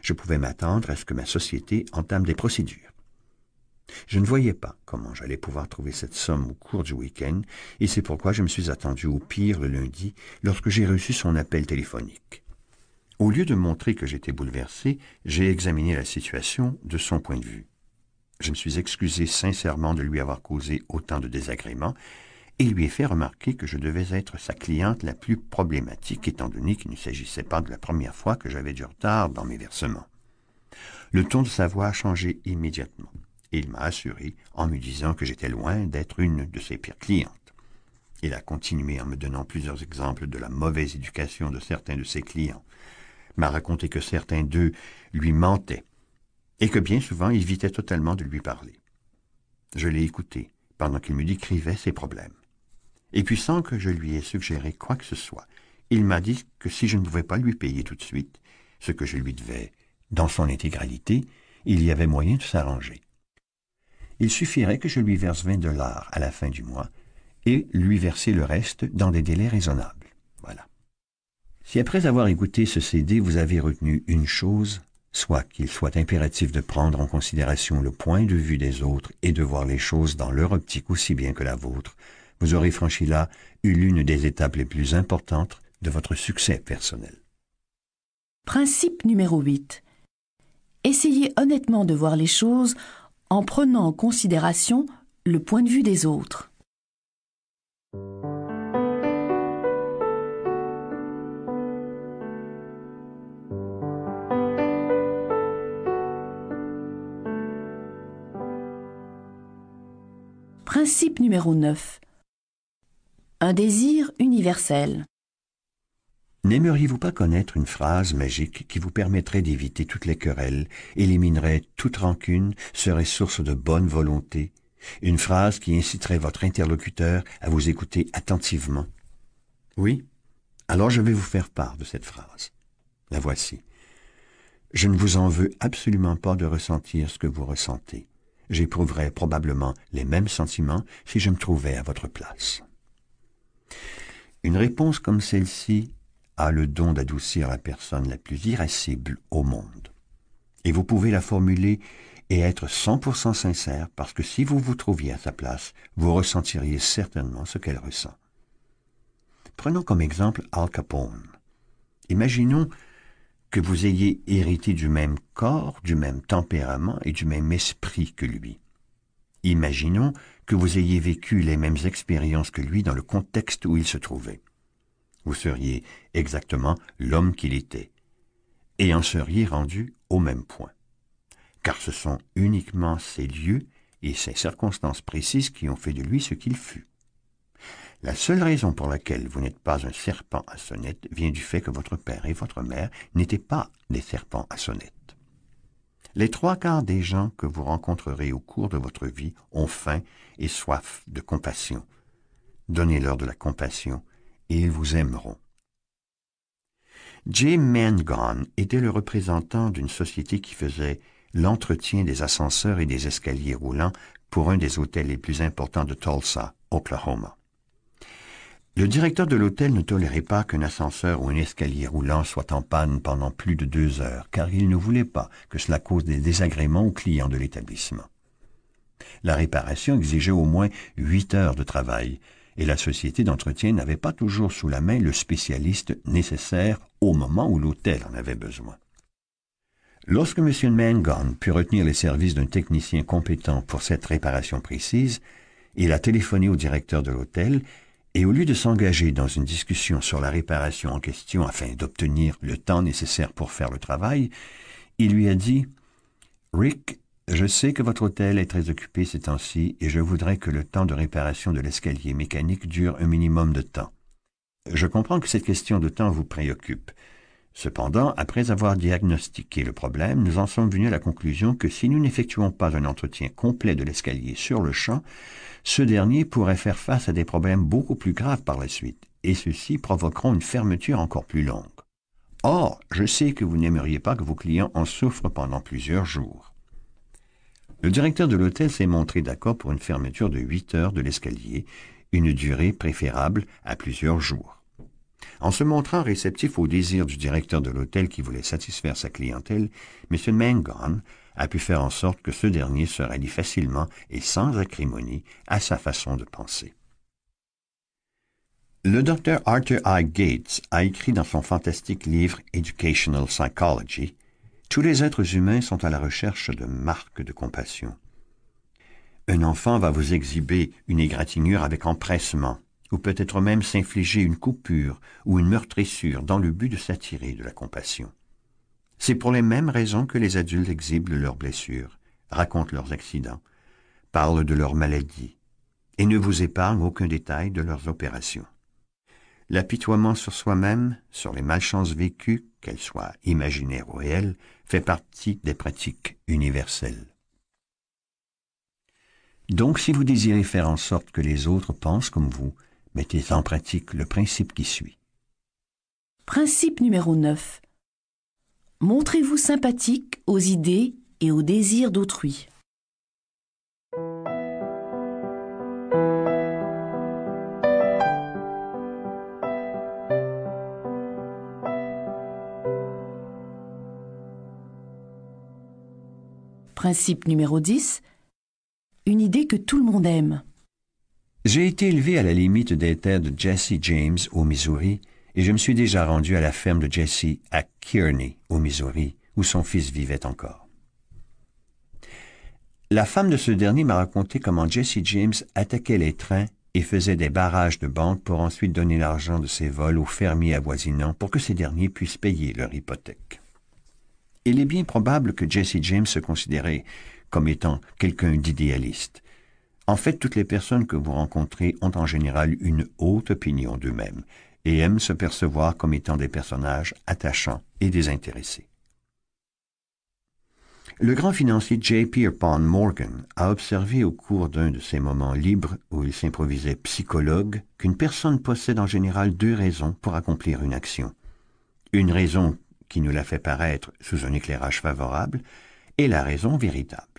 je pouvais m'attendre à ce que ma société entame des procédures. Je ne voyais pas comment j'allais pouvoir trouver cette somme au cours du week-end, et c'est pourquoi je me suis attendu au pire le lundi, lorsque j'ai reçu son appel téléphonique. Au lieu de montrer que j'étais bouleversé, j'ai examiné la situation de son point de vue. Je me suis excusé sincèrement de lui avoir causé autant de désagréments, et lui ai fait remarquer que je devais être sa cliente la plus problématique, étant donné qu'il ne s'agissait pas de la première fois que j'avais du retard dans mes versements. Le ton de sa voix a changé immédiatement il m'a assuré en me disant que j'étais loin d'être une de ses pires clientes. Il a continué en me donnant plusieurs exemples de la mauvaise éducation de certains de ses clients, m'a raconté que certains d'eux lui mentaient, et que bien souvent il évitait totalement de lui parler. Je l'ai écouté pendant qu'il me décrivait ses problèmes. Et puis sans que je lui ai suggéré quoi que ce soit, il m'a dit que si je ne pouvais pas lui payer tout de suite, ce que je lui devais dans son intégralité, il y avait moyen de s'arranger il suffirait que je lui verse 20 dollars à la fin du mois et lui verser le reste dans des délais raisonnables. Voilà. Si après avoir écouté ce CD, vous avez retenu une chose, soit qu'il soit impératif de prendre en considération le point de vue des autres et de voir les choses dans leur optique aussi bien que la vôtre, vous aurez franchi là l'une des étapes les plus importantes de votre succès personnel. Principe numéro 8. Essayez honnêtement de voir les choses en prenant en considération le point de vue des autres. Principe numéro 9. Un désir universel. N'aimeriez-vous pas connaître une phrase magique qui vous permettrait d'éviter toutes les querelles, éliminerait toute rancune, serait source de bonne volonté, une phrase qui inciterait votre interlocuteur à vous écouter attentivement Oui Alors je vais vous faire part de cette phrase. La voici. Je ne vous en veux absolument pas de ressentir ce que vous ressentez. J'éprouverais probablement les mêmes sentiments si je me trouvais à votre place. Une réponse comme celle-ci a le don d'adoucir la personne la plus irascible au monde. Et vous pouvez la formuler et être 100% sincère parce que si vous vous trouviez à sa place, vous ressentiriez certainement ce qu'elle ressent. Prenons comme exemple Al Capone. Imaginons que vous ayez hérité du même corps, du même tempérament et du même esprit que lui. Imaginons que vous ayez vécu les mêmes expériences que lui dans le contexte où il se trouvait vous seriez exactement l'homme qu'il était, et en seriez rendu au même point. Car ce sont uniquement ces lieux et ces circonstances précises qui ont fait de lui ce qu'il fut. La seule raison pour laquelle vous n'êtes pas un serpent à sonnette vient du fait que votre père et votre mère n'étaient pas des serpents à sonnette. Les trois quarts des gens que vous rencontrerez au cours de votre vie ont faim et soif de compassion. Donnez-leur de la compassion et ils vous aimeront. Jay Mangon était le représentant d'une société qui faisait l'entretien des ascenseurs et des escaliers roulants pour un des hôtels les plus importants de Tulsa, Oklahoma. Le directeur de l'hôtel ne tolérait pas qu'un ascenseur ou un escalier roulant soit en panne pendant plus de deux heures, car il ne voulait pas que cela cause des désagréments aux clients de l'établissement. La réparation exigeait au moins huit heures de travail, et la société d'entretien n'avait pas toujours sous la main le spécialiste nécessaire au moment où l'hôtel en avait besoin. Lorsque M. Mangon put retenir les services d'un technicien compétent pour cette réparation précise, il a téléphoné au directeur de l'hôtel et au lieu de s'engager dans une discussion sur la réparation en question afin d'obtenir le temps nécessaire pour faire le travail, il lui a dit Rick, je sais que votre hôtel est très occupé ces temps-ci et je voudrais que le temps de réparation de l'escalier mécanique dure un minimum de temps. Je comprends que cette question de temps vous préoccupe. Cependant, après avoir diagnostiqué le problème, nous en sommes venus à la conclusion que si nous n'effectuons pas un entretien complet de l'escalier sur le champ, ce dernier pourrait faire face à des problèmes beaucoup plus graves par la suite, et ceux-ci provoqueront une fermeture encore plus longue. Or, je sais que vous n'aimeriez pas que vos clients en souffrent pendant plusieurs jours. Le directeur de l'hôtel s'est montré d'accord pour une fermeture de huit heures de l'escalier, une durée préférable à plusieurs jours. En se montrant réceptif au désir du directeur de l'hôtel qui voulait satisfaire sa clientèle, M. Mangon a pu faire en sorte que ce dernier se rallie facilement et sans acrimonie à sa façon de penser. Le docteur Arthur I. Gates a écrit dans son fantastique livre Educational Psychology Tous les êtres humains sont à la recherche de marques de compassion. Un enfant va vous exhiber une égratignure avec empressement, ou peut-être même s'infliger une coupure ou une meurtrissure dans le but de s'attirer de la compassion. C'est pour les mêmes raisons que les adultes exhibent leurs blessures, racontent leurs accidents, parlent de leurs maladies, et ne vous épargnent aucun détail de leurs opérations. L'apitoiement sur soi-même, sur les malchances vécues, qu'elles soient imaginaires ou réelles, fait partie des pratiques universelles. Donc si vous désirez faire en sorte que les autres pensent comme vous, mettez en pratique le principe qui suit. Principe numéro 9. Montrez-vous sympathique aux idées et aux désirs d'autrui. Principe numéro 10. Une idée que tout le monde aime. J'ai été élevé à la limite des terres de Jesse James au Missouri et je me suis déjà rendu à la ferme de Jesse à Kearney au Missouri où son fils vivait encore. La femme de ce dernier m'a raconté comment Jesse James attaquait les trains et faisait des barrages de banque pour ensuite donner l'argent de ses vols aux fermiers avoisinants pour que ces derniers puissent payer leur hypothèque. Il est bien probable que Jesse James se considérait comme étant quelqu'un d'idéaliste, en fait, toutes les personnes que vous rencontrez ont en général une haute opinion d'eux-mêmes et aiment se percevoir comme étant des personnages attachants et désintéressés. Le grand financier J. Pierpont Morgan a observé au cours d'un de ses moments libres où il s'improvisait psychologue qu'une personne possède en général deux raisons pour accomplir une action. Une raison qui nous la fait paraître sous un éclairage favorable et la raison véritable.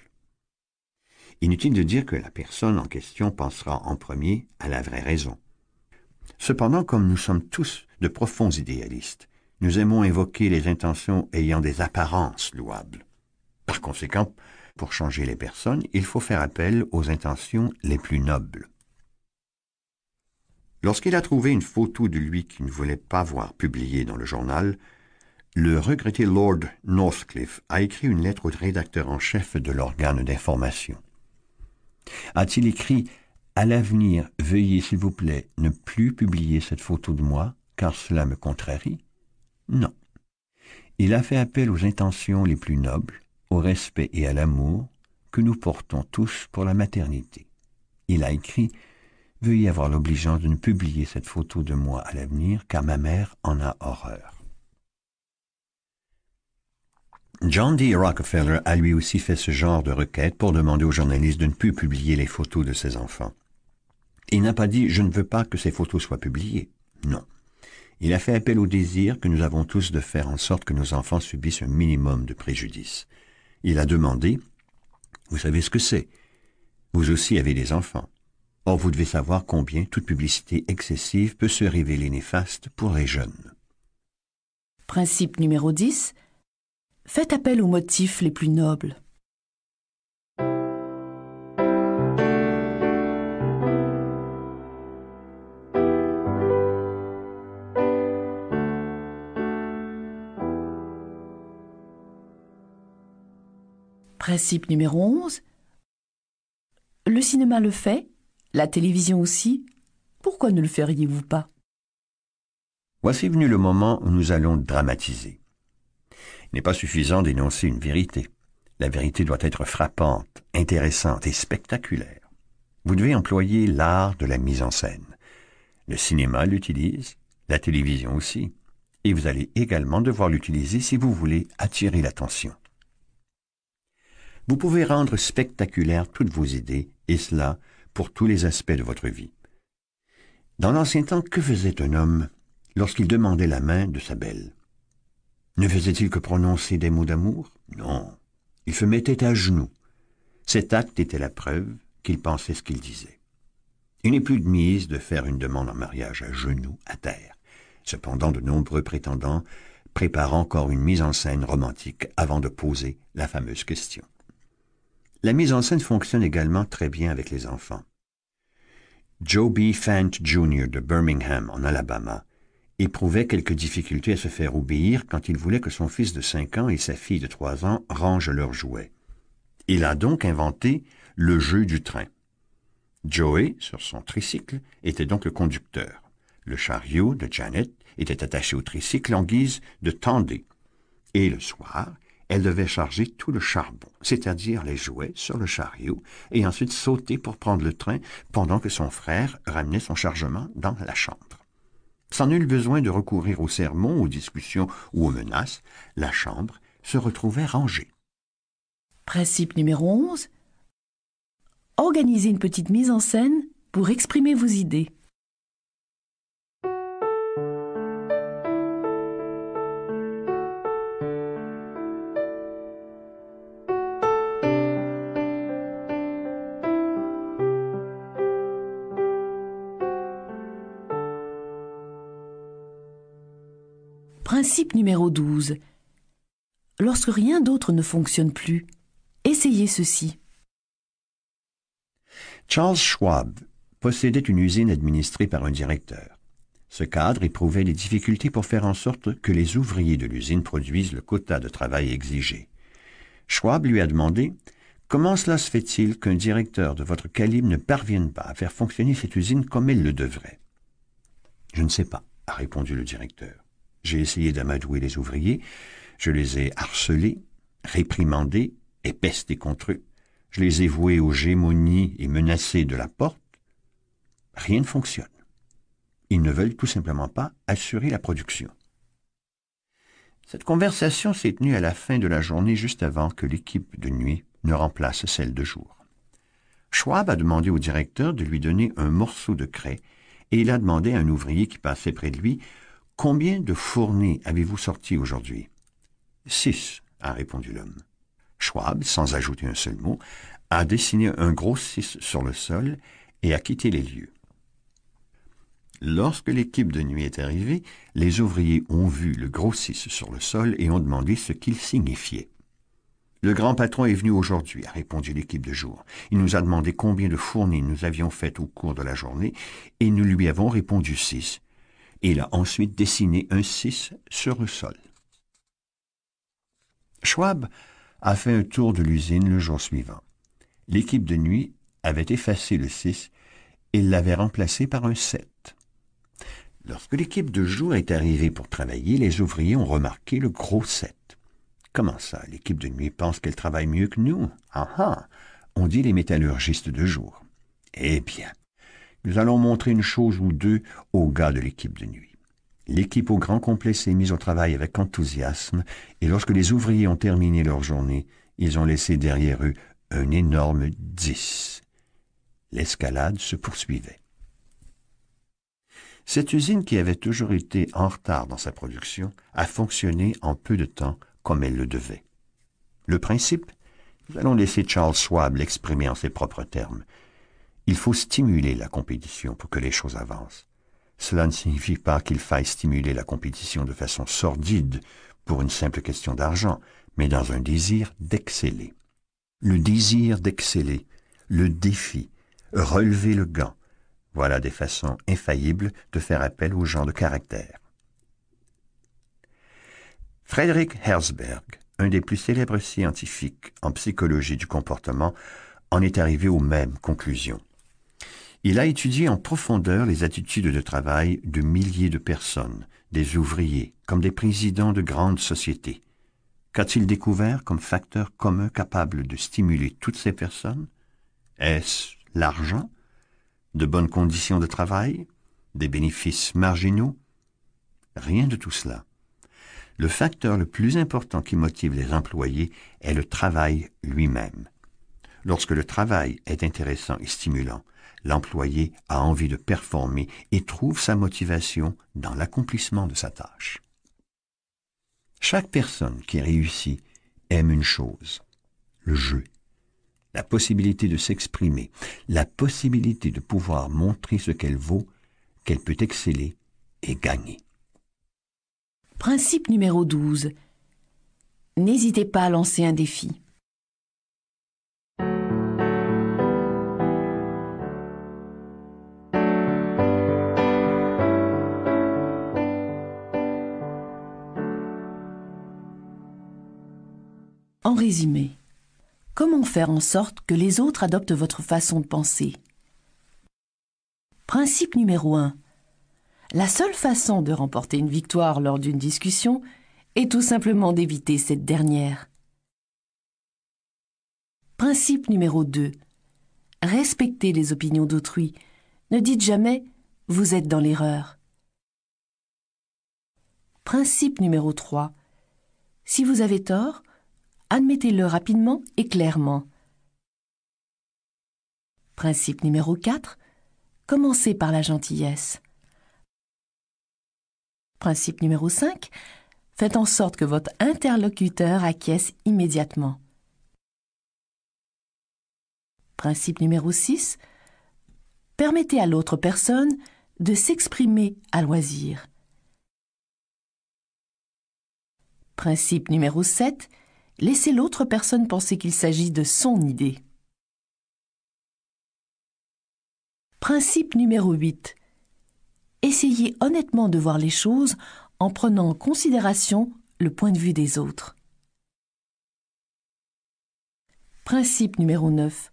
Inutile de dire que la personne en question pensera en premier à la vraie raison. Cependant, comme nous sommes tous de profonds idéalistes, nous aimons évoquer les intentions ayant des apparences louables. Par conséquent, pour changer les personnes, il faut faire appel aux intentions les plus nobles. Lorsqu'il a trouvé une photo de lui qu'il ne voulait pas voir publiée dans le journal, le regretté Lord Northcliffe a écrit une lettre au rédacteur en chef de l'organe d'information. A-t-il écrit À l'avenir, veuillez, s'il vous plaît, ne plus publier cette photo de moi, car cela me contrarie? Non. Il a fait appel aux intentions les plus nobles, au respect et à l'amour que nous portons tous pour la maternité. Il a écrit Veuillez avoir l'obligeance de ne publier cette photo de moi à l'avenir, car ma mère en a horreur. John D. Rockefeller a lui aussi fait ce genre de requête pour demander aux journalistes de ne plus publier les photos de ses enfants. Il n'a pas dit je ne veux pas que ces photos soient publiées. Non. Il a fait appel au désir que nous avons tous de faire en sorte que nos enfants subissent un minimum de préjudice. Il a demandé Vous savez ce que c'est? Vous aussi avez des enfants. Or vous devez savoir combien toute publicité excessive peut se révéler néfaste pour les jeunes. Principe numéro 10 Faites appel aux motifs les plus nobles. Principe numéro 11. Le cinéma le fait, la télévision aussi. Pourquoi ne le feriez-vous pas? Voici venu le moment où nous allons dramatiser. N'est pas suffisant d'énoncer une vérité. La vérité doit être frappante, intéressante et spectaculaire. Vous devez employer l'art de la mise en scène. Le cinéma l'utilise, la télévision aussi, et vous allez également devoir l'utiliser si vous voulez attirer l'attention. Vous pouvez rendre spectaculaires toutes vos idées, et cela pour tous les aspects de votre vie. Dans l'ancien temps, que faisait un homme lorsqu'il demandait la main de sa belle? Ne faisait-il que prononcer des mots d'amour? Non, il se mettait à genoux. Cet acte était la preuve qu'il pensait ce qu'il disait. Il n'est plus de mise de faire une demande en mariage à genoux, à terre. Cependant, de nombreux prétendants préparent encore une mise en scène romantique avant de poser la fameuse question. La mise en scène fonctionne également très bien avec les enfants. Joe B. Fant Jr. de Birmingham, en Alabama, éprouvait quelques difficultés à se faire obéir quand il voulait que son fils de cinq ans et sa fille de trois ans rangent leurs jouets. Il a donc inventé le jeu du train. Joey, sur son tricycle, était donc le conducteur. Le chariot de Janet était attaché au tricycle en guise de tendé. Et le soir, elle devait charger tout le charbon, c'est-à-dire les jouets, sur le chariot, et ensuite sauter pour prendre le train pendant que son frère ramenait son chargement dans la chambre. Sans nul besoin de recourir aux sermons, aux discussions ou aux menaces, la chambre se retrouvait rangée. Principe numéro 11. Organisez une petite mise en scène pour exprimer vos idées. Principe numéro 12. Lorsque rien d'autre ne fonctionne plus, essayez ceci. Charles Schwab possédait une usine administrée par un directeur. Ce cadre éprouvait des difficultés pour faire en sorte que les ouvriers de l'usine produisent le quota de travail exigé. Schwab lui a demandé Comment cela se fait-il qu'un directeur de votre calibre ne parvienne pas à faire fonctionner cette usine comme elle le devrait Je ne sais pas, a répondu le directeur. J'ai essayé d'amadouer les ouvriers, je les ai harcelés, réprimandés et contre eux. Je les ai voués aux gémonies et menacés de la porte. Rien ne fonctionne. Ils ne veulent tout simplement pas assurer la production. Cette conversation s'est tenue à la fin de la journée juste avant que l'équipe de nuit ne remplace celle de jour. Schwab a demandé au directeur de lui donner un morceau de craie et il a demandé à un ouvrier qui passait près de lui Combien de fournées avez-vous sorti aujourd'hui? Six, a répondu l'homme. Schwab, sans ajouter un seul mot, a dessiné un gros 6 sur le sol et a quitté les lieux. Lorsque l'équipe de nuit est arrivée, les ouvriers ont vu le gros 6 sur le sol et ont demandé ce qu'il signifiait. Le grand patron est venu aujourd'hui, a répondu l'équipe de jour. Il nous a demandé combien de fournées nous avions faites au cours de la journée, et nous lui avons répondu six. Il a ensuite dessiné un 6 sur le sol. Schwab a fait un tour de l'usine le jour suivant. L'équipe de nuit avait effacé le 6 et l'avait remplacé par un 7. Lorsque l'équipe de jour est arrivée pour travailler, les ouvriers ont remarqué le gros 7. Comment ça, l'équipe de nuit pense qu'elle travaille mieux que nous? Ah ah On dit les métallurgistes de jour. Eh bien, nous allons montrer une chose ou deux aux gars de l'équipe de nuit. L'équipe au grand complet s'est mise au travail avec enthousiasme, et lorsque les ouvriers ont terminé leur journée, ils ont laissé derrière eux un énorme 10. L'escalade se poursuivait. Cette usine qui avait toujours été en retard dans sa production a fonctionné en peu de temps comme elle le devait. Le principe, nous allons laisser Charles Schwab l'exprimer en ses propres termes. Il faut stimuler la compétition pour que les choses avancent. Cela ne signifie pas qu'il faille stimuler la compétition de façon sordide pour une simple question d'argent, mais dans un désir d'exceller. Le désir d'exceller, le défi, relever le gant, voilà des façons infaillibles de faire appel aux gens de caractère. Frédéric Herzberg, un des plus célèbres scientifiques en psychologie du comportement, en est arrivé aux mêmes conclusions. Il a étudié en profondeur les attitudes de travail de milliers de personnes, des ouvriers, comme des présidents de grandes sociétés. Qu'a-t-il découvert comme facteur commun capable de stimuler toutes ces personnes? Est-ce l'argent? De bonnes conditions de travail? Des bénéfices marginaux? Rien de tout cela. Le facteur le plus important qui motive les employés est le travail lui-même. Lorsque le travail est intéressant et stimulant, l'employé a envie de performer et trouve sa motivation dans l'accomplissement de sa tâche. Chaque personne qui réussit aime une chose, le jeu, la possibilité de s'exprimer, la possibilité de pouvoir montrer ce qu'elle vaut, qu'elle peut exceller et gagner. Principe numéro 12. N'hésitez pas à lancer un défi. En résumé, comment faire en sorte que les autres adoptent votre façon de penser? Principe numéro 1. La seule façon de remporter une victoire lors d'une discussion est tout simplement d'éviter cette dernière. Principe numéro 2. Respectez les opinions d'autrui. Ne dites jamais vous êtes dans l'erreur. Principe numéro 3. Si vous avez tort, admettez-le rapidement et clairement. Principe numéro 4. Commencez par la gentillesse. Principe numéro 5. Faites en sorte que votre interlocuteur acquiesce immédiatement. Principe numéro 6. Permettez à l'autre personne de s'exprimer à loisir. Principe numéro 7 Laissez l'autre personne penser qu'il s'agit de son idée. Principe numéro 8. Essayez honnêtement de voir les choses en prenant en considération le point de vue des autres. Principe numéro 9.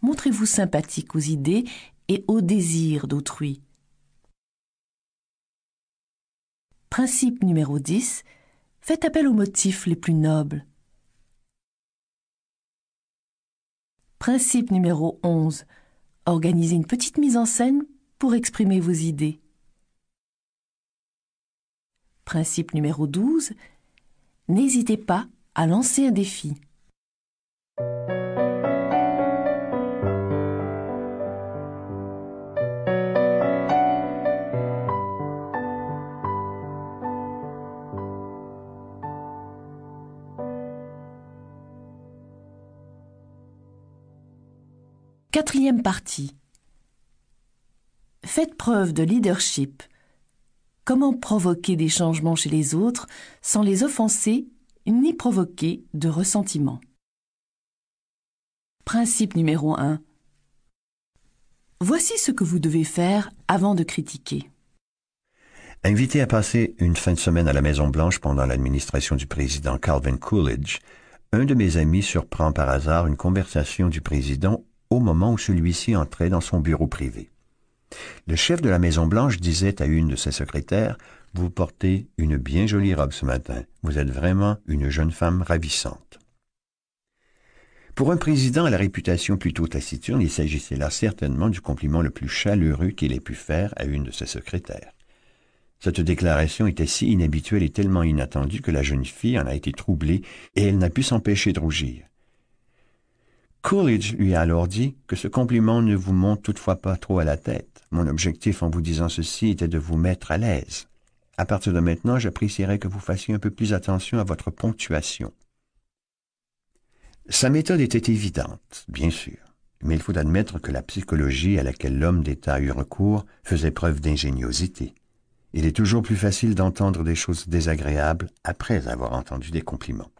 Montrez-vous sympathique aux idées et aux désirs d'autrui. Principe numéro 10. Faites appel aux motifs les plus nobles. Principe numéro 11. Organisez une petite mise en scène pour exprimer vos idées. Principe numéro 12. N'hésitez pas à lancer un défi. Quatrième partie. Faites preuve de leadership. Comment provoquer des changements chez les autres sans les offenser ni provoquer de ressentiment. Principe numéro 1. Voici ce que vous devez faire avant de critiquer. Invité à passer une fin de semaine à la Maison Blanche pendant l'administration du président Calvin Coolidge, un de mes amis surprend par hasard une conversation du président au moment où celui-ci entrait dans son bureau privé. Le chef de la Maison-Blanche disait à une de ses secrétaires Vous portez une bien jolie robe ce matin. Vous êtes vraiment une jeune femme ravissante. Pour un président à la réputation plutôt taciturne, il s'agissait là certainement du compliment le plus chaleureux qu'il ait pu faire à une de ses secrétaires. Cette déclaration était si inhabituelle et tellement inattendue que la jeune fille en a été troublée et elle n'a pu s'empêcher de rougir. Coolidge lui a alors dit que ce compliment ne vous monte toutefois pas trop à la tête. Mon objectif en vous disant ceci était de vous mettre à l'aise. À partir de maintenant, j'apprécierais que vous fassiez un peu plus attention à votre ponctuation. Sa méthode était évidente, bien sûr, mais il faut admettre que la psychologie à laquelle l'homme d'État a eu recours faisait preuve d'ingéniosité. Il est toujours plus facile d'entendre des choses désagréables après avoir entendu des compliments.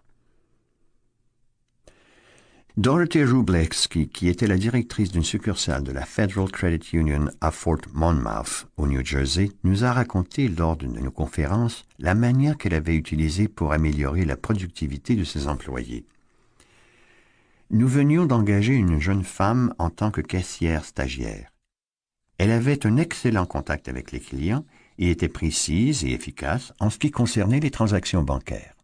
Dorothy Rublewski, qui était la directrice d'une succursale de la Federal Credit Union à Fort Monmouth, au New Jersey, nous a raconté lors d'une de nos conférences la manière qu'elle avait utilisée pour améliorer la productivité de ses employés. Nous venions d'engager une jeune femme en tant que caissière stagiaire. Elle avait un excellent contact avec les clients et était précise et efficace en ce qui concernait les transactions bancaires.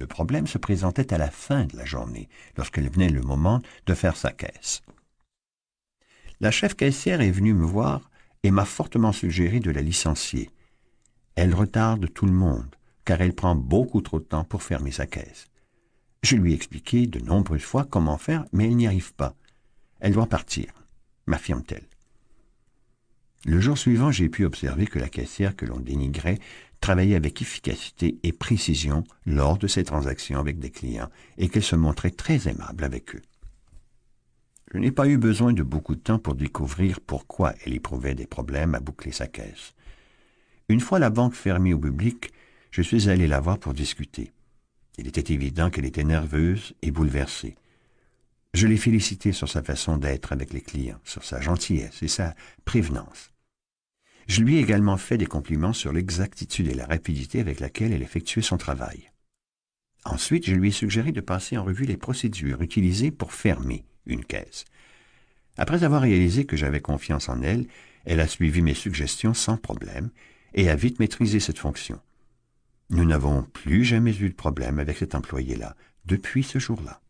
Le problème se présentait à la fin de la journée, lorsqu'il venait le moment de faire sa caisse. La chef caissière est venue me voir et m'a fortement suggéré de la licencier. Elle retarde tout le monde, car elle prend beaucoup trop de temps pour fermer sa caisse. Je lui ai expliqué de nombreuses fois comment faire, mais elle n'y arrive pas. Elle doit partir, m'affirme-t-elle. Le jour suivant, j'ai pu observer que la caissière que l'on dénigrait travaillait avec efficacité et précision lors de ses transactions avec des clients et qu'elle se montrait très aimable avec eux. Je n'ai pas eu besoin de beaucoup de temps pour découvrir pourquoi elle éprouvait des problèmes à boucler sa caisse. Une fois la banque fermée au public, je suis allé la voir pour discuter. Il était évident qu'elle était nerveuse et bouleversée. Je l'ai félicitée sur sa façon d'être avec les clients, sur sa gentillesse et sa prévenance. Je lui ai également fait des compliments sur l'exactitude et la rapidité avec laquelle elle effectuait son travail. Ensuite, je lui ai suggéré de passer en revue les procédures utilisées pour fermer une caisse. Après avoir réalisé que j'avais confiance en elle, elle a suivi mes suggestions sans problème et a vite maîtrisé cette fonction. Nous n'avons plus jamais eu de problème avec cet employé-là depuis ce jour-là.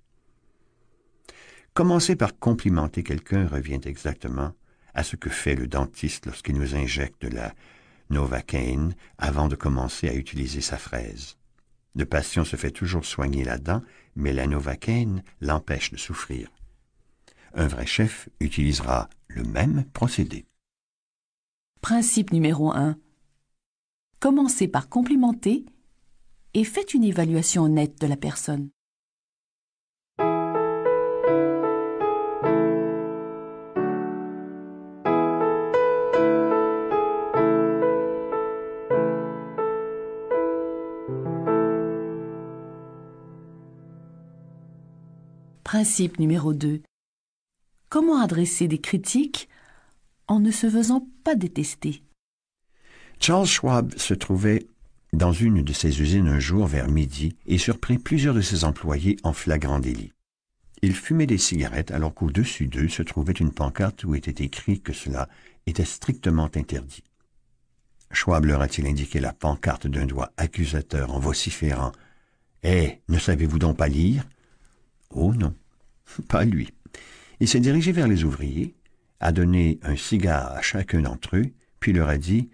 Commencer par complimenter quelqu'un revient exactement à ce que fait le dentiste lorsqu'il nous injecte de la Novocaine avant de commencer à utiliser sa fraise. Le patient se fait toujours soigner la dent, mais la Novocaine l'empêche de souffrir. Un vrai chef utilisera le même procédé. Principe numéro 1. Commencez par complimenter et faites une évaluation nette de la personne. Principe numéro 2. Comment adresser des critiques en ne se faisant pas détester? Charles Schwab se trouvait dans une de ses usines un jour vers midi et surprit plusieurs de ses employés en flagrant délit. Ils fumaient des cigarettes alors qu'au-dessus d'eux se trouvait une pancarte où était écrit que cela était strictement interdit. Schwab leur a-t-il indiqué la pancarte d'un doigt accusateur en vociférant Eh, ne savez-vous donc pas lire Oh non, pas lui. Il s'est dirigé vers les ouvriers, a donné un cigare à chacun d'entre eux, puis leur a dit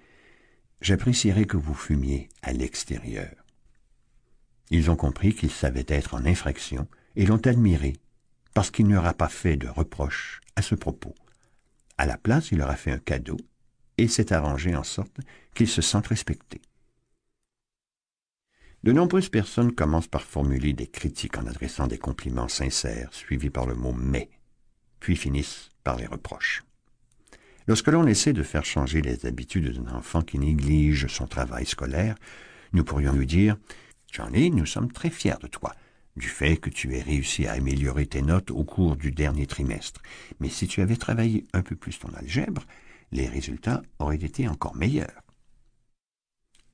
J'apprécierais que vous fumiez à l'extérieur. Ils ont compris qu'il savait être en infraction et l'ont admiré, parce qu'il n'aura pas fait de reproches à ce propos. À la place, il leur a fait un cadeau et s'est arrangé en sorte qu'ils se sentent respectés. De nombreuses personnes commencent par formuler des critiques en adressant des compliments sincères, suivis par le mot mais, puis finissent par les reproches. Lorsque l'on essaie de faire changer les habitudes d'un enfant qui néglige son travail scolaire, nous pourrions lui dire Johnny, nous sommes très fiers de toi, du fait que tu aies réussi à améliorer tes notes au cours du dernier trimestre. Mais si tu avais travaillé un peu plus ton algèbre, les résultats auraient été encore meilleurs.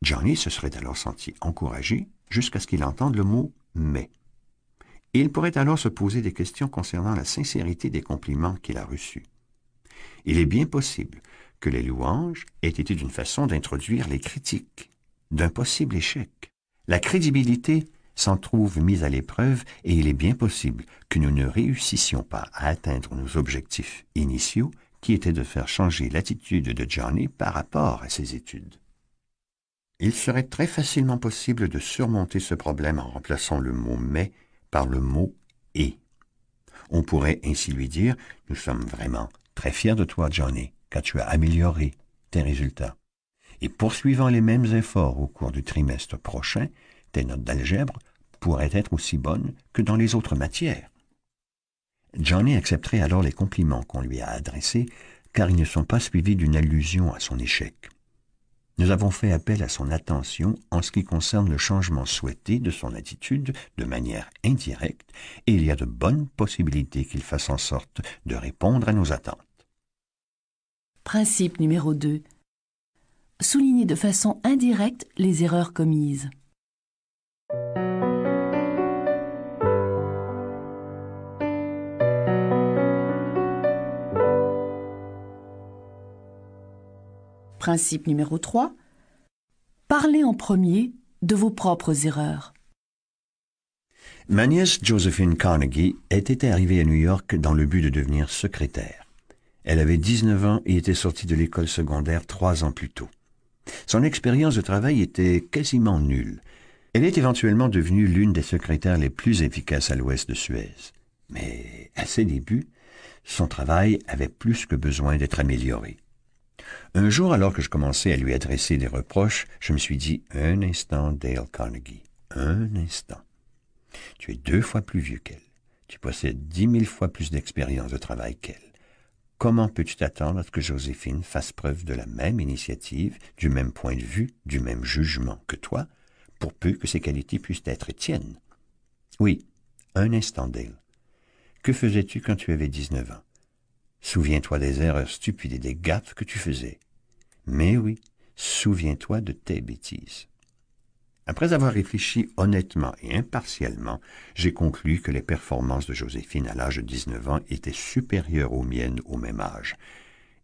Johnny se serait alors senti encouragé jusqu'à ce qu'il entende le mot mais. il pourrait alors se poser des questions concernant la sincérité des compliments qu'il a reçus. Il est bien possible que les louanges aient été une façon d'introduire les critiques, d'un possible échec. La crédibilité s'en trouve mise à l'épreuve et il est bien possible que nous ne réussissions pas à atteindre nos objectifs initiaux qui étaient de faire changer l'attitude de Johnny par rapport à ses études. Il serait très facilement possible de surmonter ce problème en remplaçant le mot mais par le mot et. On pourrait ainsi lui dire Nous sommes vraiment très fiers de toi, Johnny, car tu as amélioré tes résultats. Et poursuivant les mêmes efforts au cours du trimestre prochain, tes notes d'algèbre pourraient être aussi bonnes que dans les autres matières. Johnny accepterait alors les compliments qu'on lui a adressés, car ils ne sont pas suivis d'une allusion à son échec. Nous avons fait appel à son attention en ce qui concerne le changement souhaité de son attitude de manière indirecte, et il y a de bonnes possibilités qu'il fasse en sorte de répondre à nos attentes. Principe numéro 2. Souligner de façon indirecte les erreurs commises. Principe numéro 3. Parlez en premier de vos propres erreurs. Ma nièce Josephine Carnegie était arrivée à New York dans le but de devenir secrétaire. Elle avait 19 ans et était sortie de l'école secondaire trois ans plus tôt. Son expérience de travail était quasiment nulle. Elle est éventuellement devenue l'une des secrétaires les plus efficaces à l'ouest de Suez. Mais à ses débuts, son travail avait plus que besoin d'être amélioré. Un jour, alors que je commençais à lui adresser des reproches, je me suis dit Un instant, Dale Carnegie, un instant. Tu es deux fois plus vieux qu'elle. Tu possèdes dix mille fois plus d'expérience de travail qu'elle. Comment peux-tu t'attendre à ce que Joséphine fasse preuve de la même initiative, du même point de vue, du même jugement que toi, pour peu que ses qualités puissent être tiennes? Oui, un instant, Dale. Que faisais-tu quand tu avais dix-neuf ans? Souviens-toi des erreurs stupides et des gaffes que tu faisais. Mais oui, souviens-toi de tes bêtises. Après avoir réfléchi honnêtement et impartialement, j'ai conclu que les performances de Joséphine à l'âge de 19 ans étaient supérieures aux miennes au même âge,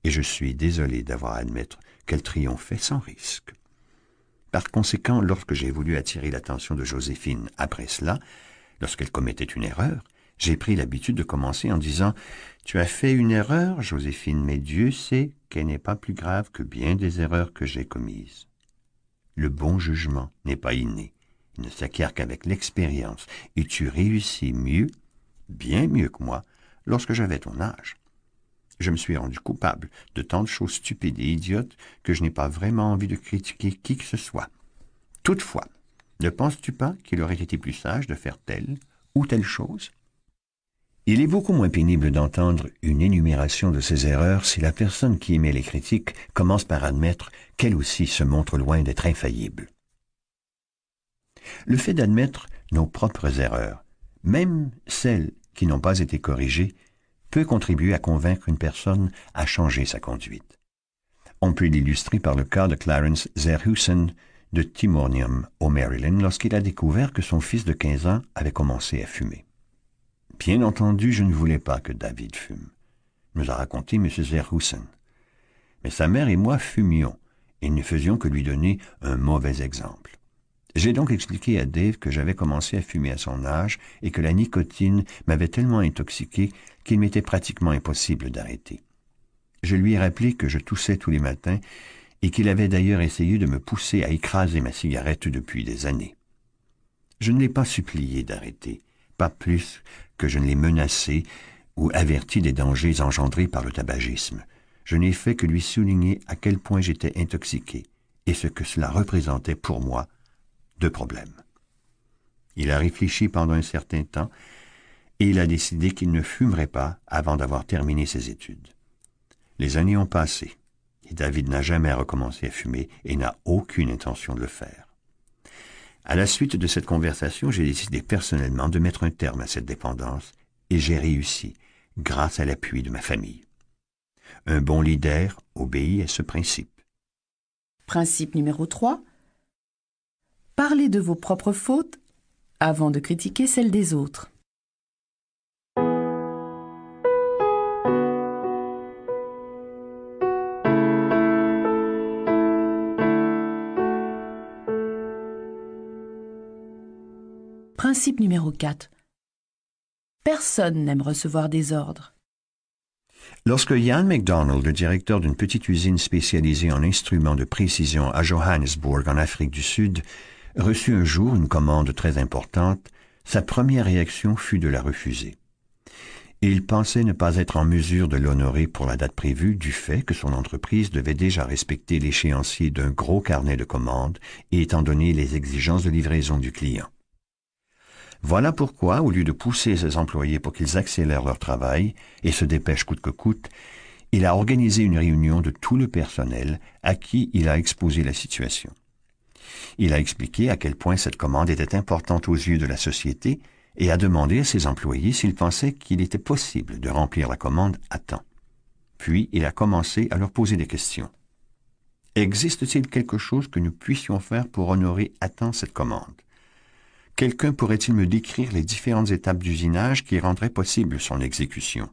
et je suis désolé d'avoir à admettre qu'elle triomphait sans risque. Par conséquent, lorsque j'ai voulu attirer l'attention de Joséphine après cela, lorsqu'elle commettait une erreur, j'ai pris l'habitude de commencer en disant Tu as fait une erreur, Joséphine, mais Dieu sait qu'elle n'est pas plus grave que bien des erreurs que j'ai commises. Le bon jugement n'est pas inné, il ne s'acquiert qu'avec l'expérience, et tu réussis mieux, bien mieux que moi, lorsque j'avais ton âge. Je me suis rendu coupable de tant de choses stupides et idiotes que je n'ai pas vraiment envie de critiquer qui que ce soit. Toutefois, ne penses-tu pas qu'il aurait été plus sage de faire telle ou telle chose? Il est beaucoup moins pénible d'entendre une énumération de ses erreurs si la personne qui émet les critiques commence par admettre qu'elle aussi se montre loin d'être infaillible. Le fait d'admettre nos propres erreurs, même celles qui n'ont pas été corrigées, peut contribuer à convaincre une personne à changer sa conduite. On peut l'illustrer par le cas de Clarence Zerhusen de Timonium au Maryland lorsqu'il a découvert que son fils de 15 ans avait commencé à fumer. Bien entendu, je ne voulais pas que David fume, nous a raconté M. Zerhusen. Mais sa mère et moi fumions, et ne faisions que lui donner un mauvais exemple. J'ai donc expliqué à Dave que j'avais commencé à fumer à son âge et que la nicotine m'avait tellement intoxiqué qu'il m'était pratiquement impossible d'arrêter. Je lui ai rappelé que je toussais tous les matins et qu'il avait d'ailleurs essayé de me pousser à écraser ma cigarette depuis des années. Je ne l'ai pas supplié d'arrêter, pas plus que je ne l'ai menacé ou averti des dangers engendrés par le tabagisme. Je n'ai fait que lui souligner à quel point j'étais intoxiqué et ce que cela représentait pour moi de problèmes. Il a réfléchi pendant un certain temps et il a décidé qu'il ne fumerait pas avant d'avoir terminé ses études. Les années ont passé et David n'a jamais recommencé à fumer et n'a aucune intention de le faire. À la suite de cette conversation, j'ai décidé personnellement de mettre un terme à cette dépendance et j'ai réussi grâce à l'appui de ma famille. Un bon leader obéit à ce principe. Principe numéro 3. Parlez de vos propres fautes avant de critiquer celles des autres. Principe numéro 4. Personne n'aime recevoir des ordres. Lorsque Ian MacDonald, le directeur d'une petite usine spécialisée en instruments de précision à Johannesburg, en Afrique du Sud, reçut un jour une commande très importante, sa première réaction fut de la refuser. Il pensait ne pas être en mesure de l'honorer pour la date prévue du fait que son entreprise devait déjà respecter l'échéancier d'un gros carnet de commandes et étant donné les exigences de livraison du client. Voilà pourquoi, au lieu de pousser ses employés pour qu'ils accélèrent leur travail et se dépêchent coûte que coûte, il a organisé une réunion de tout le personnel à qui il a exposé la situation. Il a expliqué à quel point cette commande était importante aux yeux de la société et a demandé à ses employés s'ils pensaient qu'il était possible de remplir la commande à temps. Puis il a commencé à leur poser des questions. Existe-t-il quelque chose que nous puissions faire pour honorer à temps cette commande? Quelqu'un pourrait-il me décrire les différentes étapes d'usinage qui rendraient possible son exécution?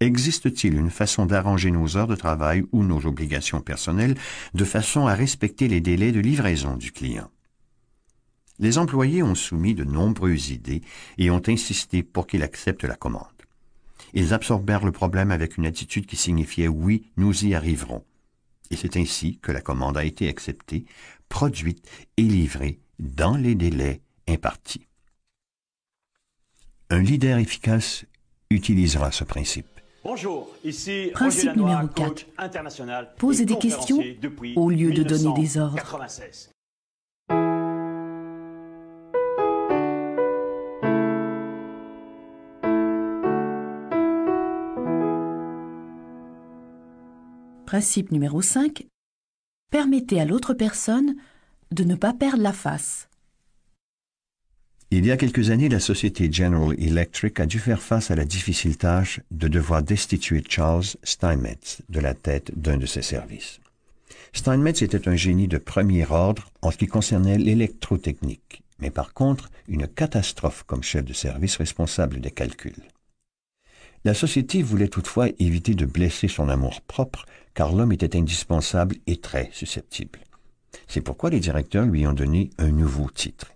Existe-t-il une façon d'arranger nos heures de travail ou nos obligations personnelles de façon à respecter les délais de livraison du client? Les employés ont soumis de nombreuses idées et ont insisté pour qu'il accepte la commande. Ils absorbèrent le problème avec une attitude qui signifiait oui, nous y arriverons. Et c'est ainsi que la commande a été acceptée, produite et livrée dans les délais Un leader efficace utilisera ce principe. Bonjour, ici Principe Roger Lanois, numéro coach 4. international Poser et des questions au lieu de donner des ordres. 1996. Principe numéro 5. Permettez à l'autre personne de ne pas perdre la face. Il y a quelques années, la société General Electric a dû faire face à la difficile tâche de devoir destituer Charles Steinmetz de la tête d'un de ses services. Steinmetz était un génie de premier ordre en ce qui concernait l'électrotechnique, mais par contre une catastrophe comme chef de service responsable des calculs. La société voulait toutefois éviter de blesser son amour-propre, car l'homme était indispensable et très susceptible. C'est pourquoi les directeurs lui ont donné un nouveau titre.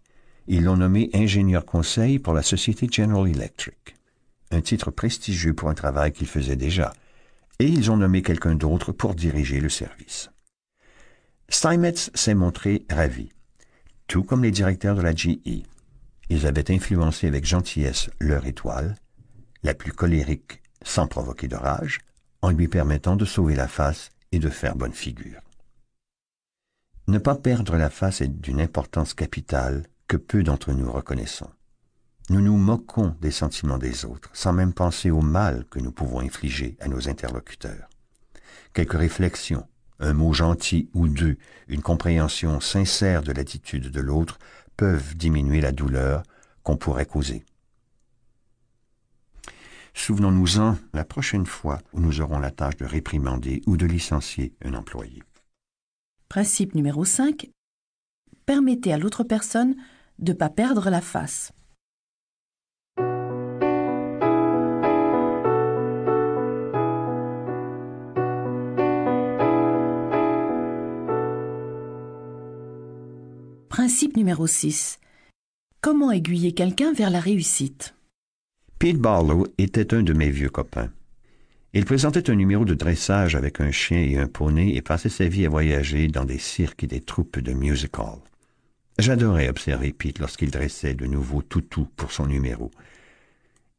Ils l'ont nommé ingénieur conseil pour la société General Electric, un titre prestigieux pour un travail qu'il faisait déjà, et ils ont nommé quelqu'un d'autre pour diriger le service. Steinmetz s'est montré ravi, tout comme les directeurs de la GE. Ils avaient influencé avec gentillesse leur étoile, la plus colérique sans provoquer de rage, en lui permettant de sauver la face et de faire bonne figure. Ne pas perdre la face est d'une importance capitale peu d'entre nous reconnaissons. Nous nous moquons des sentiments des autres, sans même penser au mal que nous pouvons infliger à nos interlocuteurs. Quelques réflexions, un mot gentil ou deux, une compréhension sincère de l'attitude de l'autre peuvent diminuer la douleur qu'on pourrait causer. Souvenons-nous-en la prochaine fois où nous aurons la tâche de réprimander ou de licencier un employé. Principe numéro 5. Permettez à l'autre personne de ne pas perdre la face. Principe numéro 6. Comment aiguiller quelqu'un vers la réussite? Pete Barlow était un de mes vieux copains. Il présentait un numéro de dressage avec un chien et un poney et passait sa vie à voyager dans des cirques et des troupes de music-hall. J'adorais observer Pete lorsqu'il dressait de nouveaux toutous pour son numéro.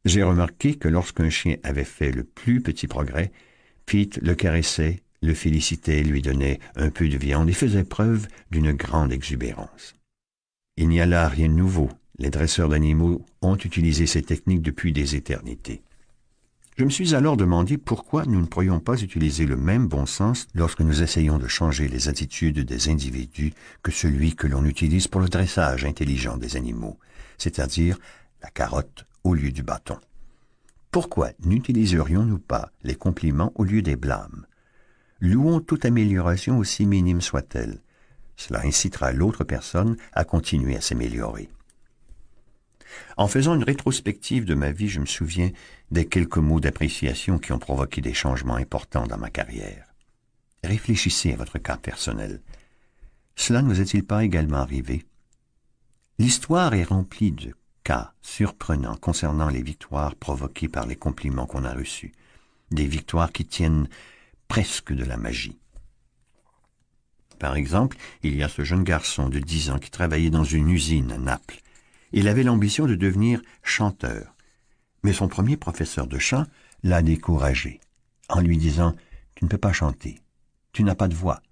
J'ai remarqué que lorsqu'un chien avait fait le plus petit progrès, Pete le caressait, le félicitait, lui donnait un peu de viande et faisait preuve d'une grande exubérance. Il n'y a là rien de nouveau. Les dresseurs d'animaux ont utilisé ces techniques depuis des éternités. Je me suis alors demandé pourquoi nous ne pourrions pas utiliser le même bon sens lorsque nous essayons de changer les attitudes des individus que celui que l'on utilise pour le dressage intelligent des animaux, c'est-à-dire la carotte au lieu du bâton. Pourquoi n'utiliserions-nous pas les compliments au lieu des blâmes? Louons toute amélioration aussi minime soit-elle. Cela incitera l'autre personne à continuer à s'améliorer. En faisant une rétrospective de ma vie, je me souviens des quelques mots d'appréciation qui ont provoqué des changements importants dans ma carrière. Réfléchissez à votre cas personnel. Cela ne vous est-il pas également arrivé? L'histoire est remplie de cas surprenants concernant les victoires provoquées par les compliments qu'on a reçus, des victoires qui tiennent presque de la magie. Par exemple, il y a ce jeune garçon de dix ans qui travaillait dans une usine à Naples. Il avait l'ambition de devenir chanteur. Mais son premier professeur de chant l'a découragé en lui disant Tu ne peux pas chanter. Tu n'as pas de voix.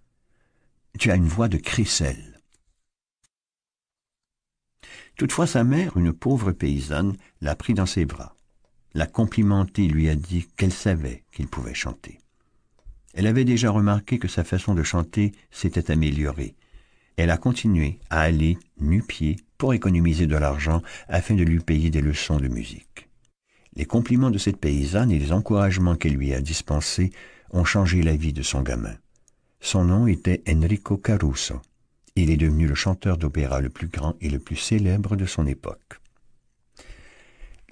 Tu as une voix de crécelle. Toutefois, sa mère, une pauvre paysanne, l'a pris dans ses bras, l'a complimenté, lui a dit qu'elle savait qu'il pouvait chanter. Elle avait déjà remarqué que sa façon de chanter s'était améliorée. Elle a continué à aller nu-pied économiser de l'argent afin de lui payer des leçons de musique. Les compliments de cette paysanne et les encouragements qu'elle lui a dispensés ont changé la vie de son gamin. Son nom était Enrico Caruso. Il est devenu le chanteur d'opéra le plus grand et le plus célèbre de son époque.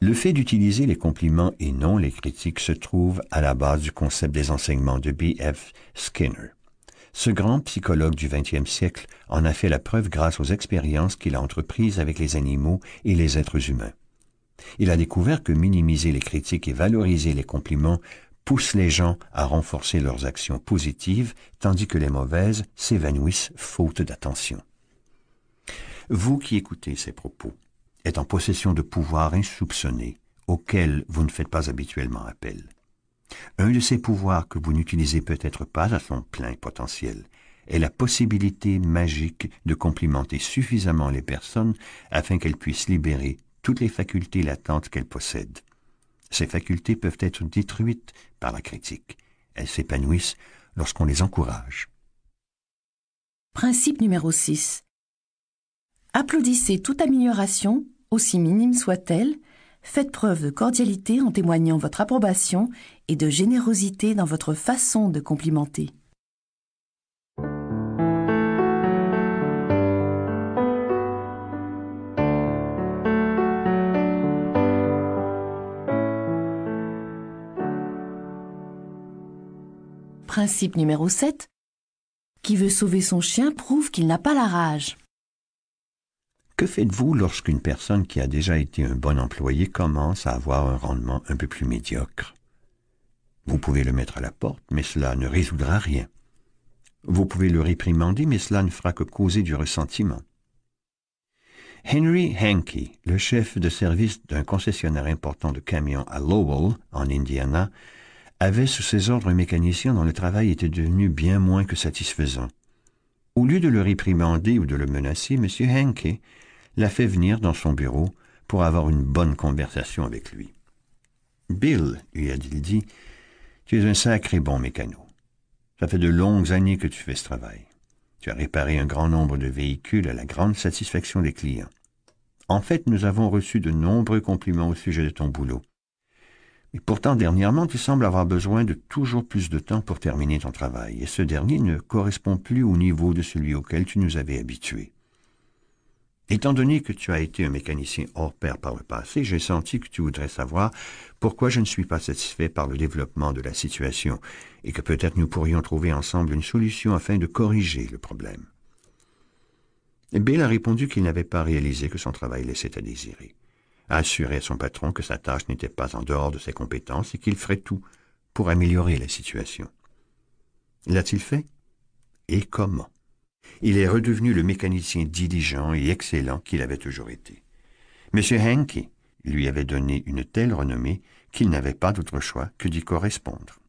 Le fait d'utiliser les compliments et non les critiques se trouve à la base du concept des enseignements de B.F. Skinner. Ce grand psychologue du XXe siècle en a fait la preuve grâce aux expériences qu'il a entreprises avec les animaux et les êtres humains. Il a découvert que minimiser les critiques et valoriser les compliments pousse les gens à renforcer leurs actions positives, tandis que les mauvaises s'évanouissent faute d'attention. Vous qui écoutez ces propos êtes en possession de pouvoirs insoupçonnés auxquels vous ne faites pas habituellement appel. Un de ces pouvoirs que vous n'utilisez peut-être pas à son plein potentiel est la possibilité magique de complimenter suffisamment les personnes afin qu'elles puissent libérer toutes les facultés latentes qu'elles possèdent. Ces facultés peuvent être détruites par la critique. Elles s'épanouissent lorsqu'on les encourage. Principe numéro 6. Applaudissez toute amélioration, aussi minime soit-elle, faites preuve de cordialité en témoignant votre approbation et de générosité dans votre façon de complimenter. Principe numéro 7. Qui veut sauver son chien prouve qu'il n'a pas la rage. Que faites-vous lorsqu'une personne qui a déjà été un bon employé commence à avoir un rendement un peu plus médiocre? Vous pouvez le mettre à la porte, mais cela ne résoudra rien. Vous pouvez le réprimander, mais cela ne fera que causer du ressentiment. Henry Hankey, le chef de service d'un concessionnaire important de camions à Lowell, en Indiana, avait sous ses ordres un mécanicien dont le travail était devenu bien moins que satisfaisant. Au lieu de le réprimander ou de le menacer, M. Henke l'a fait venir dans son bureau pour avoir une bonne conversation avec lui. Bill, lui a-t-il dit, tu es un sacré bon mécano. Ça fait de longues années que tu fais ce travail. Tu as réparé un grand nombre de véhicules à la grande satisfaction des clients. En fait, nous avons reçu de nombreux compliments au sujet de ton boulot. Et pourtant, dernièrement, tu sembles avoir besoin de toujours plus de temps pour terminer ton travail, et ce dernier ne correspond plus au niveau de celui auquel tu nous avais habitués. Étant donné que tu as été un mécanicien hors pair par le passé, j'ai senti que tu voudrais savoir pourquoi je ne suis pas satisfait par le développement de la situation, et que peut-être nous pourrions trouver ensemble une solution afin de corriger le problème. Bill a répondu qu'il n'avait pas réalisé que son travail laissait à désirer a assuré à son patron que sa tâche n'était pas en dehors de ses compétences et qu'il ferait tout pour améliorer la situation. L'a-t-il fait Et comment? Il est redevenu le mécanicien diligent et excellent qu'il avait toujours été. M. Henke lui avait donné une telle renommée qu'il n'avait pas d'autre choix que d'y correspondre.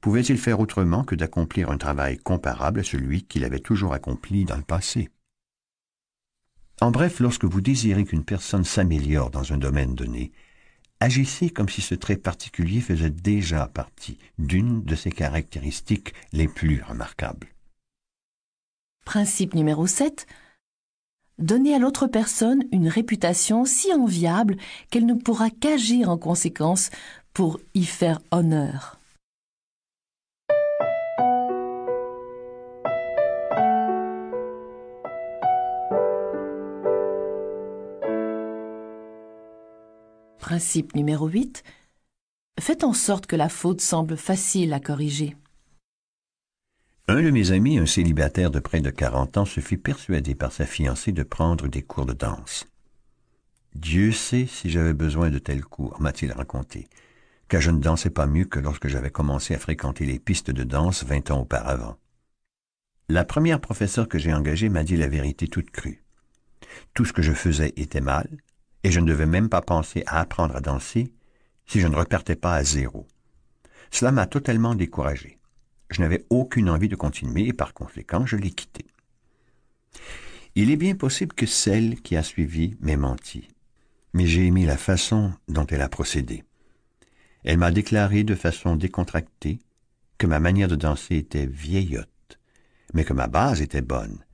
Pouvait-il faire autrement que d'accomplir un travail comparable à celui qu'il avait toujours accompli dans le passé? En bref, lorsque vous désirez qu'une personne s'améliore dans un domaine donné, agissez comme si ce trait particulier faisait déjà partie d'une de ses caractéristiques les plus remarquables. Principe numéro 7. Donnez à l'autre personne une réputation si enviable qu'elle ne pourra qu'agir en conséquence pour y faire honneur. Principe numéro 8. Faites en sorte que la faute semble facile à corriger. Un de mes amis, un célibataire de près de 40 ans, se fit persuader par sa fiancée de prendre des cours de danse. Dieu sait si j'avais besoin de tels cours, m'a-t-il raconté, car je ne dansais pas mieux que lorsque j'avais commencé à fréquenter les pistes de danse vingt ans auparavant. La première professeure que j'ai engagée m'a dit la vérité toute crue. Tout ce que je faisais était mal, et je ne devais même pas penser à apprendre à danser si je ne repartais pas à zéro. Cela m'a totalement découragé. Je n'avais aucune envie de continuer et par conséquent je l'ai quitté. Il est bien possible que celle qui a suivi m'ait menti, mais j'ai aimé la façon dont elle a procédé. Elle m'a déclaré de façon décontractée que ma manière de danser était vieillotte, mais que ma base était bonne,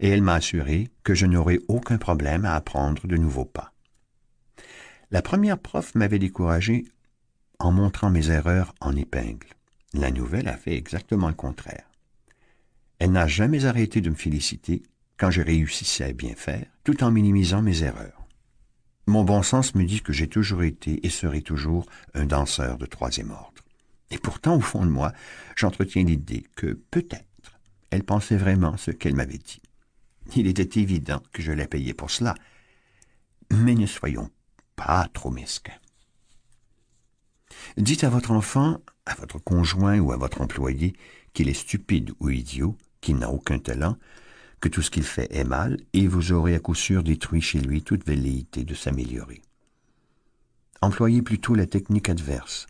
et elle m'a assuré que je n'aurais aucun problème à apprendre de nouveaux pas. La première prof m'avait découragé en montrant mes erreurs en épingle. La nouvelle a fait exactement le contraire. Elle n'a jamais arrêté de me féliciter quand je réussissais à bien faire, tout en minimisant mes erreurs. Mon bon sens me dit que j'ai toujours été et serai toujours un danseur de troisième ordre. Et pourtant, au fond de moi, j'entretiens l'idée que peut-être elle pensait vraiment ce qu'elle m'avait dit. Il était évident que je l'ai payé pour cela. Mais ne soyons pas trop mesquin. Dites à votre enfant, à votre conjoint ou à votre employé qu'il est stupide ou idiot, qu'il n'a aucun talent, que tout ce qu'il fait est mal, et vous aurez à coup sûr détruit chez lui toute velléité de s'améliorer. Employez plutôt la technique adverse.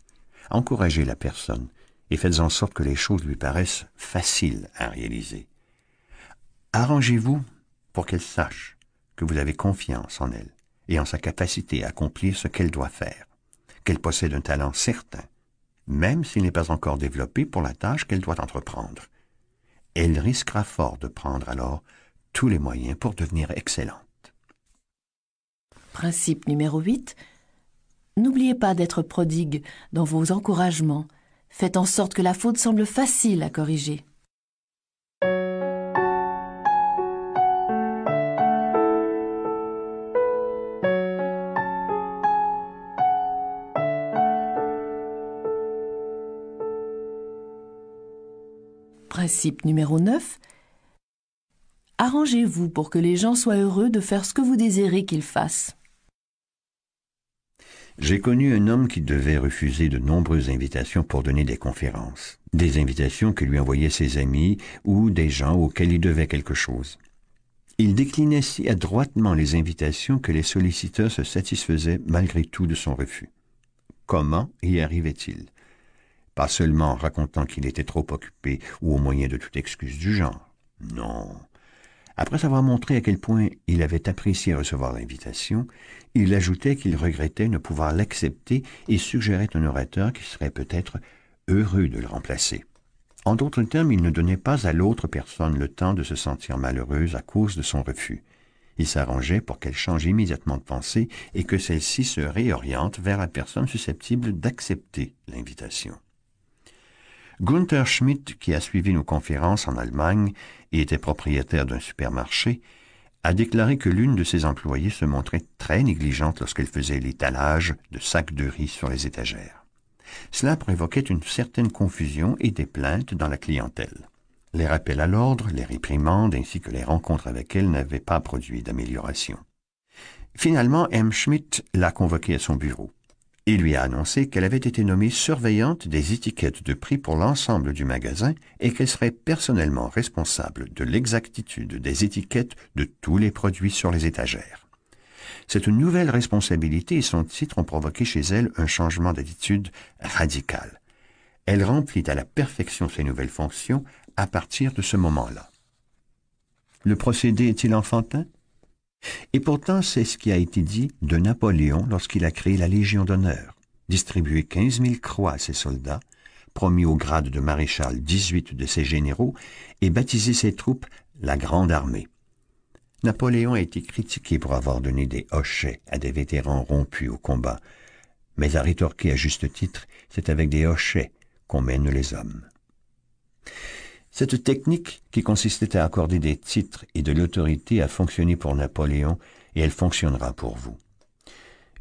Encouragez la personne et faites en sorte que les choses lui paraissent faciles à réaliser. Arrangez-vous pour qu'elle sache que vous avez confiance en elle et en sa capacité à accomplir ce qu'elle doit faire, qu'elle possède un talent certain, même s'il n'est pas encore développé pour la tâche qu'elle doit entreprendre. Elle risquera fort de prendre alors tous les moyens pour devenir excellente. Principe numéro 8. N'oubliez pas d'être prodigue dans vos encouragements. Faites en sorte que la faute semble facile à corriger. Principe numéro 9. Arrangez-vous pour que les gens soient heureux de faire ce que vous désirez qu'ils fassent. J'ai connu un homme qui devait refuser de nombreuses invitations pour donner des conférences, des invitations que lui envoyaient ses amis ou des gens auxquels il devait quelque chose. Il déclinait si adroitement les invitations que les solliciteurs se satisfaisaient malgré tout de son refus. Comment y arrivait-il? Pas seulement en racontant qu'il était trop occupé ou au moyen de toute excuse du genre. Non, après avoir montré à quel point il avait apprécié recevoir l'invitation, il ajoutait qu'il regrettait ne pouvoir l'accepter et suggérait un orateur qui serait peut-être heureux de le remplacer. En d'autres termes, il ne donnait pas à l'autre personne le temps de se sentir malheureuse à cause de son refus. Il s'arrangeait pour qu'elle change immédiatement de pensée et que celle-ci se réoriente vers la personne susceptible d'accepter l'invitation. Gunther Schmidt, qui a suivi nos conférences en Allemagne et était propriétaire d'un supermarché, a déclaré que l'une de ses employées se montrait très négligente lorsqu'elle faisait l'étalage de sacs de riz sur les étagères. Cela provoquait une certaine confusion et des plaintes dans la clientèle. Les rappels à l'ordre, les réprimandes ainsi que les rencontres avec elle n'avaient pas produit d'amélioration. Finalement, M. Schmidt l'a convoquée à son bureau. Il lui a annoncé qu'elle avait été nommée surveillante des étiquettes de prix pour l'ensemble du magasin et qu'elle serait personnellement responsable de l'exactitude des étiquettes de tous les produits sur les étagères. Cette nouvelle responsabilité et son titre ont provoqué chez elle un changement d'attitude radical. Elle remplit à la perfection ses nouvelles fonctions à partir de ce moment-là. Le procédé est-il enfantin? Et pourtant, c'est ce qui a été dit de Napoléon lorsqu'il a créé la Légion d'honneur, distribué quinze mille croix à ses soldats, promis au grade de maréchal dix-huit de ses généraux et baptisé ses troupes la Grande Armée. Napoléon a été critiqué pour avoir donné des hochets à des vétérans rompus au combat, mais a rétorqué à juste titre, c'est avec des hochets qu'on mène les hommes. Cette technique, qui consistait à accorder des titres et de l'autorité, a fonctionné pour Napoléon et elle fonctionnera pour vous.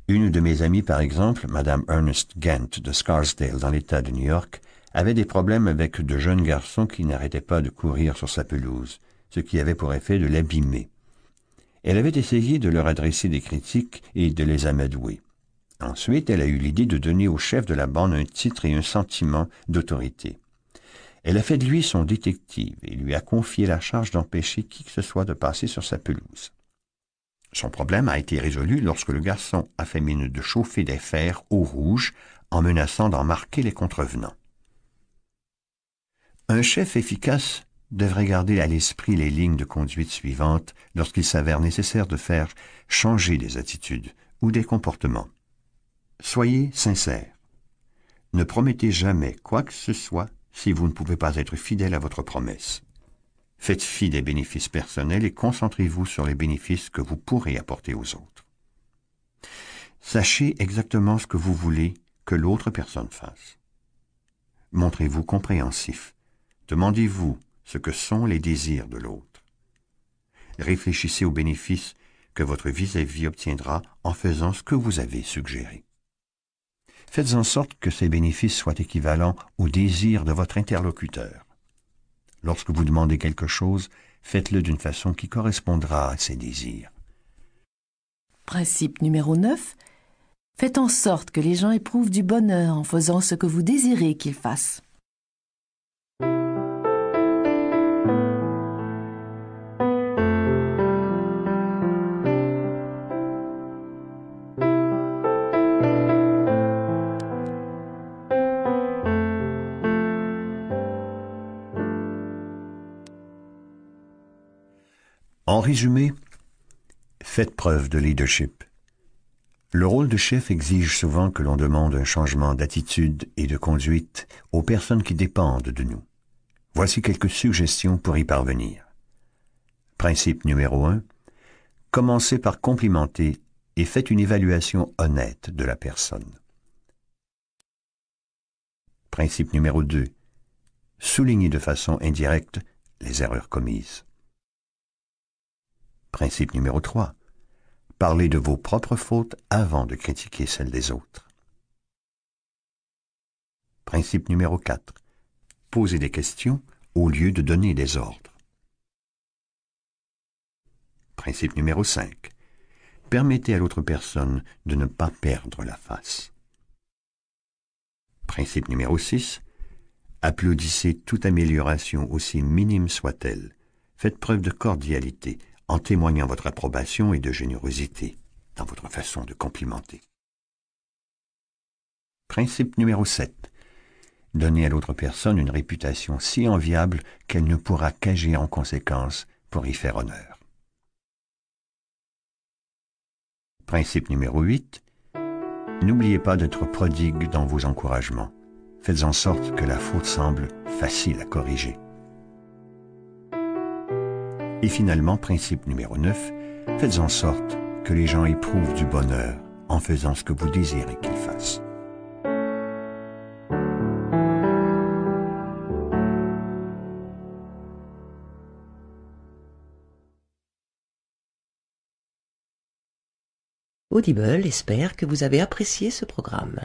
Une de mes amies, par exemple, Madame Ernest Gant de Scarsdale, dans l'État de New York, avait des problèmes avec de jeunes garçons qui n'arrêtaient pas de courir sur sa pelouse, ce qui avait pour effet de l'abîmer. Elle avait essayé de leur adresser des critiques et de les amadouer. Ensuite, elle a eu l'idée de donner au chef de la bande un titre et un sentiment d'autorité. Elle a fait de lui son détective et lui a confié la charge d'empêcher qui que ce soit de passer sur sa pelouse. Son problème a été résolu lorsque le garçon a fait mine de chauffer des fers au rouge en menaçant d'en marquer les contrevenants. Un chef efficace devrait garder à l'esprit les lignes de conduite suivantes lorsqu'il s'avère nécessaire de faire changer des attitudes ou des comportements. Soyez sincère. Ne promettez jamais quoi que ce soit si vous ne pouvez pas être fidèle à votre promesse. Faites fi des bénéfices personnels et concentrez-vous sur les bénéfices que vous pourrez apporter aux autres. Sachez exactement ce que vous voulez que l'autre personne fasse. Montrez-vous compréhensif. Demandez-vous ce que sont les désirs de l'autre. Réfléchissez aux bénéfices que votre vis-à-vis -vis obtiendra en faisant ce que vous avez suggéré. Faites en sorte que ces bénéfices soient équivalents aux désirs de votre interlocuteur. Lorsque vous demandez quelque chose, faites-le d'une façon qui correspondra à ses désirs. Principe numéro 9. Faites en sorte que les gens éprouvent du bonheur en faisant ce que vous désirez qu'ils fassent. Résumé, faites preuve de leadership. Le rôle de chef exige souvent que l'on demande un changement d'attitude et de conduite aux personnes qui dépendent de nous. Voici quelques suggestions pour y parvenir. Principe numéro 1. Commencez par complimenter et faites une évaluation honnête de la personne. Principe numéro 2. Soulignez de façon indirecte les erreurs commises. Principe numéro 3. Parlez de vos propres fautes avant de critiquer celles des autres. Principe numéro 4. Posez des questions au lieu de donner des ordres. Principe numéro 5. Permettez à l'autre personne de ne pas perdre la face. Principe numéro 6. Applaudissez toute amélioration aussi minime soit-elle. Faites preuve de cordialité en témoignant votre approbation et de générosité dans votre façon de complimenter. Principe numéro 7. Donnez à l'autre personne une réputation si enviable qu'elle ne pourra qu'agir en conséquence pour y faire honneur. Principe numéro 8. N'oubliez pas d'être prodigue dans vos encouragements. Faites en sorte que la faute semble facile à corriger. Et finalement, principe numéro 9, faites en sorte que les gens éprouvent du bonheur en faisant ce que vous désirez qu'ils fassent. Audible espère que vous avez apprécié ce programme.